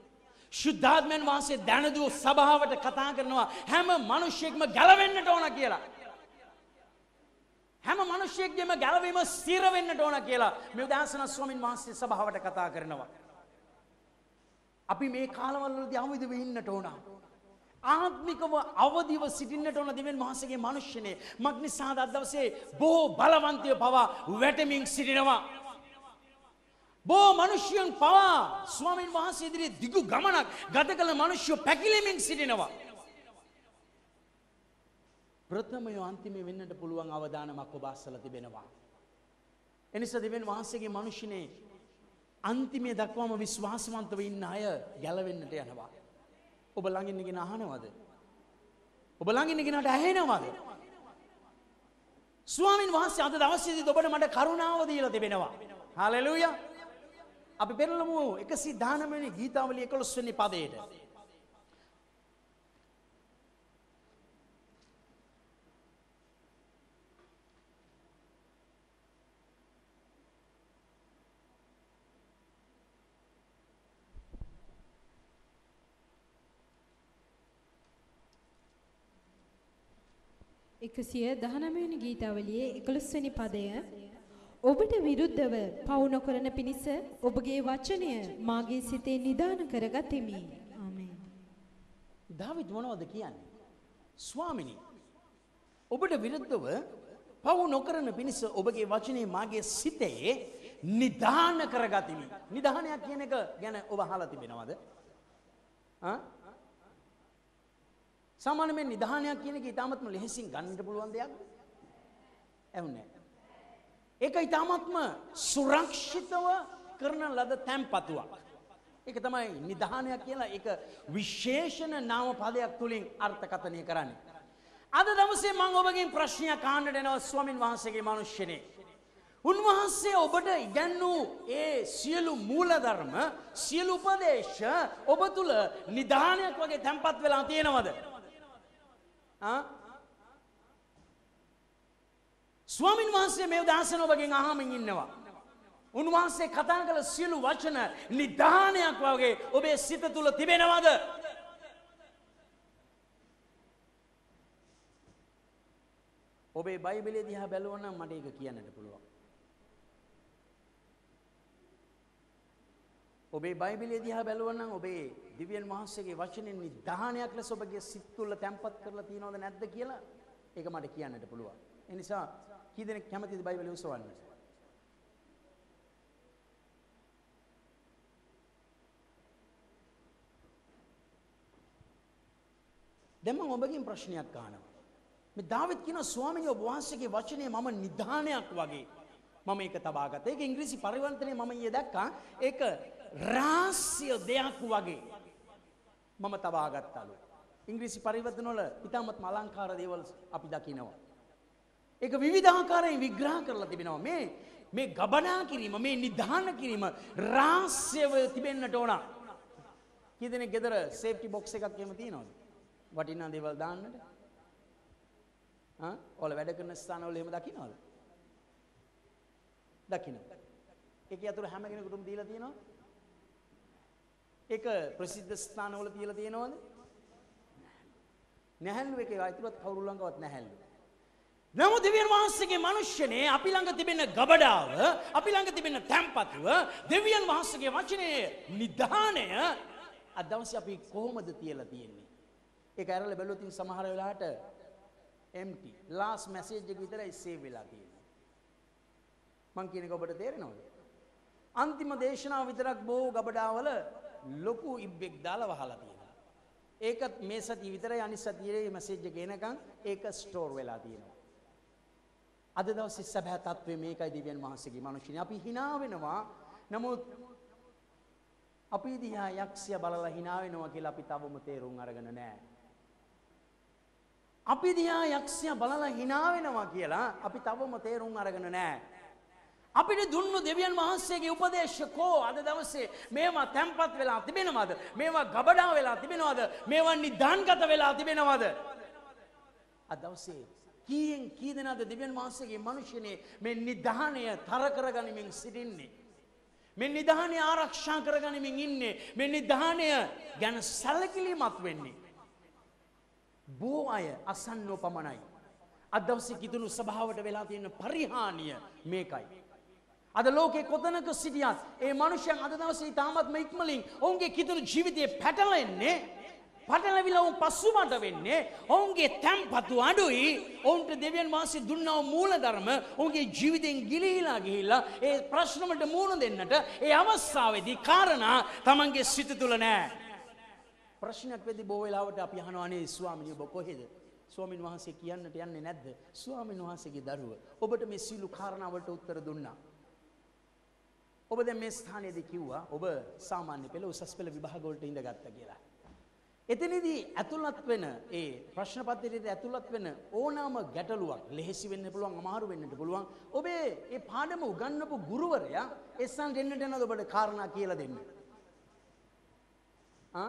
ශුද්ධාත්මයන් වහන්සේ දැනදූ සභාවට කතා කරනවා හැම මනුෂ්‍යයෙක්ම ගැලවෙන්නට ඕන කියලා. හැම මිනිසෙක්ගේම ගැලවීම ස්ථිර වෙන්නට ඕන කියලා මේ උදෑසන ස්වාමින් වහන්සේ සභාවට කතා කරනවා. අපි මේ කාලවලදී අවදිව ඉන්නට ඕන. ආත්මිකව අවදිව සිටින්නට ඕන දෙවියන් වහන්සේගේ මනුෂ්‍යනේ. මක් නිසාද අද දවසේ බොහෝ බලවන්තයෝ පවා වැටමින් සිටිනවා. බොහෝ මිනිසයන් පවා ස්වාමින් වහන්සේ ඉදිරියේ දිගු ගමනක් ගත කළ මිනිස්සු පැකිලෙමින් සිටිනවා. ප්‍රථමය අන්තිමය වෙන්නට පුළුවන් අවදානමක් ඔබ අස්සල තිබෙනවා. එනිසා දෙවියන් වහන්සේගේ මනුෂ්‍යනේ අන්තිමේ දක්වාම විශ්වාසවන්තව ඉන්න අය ගැලවෙන්නට යනවා. ඔබ ළඟින් ඉගෙන අහනවද? ඔබ ළඟින් ඉගෙනට ඇහෙනවද? ස්වාමින් වහන්සේ අද දවසේදී ඔබට මට කරුණාව දීලා තිබෙනවා. හalleluya. අපි පෙරලමු 119 වෙනි ගීතාවලිය 11 වෙනි පදයට. එකසිය දහනමවෙනි ගීතාවලියේ එකොළොස්වැනි පදය ඔබට විරුද්ධව පව් නොකරන පිණිස ඔබගේ වචනය මාගේ සිතේ නිදාන කරගතිමි. ආමේන්. දාවිද් මොනවද කියන්නේ? ස්වාමිනී ඔබට විරුද්ධව පව් නොකරන පිණිස ඔබගේ වචනේ මාගේ සිතේ නිදාන කරගතිමි. නිදානයක් කියන එක ගැන ඔබ අහලා තිබෙනවද? ආ? සාමාන්‍යයෙන් නිදානයක් කියන එක ඊටාත්ම ලෙහෙසින් ගන්නට පුළුවන් දෙයක්ද? ඇහුන්නේ ඒක ඊටාත්ම සුරක්ෂිතව කරන ලද තැම්පතුවක්. ඒක තමයි නිදානයක් කියලා ඒක විශේෂණ නාම පදයක් තුලින් අර්ථකථනය කරන්නේ. අද දවසේ මම ඔබගෙන් ප්‍රශ්නයක් අහන්නට එනවා ස්වාමින් වහන්සේගේ මිනිස්සුනේ. උන්වහන්සේ ඔබට ඉගැන්වූ ඒ සියලු මූලධර්ම සියලු උපදේශ ඔබ තුල නිදානයක් වගේ තැම්පත් වෙලා තියෙනවද? ස්වාමින් වහන්සේ මේ දාසන ඔබගෙන් අහමින් ඉන්නවා. උන්වහන්සේ කතා කළ සියලු වචන නිධානයක් වගේ ඔබේ සිත තුළ තිබෙනවද? ඔබේ බයිබලේ දිහා බැලුවනම් මට ඒක කියන්නට පුළුවන්. ඔබේ බයිබලේ දිහා බැලුවනම් ඔබේ දිව්‍යන් වහන්සේගේ වචනෙන් නිධානයක් ලෙස ඔබගේ සිත් තුළ තැම්පත් කරලා තියෙනවද නැද්ද කියලා ඒක මට කියන්නට පුළුවන්. ඒ නිසා කී දෙනෙක් කැමතිද බයිබලය උසවන්න? දැන් මම ඔබගෙන් ප්‍රශ්නයක් අහනවා. මේ දාවිද් කියන ස්වාමීන් වහන්සේගේ වචනේ මම නිධානයක් වගේ මම ඒක තබා ගත්තා. ඒක ඉංග්‍රීසි පරිවර්තනයේ මම ඊයේ දැක්කා. ඒක රාස්‍ය දෙයක් වගේ මම තබා ගත්තලු. ඉංග්‍රීසි පරිවර්තන වල ඉතාමත් අලංකාර දේවල් අපි දකිනවා. ඒක විවිධාකාරයෙන් විග්‍රහ කරලා තිබෙනවා. මේ මේ ගබනා කිරීම, මේ නිධාන කිරීම රාස්‍යව තිබෙන්නට ඕන. කී දෙනෙක් ගෙදර සේෆ්ටි බොක්ස් එකක් එහෙම තියෙනවද? වටිනා දේවල් දාන්නට? ආ? ඔයාලා වැඩ කරන ස්ථානවල එහෙම දකින්නවද? දකින්න. ඒක යතුරු හැම කෙනෙකුටම දීලා තියෙනවා. ඒක ප්‍රසිද්ධ ස්ථානවල තියලා තියෙනවද? නැහැල්ලු එකේ අයිතිවත් කවුරු ළඟවත් නැහැල්ලු. නමුත් දෙවියන් වහන්සේගේ මිනිස්සනේ අපි ළඟ තිබෙන ගබඩාව, අපි ළඟ තිබෙන තැම්පතුව, දෙවියන් වහන්සේගේ වචනේ නිධානය අද දවසේ අපි කොහොමද තියලා තියෙන්නේ? ඒක අරලා බැලුවොත් සමහර වෙලාවට empty last message එක විතරයි save වෙලා තියෙන්නේ. මං කියන එක ඔබට තේරෙනවද? අන්තිම දේශනාව විතරක් බොහෝ ගබඩාවල ලොකු ඉබ්බෙක් දාලා වහලා තියෙනවා. ඒකත් මේ සතිය විතරයි අනිත් සතියේ මැසේජ් එක එනකන් ඒක ස්ටෝර් වෙලා තියෙනවා. අද දවසේ සැබෑ තත්ත්වය මේකයි දිව්‍යන් වහන්සේගේ මිනිස්සුනි අපි hina වෙනවා. නමුත් අපි දිහා යක්ෂය බලලා hina වෙනවා කියලා අපි තවම තේරුම් අරගෙන නැහැ. අපි දිහා යක්ෂය බලලා hina වෙනවා කියලා අපි තවම තේරුම් අරගෙන නැහැ. අපිට දුන්නු දෙවියන් වහන්සේගේ උපදේශකෝ අද දවසේ මේවා තැම්පත් වෙලා තිබෙනවද මේවා ගබඩා වෙලා තිබෙනවද මේවා නිධාන්ගත වෙලා තිබෙනවද අද දවසේ කීයෙන් කී දෙනාද දෙවියන් වහන්සේගේ මනුෂ්‍යනේ මේ නිධානය තර කරගනිමින් සිටින්නේ? මේ නිධානය ආරක්ෂා කරගනිමින් ඉන්නේ? මේ නිධානය ගැන සැලකිලිමත් වෙන්නේ? බෝ අය අසන්නෝ පමණයි. අද දවසේ කිතුණු සභාවට වෙලා තියෙන පරිහානිය මේකයි. අද ලෝකේ කොතනක සිටියත් ඒ මනුෂ්‍යයන් අද දවසේ තාමත්ම ඉක්මලින් ඔවුන්ගේ කිතුණු ජීවිතේ පැටලෙන්නේ පටලවිලා ඔවුන් පස්සුමට වෙන්නේ ඔවුන්ගේ තැම්පතු අඩුයි. ඔවුන්ට දෙවියන් වහන්සේ දුන්නා වූ මූලධර්ම ඔවුන්ගේ ජීවිතෙන් ගිලිහිලා ගිහිල්ලා ඒ ප්‍රශ්නවලට මුහුණ දෙන්නට ඒ අවස්ථාවේදී කාරණා තමන්ගේ සිත තුල නෑ. ප්‍රශ්නයක් වෙද්දී බොහෝ වෙලාවට අපි අහනවා අනේ ස්වාමිනේ ඔබ කොහෙද? ස්වාමින් වහන්සේ කියන්නට යන්නේ නැද්ද? ස්වාමින් වහන්සේගේ දරුව ඔබට මේ සීලු කාරණාවලට උත්තර දුන්නා. ඔබ දැන් මේ ස්ථානයේදී කිව්වා ඔබ සාමාන්‍ය පෙළ උසස් පෙළ විභාග වලට ඉඳගත්තා කියලා. එතනදී ඇතුළත් වෙන ඒ ප්‍රශ්න පත්‍රයේදී ඇතුළත් වෙන ඕනෑම ගැටලුවක් ලෙහෙසි වෙන්න පුළුවන් අමාරු වෙන්නට පුළුවන් ඔබේ ඒ පාඩම උගන්වපු ගුරුවරයා එස්සන් දෙන්නට යනද ඔබට කාරණා කියලා දෙන්න? ආ?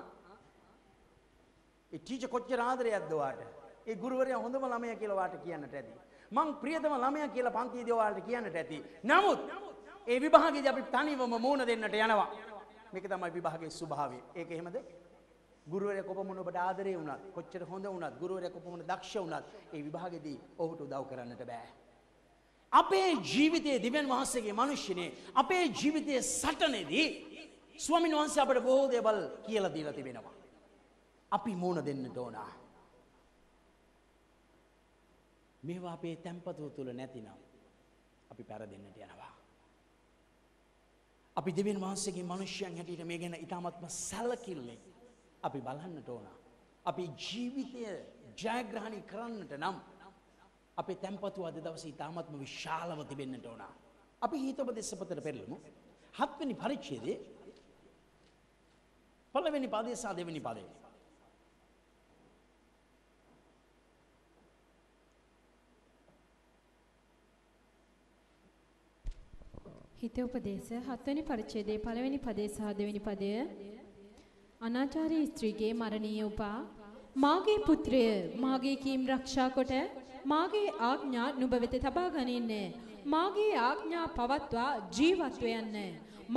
ඒ ටීචර් කොච්චර ආදරයක්ද ඔයාට? ඒ ගුරුවරයා හොඳම ළමයා කියලා ඔයාට කියන්නට ඇති. මං ප්‍රියතම ළමයා කියලා පන්තියේදී ඔයාලට කියන්නට ඇති. නමුත් ඒ විභාගයේදී අපි තනිවම මූණ දෙන්නට යනවා. මේක තමයි විභාගයේ ස්වභාවය. ඒක එහෙමද? ගුරුවරයා කොපමණ ඔබට ආදරේ වුණත් කොච්චර හොඳ වුණත් ගුරුවරයා කොපමණ දක්ෂ වුණත් ඒ විභාගෙදී ඔහුට උදව් කරන්නට බෑ. අපේ ජීවිතයේ දිව්‍යන් වහන්සේගේ මිනිස්සුනේ අපේ ජීවිතයේ සටනේදී ස්වාමීන් වහන්සේ අපට බොහෝ දේවල් කියලා දීලා තිබෙනවා. අපි මූණ දෙන්නට ඕන. මේවා අපේ තැම්පතුව තුල නැතිනම් අපි පෙරදෙන්නට යනවා. අපි දෙවියන් වහන්සේගේ මිනිස්යන් හැටියට මේ ගැන ඊටාත්ම සැලකිල්ලෙන් අපි බලන්නට ඕන. අපි ජීවිතය ජයග්‍රහණය කරන්නට නම් අපේ තැන්පතු අද දවස ඉතාමත්ම විශාලව තිබෙන්න්නට ඕන. අපි හිතොබ දෙස්සපතට පෙරලමු. හත්වනි පරිච්චේදේ පලවෙනි පදේ සා දෙවැනි පදේ. හිත උපදේශ හත්වැනි පරිච්ඡේදයේ පළවෙනි පදේ සහ දෙවෙනි පදය අනාචාරී ස්ත්‍රීගේ මරණීය උපා. මාගේ පුත්‍රය මාගේ කීම් රක්ෂා කොට මාගේ ආඥා නුඹ වෙත තබා ගනින්නේ. මාගේ ආඥා පවත්වා ජීවත්ව යන්න.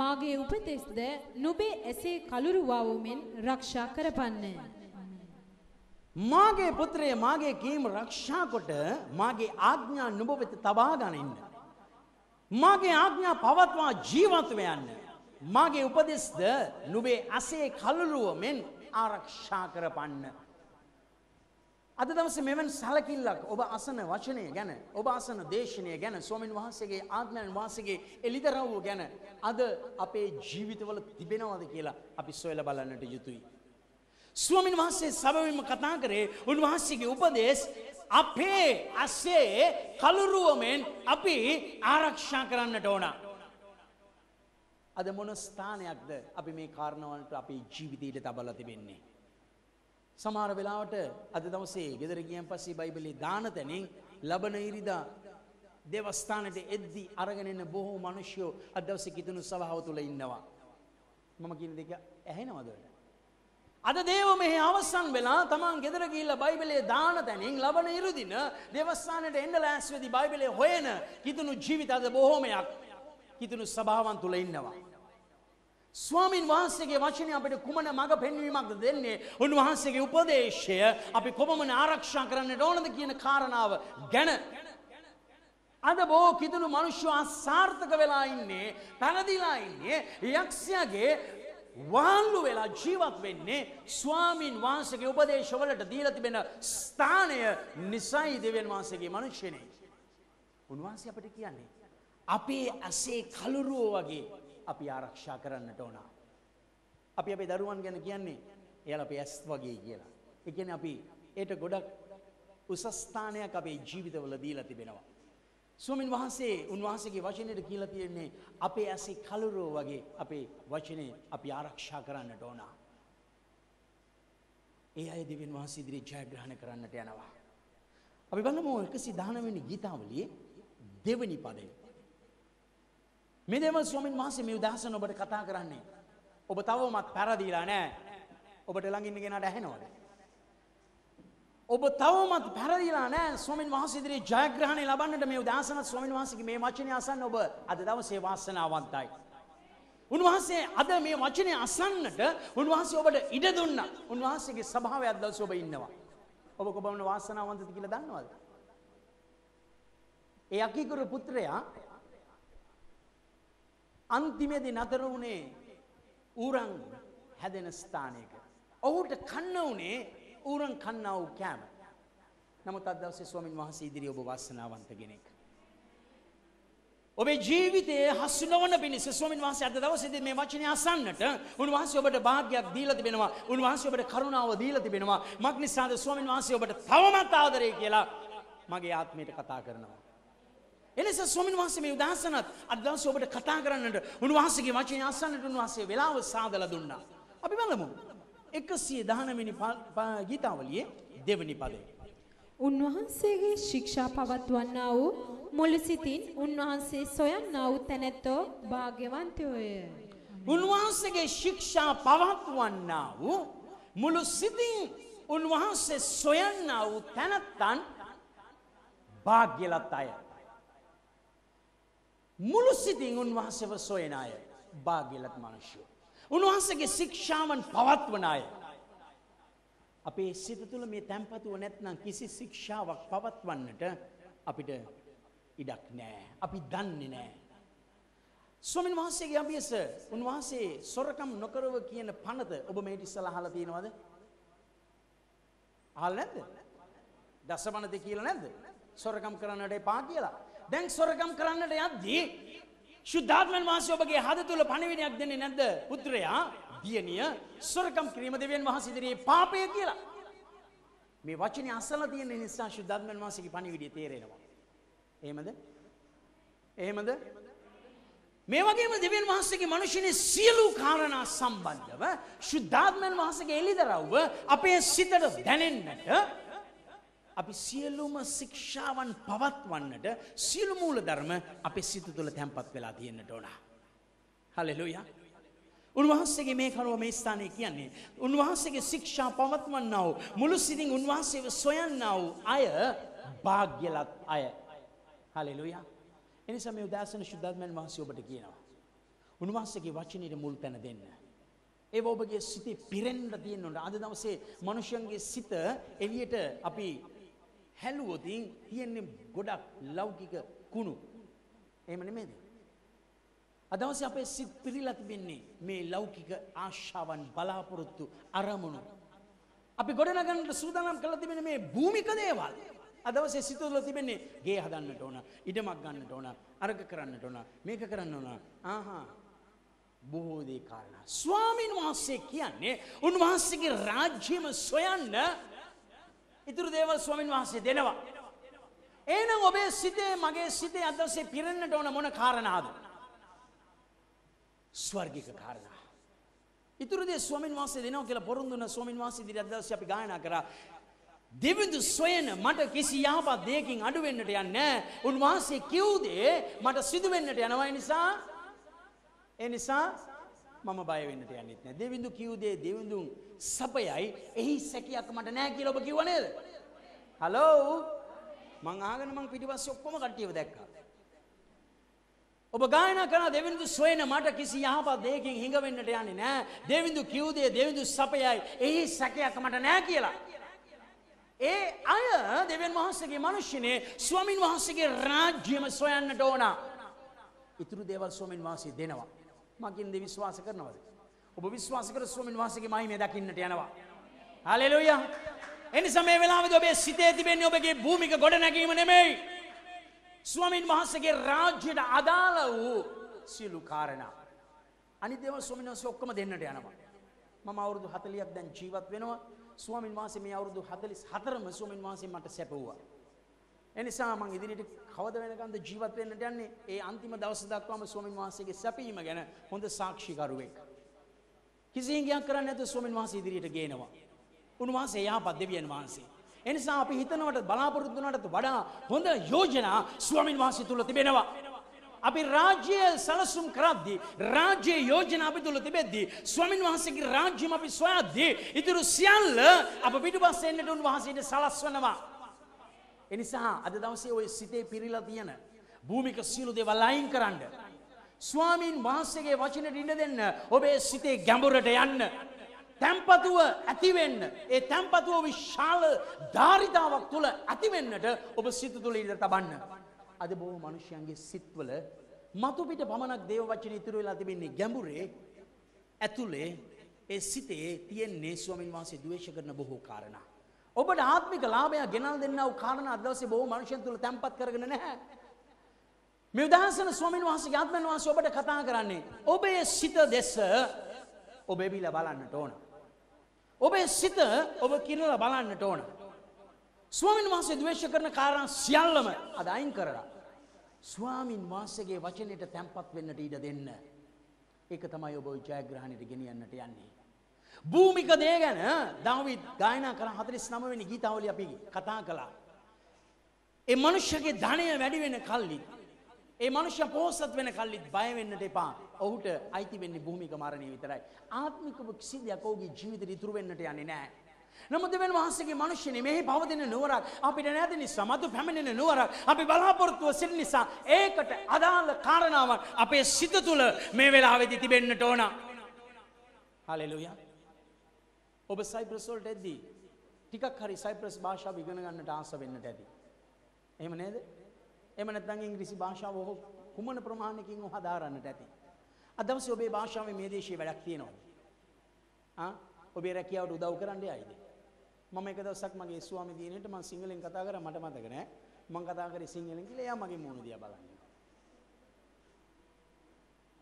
මාගේ උපදෙස්ද නුඹේ එසේ කලුරුවාවුමෙන් රක්ෂා කරපන්න. මාගේ පුත්‍රය මාගේ කීම රක්ෂා කොට මාගේ ආඥා නුඹ වෙත තබා ගනින්න. මාගේ ආඥා පවත්වා ජීවත්ව යන්න. මාගේ උපදෙස්ද නුබේ අසේ කලුරුවමෙන් ආරක්ෂා කරපන්න. අද දවස මෙවන් සලකිල්ලක් ඔබ අසන වචනය ගැන ඔබ අසන දේශනය ගැන ස්වමින් වහන්සේගේ ආත්මයන් වහන්සේගේ එලිදරව්ව ගැන අද අපේ ජීවිතවල තිබෙනවද කියලා අපි සොයල බලන්නට යුතුයි. ස්වමින් වහන්සේ සබවිම කතා කරේ උන්වහන්සේගේ උපදේශ අපේ අස්සේ කළුරුවමෙන් අපි ආරක්ෂා කරන්නට ඕන. අද මොන ස්ථානයක්ද අපි මේ කාරණවලට අපේ ජීවිතයට තබල තිබෙන්නේ. සමහර වෙලාවට අද දවසේ ගෙදර ගියන් පස්සේ බයිබලේ දාන තැනින් ලබන ඉරිදා දෙවස්ථානට එද්දි අරගෙනන්න බොහෝ මනුෂ්‍යයෝ අදවස කිතුුණු සභාව තුළ ඉන්නවා. මම කියන දෙක ඇහෙනවදට. අද දේව මෙහි අවසන් වෙලා තමන් ගෙදර ගිහිල්ලා බයිබලයේ දාන තැනින් ලබන ඉරුදින දෙවස්ථානයට එන්න ලෑස්ති වෙදී බයිබලයේ හොයන කිතුණු ජීවිත අද බොහෝමයක් කිතුණු සභාවන් තුල ඉන්නවා. ස්වාමින් වහන්සේගේ වචනය අපිට කුමන මඟ පෙන්වීමක්ද දෙන්නේ උන්වහන්සේගේ උපදේශය අපි කොපමණ ආරක්ෂා කරන්නට ඕනද කියන කාරණාව ගැන අද බෝ කිතුණු මනුෂ්‍ය අසාර්ථක වෙලා ඉන්නේ පැරදිලා ඉන්නේ යක්ෂයාගේ වාල්ලු වෙලා ජීවත් වෙන්නේ ස්වාමීන් වහන්සේගේ උපදේශවලට දීලා තිබෙන ස්ථානය නිසයි දෙවියන් වහන්සේගේ මනුෂ්‍යනේ. උන්වහන්සේ අපිට කියන්නේ අපේ ඇසේ කළුරුව වගේ අපි ආරක්ෂා කරන්නට ඕන. අපි අපේ දරුවන් ගැන කියන්නේ එයාලා අපේ ඇස් වගේ කියලා. ඒ කියන්නේ අපි ඒට ගොඩක් උසස්ථානයක් අපේ ජීවිතවල දීලා තිබෙනවා. ස්වමින් වහන්සේ උන්වහන්සේගේ වචනයට කියලා තියෙන්නේ අපේ ඇසේ කළුරෝ වගේ අපේ වචනේ අපි ආරක්ෂා කරන්නට ඕන. ඒ අය දෙවියන් වහන්සේ ඉදිරියේ ජයග්‍රහණ කරන්නට යනවා. අපි බලමු 119 වෙනි ගීතාවලියේ දෙවෙනි පදය. මේ දේවල් ස්වාමින් වහන්සේ මේ උදාහරණ ඔබට කතා කරන්නේ. ඔබ තවමත් පෙරදීලා නැහැ. ඔබට ළඟ ඉන්න කෙනාට ඇහෙනවද? ඔබ තවමත් පැරදිලා නෑ ස්වමින් වහන්සිදිරේ ජයග්‍රහණය ලබන්නට මේ උදාසන ස්වමින් වහන්සේගේ මේ වචනය අසන්න ඔබ අද දවසේ වාසනාවන්තයි. උන්වහන්සේ අද මේ වචනය අසන්නට උන්වහන්සේ ඔබට ඉඩ දුන්න උන්වහන්සේගේ සභාවයක් දවස ඔබ ඉන්නවා. ඔබ කොබමන වාසනාවන්තද කියලා දන්නවද? ඒ අකීකරු පුත්‍රයා අන්තිමේදී නතර වුණේ ඌරන් හැදෙන ස්ථානයක. ඔහුට කන්න වුණේ ඌරන් කන්නා වූ කෑම. නමුත් අද දවසේ ස්වාමින් වහන්සේ ඉදිරියේ ඔබ වාසනාවන්ත කෙනෙක්. ඔබේ ජීවිතයේ හසු නොවන පිණිස ස්වාමින් වහන්සේ අද දවසේදී මේ වචනය අසන්නට උන්වහන්සේ ඔබට භාග්‍යයක් දීලා තිබෙනවා. උන්වහන්සේ ඔබට කරුණාව දීලා තිබෙනවා. මක් නිසාද ස්වාමින් වහන්සේ ඔබට තවමත් ආදරේ කියලා මගේ ආත්මයට කතා කරනවා. එලෙස ස්වාමින් වහන්සේ මේ උදාසනත් අද දවසේ ඔබට කතා කරන්නට උන්වහන්සේගේ වචනය අසන්නට උන්වහන්සේ වෙලාව සාදලා දුන්නා. අපි බලමු. 119 වෙනි ගීතාවලියේ දෙවෙනි පදේ. උන්වහන්සේගේ ශික්ෂා පවත්වන්නා වූ මුළු සිතින් උන්වහන්සේ සොයන්නා වූ තැනැත්තෝ භාග්‍යවන්තයෝය. උන්වහන්සේගේ ශික්ෂා පවත්වන්නා වූ මුළු සිතින් උන්වහන්සේ සොයන්නා වූ තැනැත්තන් භාග්‍යලත් අය. මුළු සිතින් උන්වහන්සේව සොයන අය භාග්‍යලත් මනුෂ්‍යෝ. උන්වහන්සේගේ ශික්ෂාවන් පවත්වන අය. අපේ සිත තුළ මේ තැන්පතුව නැත්නම් කිසි ශික්ෂාවක් පවත්වන්නට අපිට ඉඩක් නෑ. අපි දන්නේ නෑ. ස්වමින් වහන්සේගේ අභියස උන්වහන්සේ සොරකම් නොකරව කියන පනත ඔබ මේට ඉස්සලා අහලා තියෙනවද? අහලා නැද්ද? දසමනත කියලා නැද්ද? සොරකම් කරන්නට එපා කියලා. දැන් සොරකම් කරන්නට යද්දී ශුද්ධාත්මන් වහන්සේ ඔබගේ හද තුළ පණිවිඩයක් දෙන්නේ නැද්ද? පුත්‍රයා, දියණිය, සොරකම් කිරීම දෙවියන් වහන්සේ ඉදිරියේ පාපය කියලා. මේ වචනේ අසලා තියෙන නිසා ශුද්ධාත්මන් වහන්සේගේ පණිවිඩය තේරෙනවා. එහෙමද? එහෙමද? මේ වගේම දෙවියන් වහන්සේගේ මනුෂ්‍යනේ සියලු කාරණා සම්බන්ධව ශුද්ධාත්මයන් වහන්සේගේ එළිදරව්ව අපේ සිතට දැනෙන්නට අපි සියලුම ශික්ෂාවන් පවත්වන්නට සියලු මූල ධර්ම අපේ සිත තුළ තැන්පත් වෙලා තියෙන්නට ඕන. හලෙලුයා. උන්වහන්සේගේ මේ කරුව මේ ස්ථානයේ කියන්නේ උන්වහන්සේගේ ශික්ෂා පවත්වන්නා වූ මුළු සිතින් උන්වහන්සේව සොයන්නා වූ අය භාග්‍යලත් අය. හලෙලුයා. එනිසා මේ උදාසන ශුද්ධාත්මයන් වහන්සේ ඔබට කියනවා. උන්වහන්සේගේ වචනයට මුල් තැන දෙන්න. ඒ ඔබගේ සිතේ පිරෙන්න තියෙන්නට අද දවසේ මනුෂ්‍යන්ගේ සිත එළියට අපි හැලුවොතින් තියෙන්නේ ගොඩක් ලෞකික කුණු. එහෙම නෙමෙයිද? අද දවසේ අපේ සිත් පිරීලා තිබෙන්නේ මේ ලෞකික ආශාවන් බලාපොරොත්තු අරමුණු. අපි ගොඩනගන්නට සූදානම් කරලා තිබෙන මේ භූමික දේවල්. අදවසේ සිත තුළ තිබෙන්නේ ගේ හදන්නට ඕන, ඉඩමක් ගන්නට ඕන, අරක කරන්නට ඕන, මේක කරන්න ඕන. ආහා. බොහෝ දේ කාරණා. ස්වාමීන් වහන්සේ කියන්නේ උන්වහන්සේගේ රාජ්‍යම සොයන්න ඉතුරු දේවල් ස්වාමීන් වහන්සේ දෙනවා. එහෙනම් ඔබේ සිතේ මගේ සිතේ අදවසේ පිරෙන්නට ඕන මොන කාරණාද? ස්වර්ගික කාරණා. ඉතුරු දේ ස්වාමීන් වහන්සේ දෙනවා කියලා පොරොන්දු වෙන ස්වාමීන් වහන්සේ ඉදිරිය අදවසේ අපි ගායනා කරා. දෙවිඳු සොයන මට කිසි යහපත් දෙයකින් අඩු වෙන්නට යන්නේ නැහැ. උන්වහන්සේ කිව් දේ මට සිදු වෙන්නට යනවා නිසා ඒ නිසා මම බය වෙන්නට යන්නෙත් නෑ. දෙවිඳු කිව් දේ දෙවිඳුන් සපයයි එහි සැකියක් මට නෑ කියලා ඔබ කිව්ව නේද? හලෝ මං අහගෙන මං පිටිපස්සේ ඔක්කොම කට්ටියව දැක්කා. ඔබ ගායනා කරන දෙවිඳු සොයන මට කිසි යහපත් දෙයකින් හිඟ වෙන්නට යන්නේ නෑ. දෙවිඳු කිව් දේ දෙවිඳු සපයයි එහි සැකයක් මට නෑ කියලා. ඒ අය දෙවන් වහන්සේගේ මනුෂ්‍යනේ ස්වාමින් වහන්සේගේ රාජ්‍යම සොයන්නට ඕන. ඉතුරු දේවල් ස්වාමින් වහන්සේ දෙනවා. මකින්ද විශ්වාස කරනවද. ඔබ විශ්වාස කර ස්වාමින් වහන්සේගේ මහිමය දකින්නට යනවා. හලෙලුයා. එනිසා මේ වෙලාවේදී ඔබේ සිතේ තිබෙන්නේ ඔබගේ භූමික ගොඩනැගීම නෙමෙයි. ස්වාමින් වහන්සේගේ රාජ්‍යයට අදාළ වූ සියලු කාරණා. අනිත් දේවල් ස්වාමින් වහන්සේ ඔක්කොම දෙන්නට යනවා. මම අවුරුදු 40ක් දැන් ජීවත් වෙනවා. ස්වාමින් වහන්සේ මේ අවුරුදු 44ම ස්වාමින් වහන්සේ මට සැපුවා. එනිසා මං ඉදිරියට කවද වෙනකන්ද ජීවත් වෙන්නට යන්නේ ඒ අන්තිම දවස් දක්වාම ස්වාමින් වහන්සේගේ සැපීම ගැන හොඳ සාක්ෂිකරුවෙක්. කිසි හිඟයක් කරන්නේ නැතුව ස්වාමින් වහන්සේ ඉදිරියට ගේනවා. උන්වහන්සේ යහපත් දෙවියන් වහන්සේ. එනිසා අපි හිතනවට බලාපොරොත්තු වුණාට වඩා හොඳ යෝජනා ස්වාමින් වහන්සේ තුල තිබෙනවා. අපි රාජ්‍ය සලසුම් කරද්දී රාජ්‍ය යෝජනා අපි තුල තිබෙද්දී ස්වාමින් වහන්සේගේ රාජ්‍යම අපි සොයද්දී ඉතුරු සියල්ල අප පිටුපස්සේ එන්නට උන්වහන්සේට සලස්වනවා. එනිසා අද දවසේ ඔය සිතේ පිරීලා තියෙන භූමික සියලු දේවල් අයින් කරන්න. ස්වාමින් වහන්සේගේ වචනට ඉඩ දෙන්න ඔබේ සිතේ ගැඹුරට යන්න. තැම්පතුව ඇතිවෙන්න ඒ තැම්පතුව විශාල ධාරිතාවක් තුළ ඇතිවෙන්නට ඔබ සිත තුළ ඉඩ තබන්න. අද බොහෝ මනුෂ්‍යයන්ගේ සිත්වල මතු පිට පමණක් දේව වචන ඉතුරු වෙලා තිබෙන්නේ ගැඹුරේ ඇතුලේ ඒ සිතේ තියෙන්නේ ස්වාමින් වහන්සේ ද්වේෂ කරන බොහෝ කාරණා. ඔබට ආත්මික ලාභය ගෙනල් දෙන්නා වූ කාරණා අද දවසේ බොහෝ මනුෂ්‍යයන් තුල තැම්පත් කරගෙන නැහැ. මේ උදාහරණ ස්වාමීන් වහන්සේගේ ආත්මයන් වහන්සේ ඔබට කතා කරන්නේ ඔබේ සිත දෙස ඔබ එබිලා බලන්නට ඕන. ඔබේ සිත ඔබ කිරලා බලන්නට ඕන. ස්වාමීන් වහන්සේ ද්වේෂ කරන කාරණා සියල්ලම අද අයින් කරලා ස්වාමින් වහන්සේගේ වචනයට තැම්පත් වෙන්නට ඉඩ දෙන්න. ඒක තමයි ඔබ ওই ජයග්‍රහණයට ගෙනියන්නට යන්නේ. භූමික දේ ගැන දාවිද් ගායනා කරන 49 වෙනි ගීතාවලිය අපි කතා කළා. ඒ මනුෂ්‍යගේ ධනය වැඩි වෙන කල්ලි ඒ මනුෂ්‍ය පෝසත් වෙන කල්ලිත් බය වෙන්නට එපා. ඔහුට අයිති වෙන්නේ භූමික මරණය විතරයි. ආත්මිකව කිසි දෙයක් ඔහුගේ ජීවිතේ ඉතුරු වෙන්නට යන්නේ නැහැ. නමුත් දෙවියන් වහන්සේගේ මිනිස්සුනි මෙහි පවතින නුවරක් අපිට නැති නිසා මතු පැමිණෙන නුවරක් අපි බලාපොරොත්තුව සිටින නිසා ඒකට අදාළ කාරණාවක් අපේ සිත තුළ මේ වෙලාවේදී තිබෙන්නට ඕන. හලෙලුයා. ඔබ සයිප්‍රස් වලට එද්දී ටිකක් හරි සයිප්‍රස් භාෂාව ඉගෙන ගන්නට ආස වෙන්නට ඇති. එහෙම නේද? එහෙම නැත්නම් ඉංග්‍රීසි භාෂාව ඔහු කුමන ප්‍රමාණයකින් ඔහු හදාරන්නට ඇති. අද දවසේ ඔබේ භාෂාවේ මේ දේශයේ වැඩක් තියෙනවද? ආ ඔබේ රැකියාවට උදව් කරන්න යයිද? මම එක දවසක් මගේ ස්වාමි දිනේට මම සිංහලෙන් කතා කරා මට මතක නෑ. මම කතා කරේ සිංහලෙන් කියලා එයා මගේ මූණ දිහා බලන්නේ.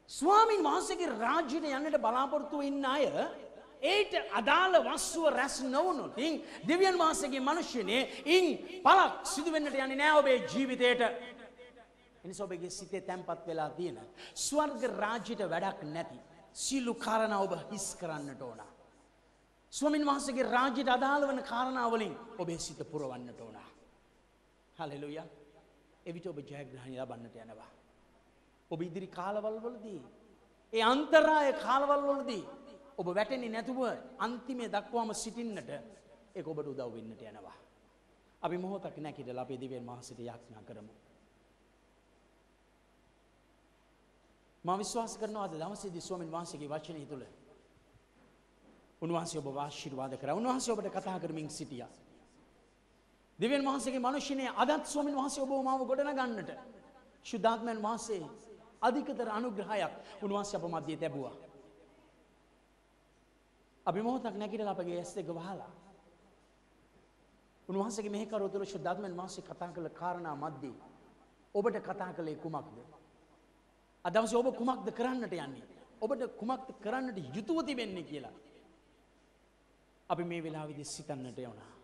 ස්වාමීන් වහන්සේගේ රාජ්‍යයට යන්නට බලාපොරොත්තු වෙන්න අය ඒට අදාළ වස්තුව රැස් නොවුනොත් ඉන් දෙවියන් වහන්සේගේ මිනිස්සුනේ ඉන් පළක් සිදු වෙන්නට යන්නේ නෑ ඔබේ ජීවිතේට. එනිසා ඔබගේ සිතේ තැම්පත් වෙලා තියෙන ස්වර්ග රාජ්‍යයට වැඩක් නැති සියලු කාරණා ඔබ හිස් කරන්නට ඕන. ස්වාමින් වහන්සේගේ රාජ්‍යයට අදාළ වන කාරණා වලින් ඔබේ සිත පුරවන්නට ඕන. හලෙලුයා. එවිට ඔබ ජයග්‍රහණය ලබන්නට යනවා. ඔබ ඉදිරි කාලවල් වලදී ඒ අන්තරාය කාලවල් වලදී ඔබ වැටෙන්නේ නැතුව අන්තිමේ දක්වාම සිටින්නට ඒක ඔබට උදව් වෙන්නට යනවා. අපි මොහොතක් නැකිටලා අපේ දිවෙන් මහසිට යාඥා කරමු. මා විශ්වාස කරනවා අද දවසේදී ස්වාමීන් වහන්සේගේ වචනය තුල උන්වහන්සේ ඔබ ආශිර්වාද කරා. උන්වහන්සේ ඔබට කතා කරමින් සිටියා. දෙවියන් වහන්සේගේ මනුෂ්‍යනේ අදත් ස්වාමීන් වහන්සේ ඔබ මාව ගොඩනගන්නට ශුද්ධාත්මයන් වහන්සේ අධිකතර අනුග්‍රහයක් උන්වහන්සේ අප මැදියේ තැබුවා. අපි මොහොතක් නැගිටලා අපගේ ඇස් දෙක වහලා උන්වහන්සේගේ මෙහි කරෝ තුළ ශුද්ධාත්මයන් වහන්සේ කතා කළ කාරණා මැද්දේ ඔබට කතා කළේ කුමක්ද? අද දවසේ ඔබ කුමක්ද කරන්නට යන්නේ? ඔබට කුමක්ද කරන්නට යුතුව තිබෙන්නේ කියලා අපි මේ වෙලාවේදී සිතන්නට යනවා.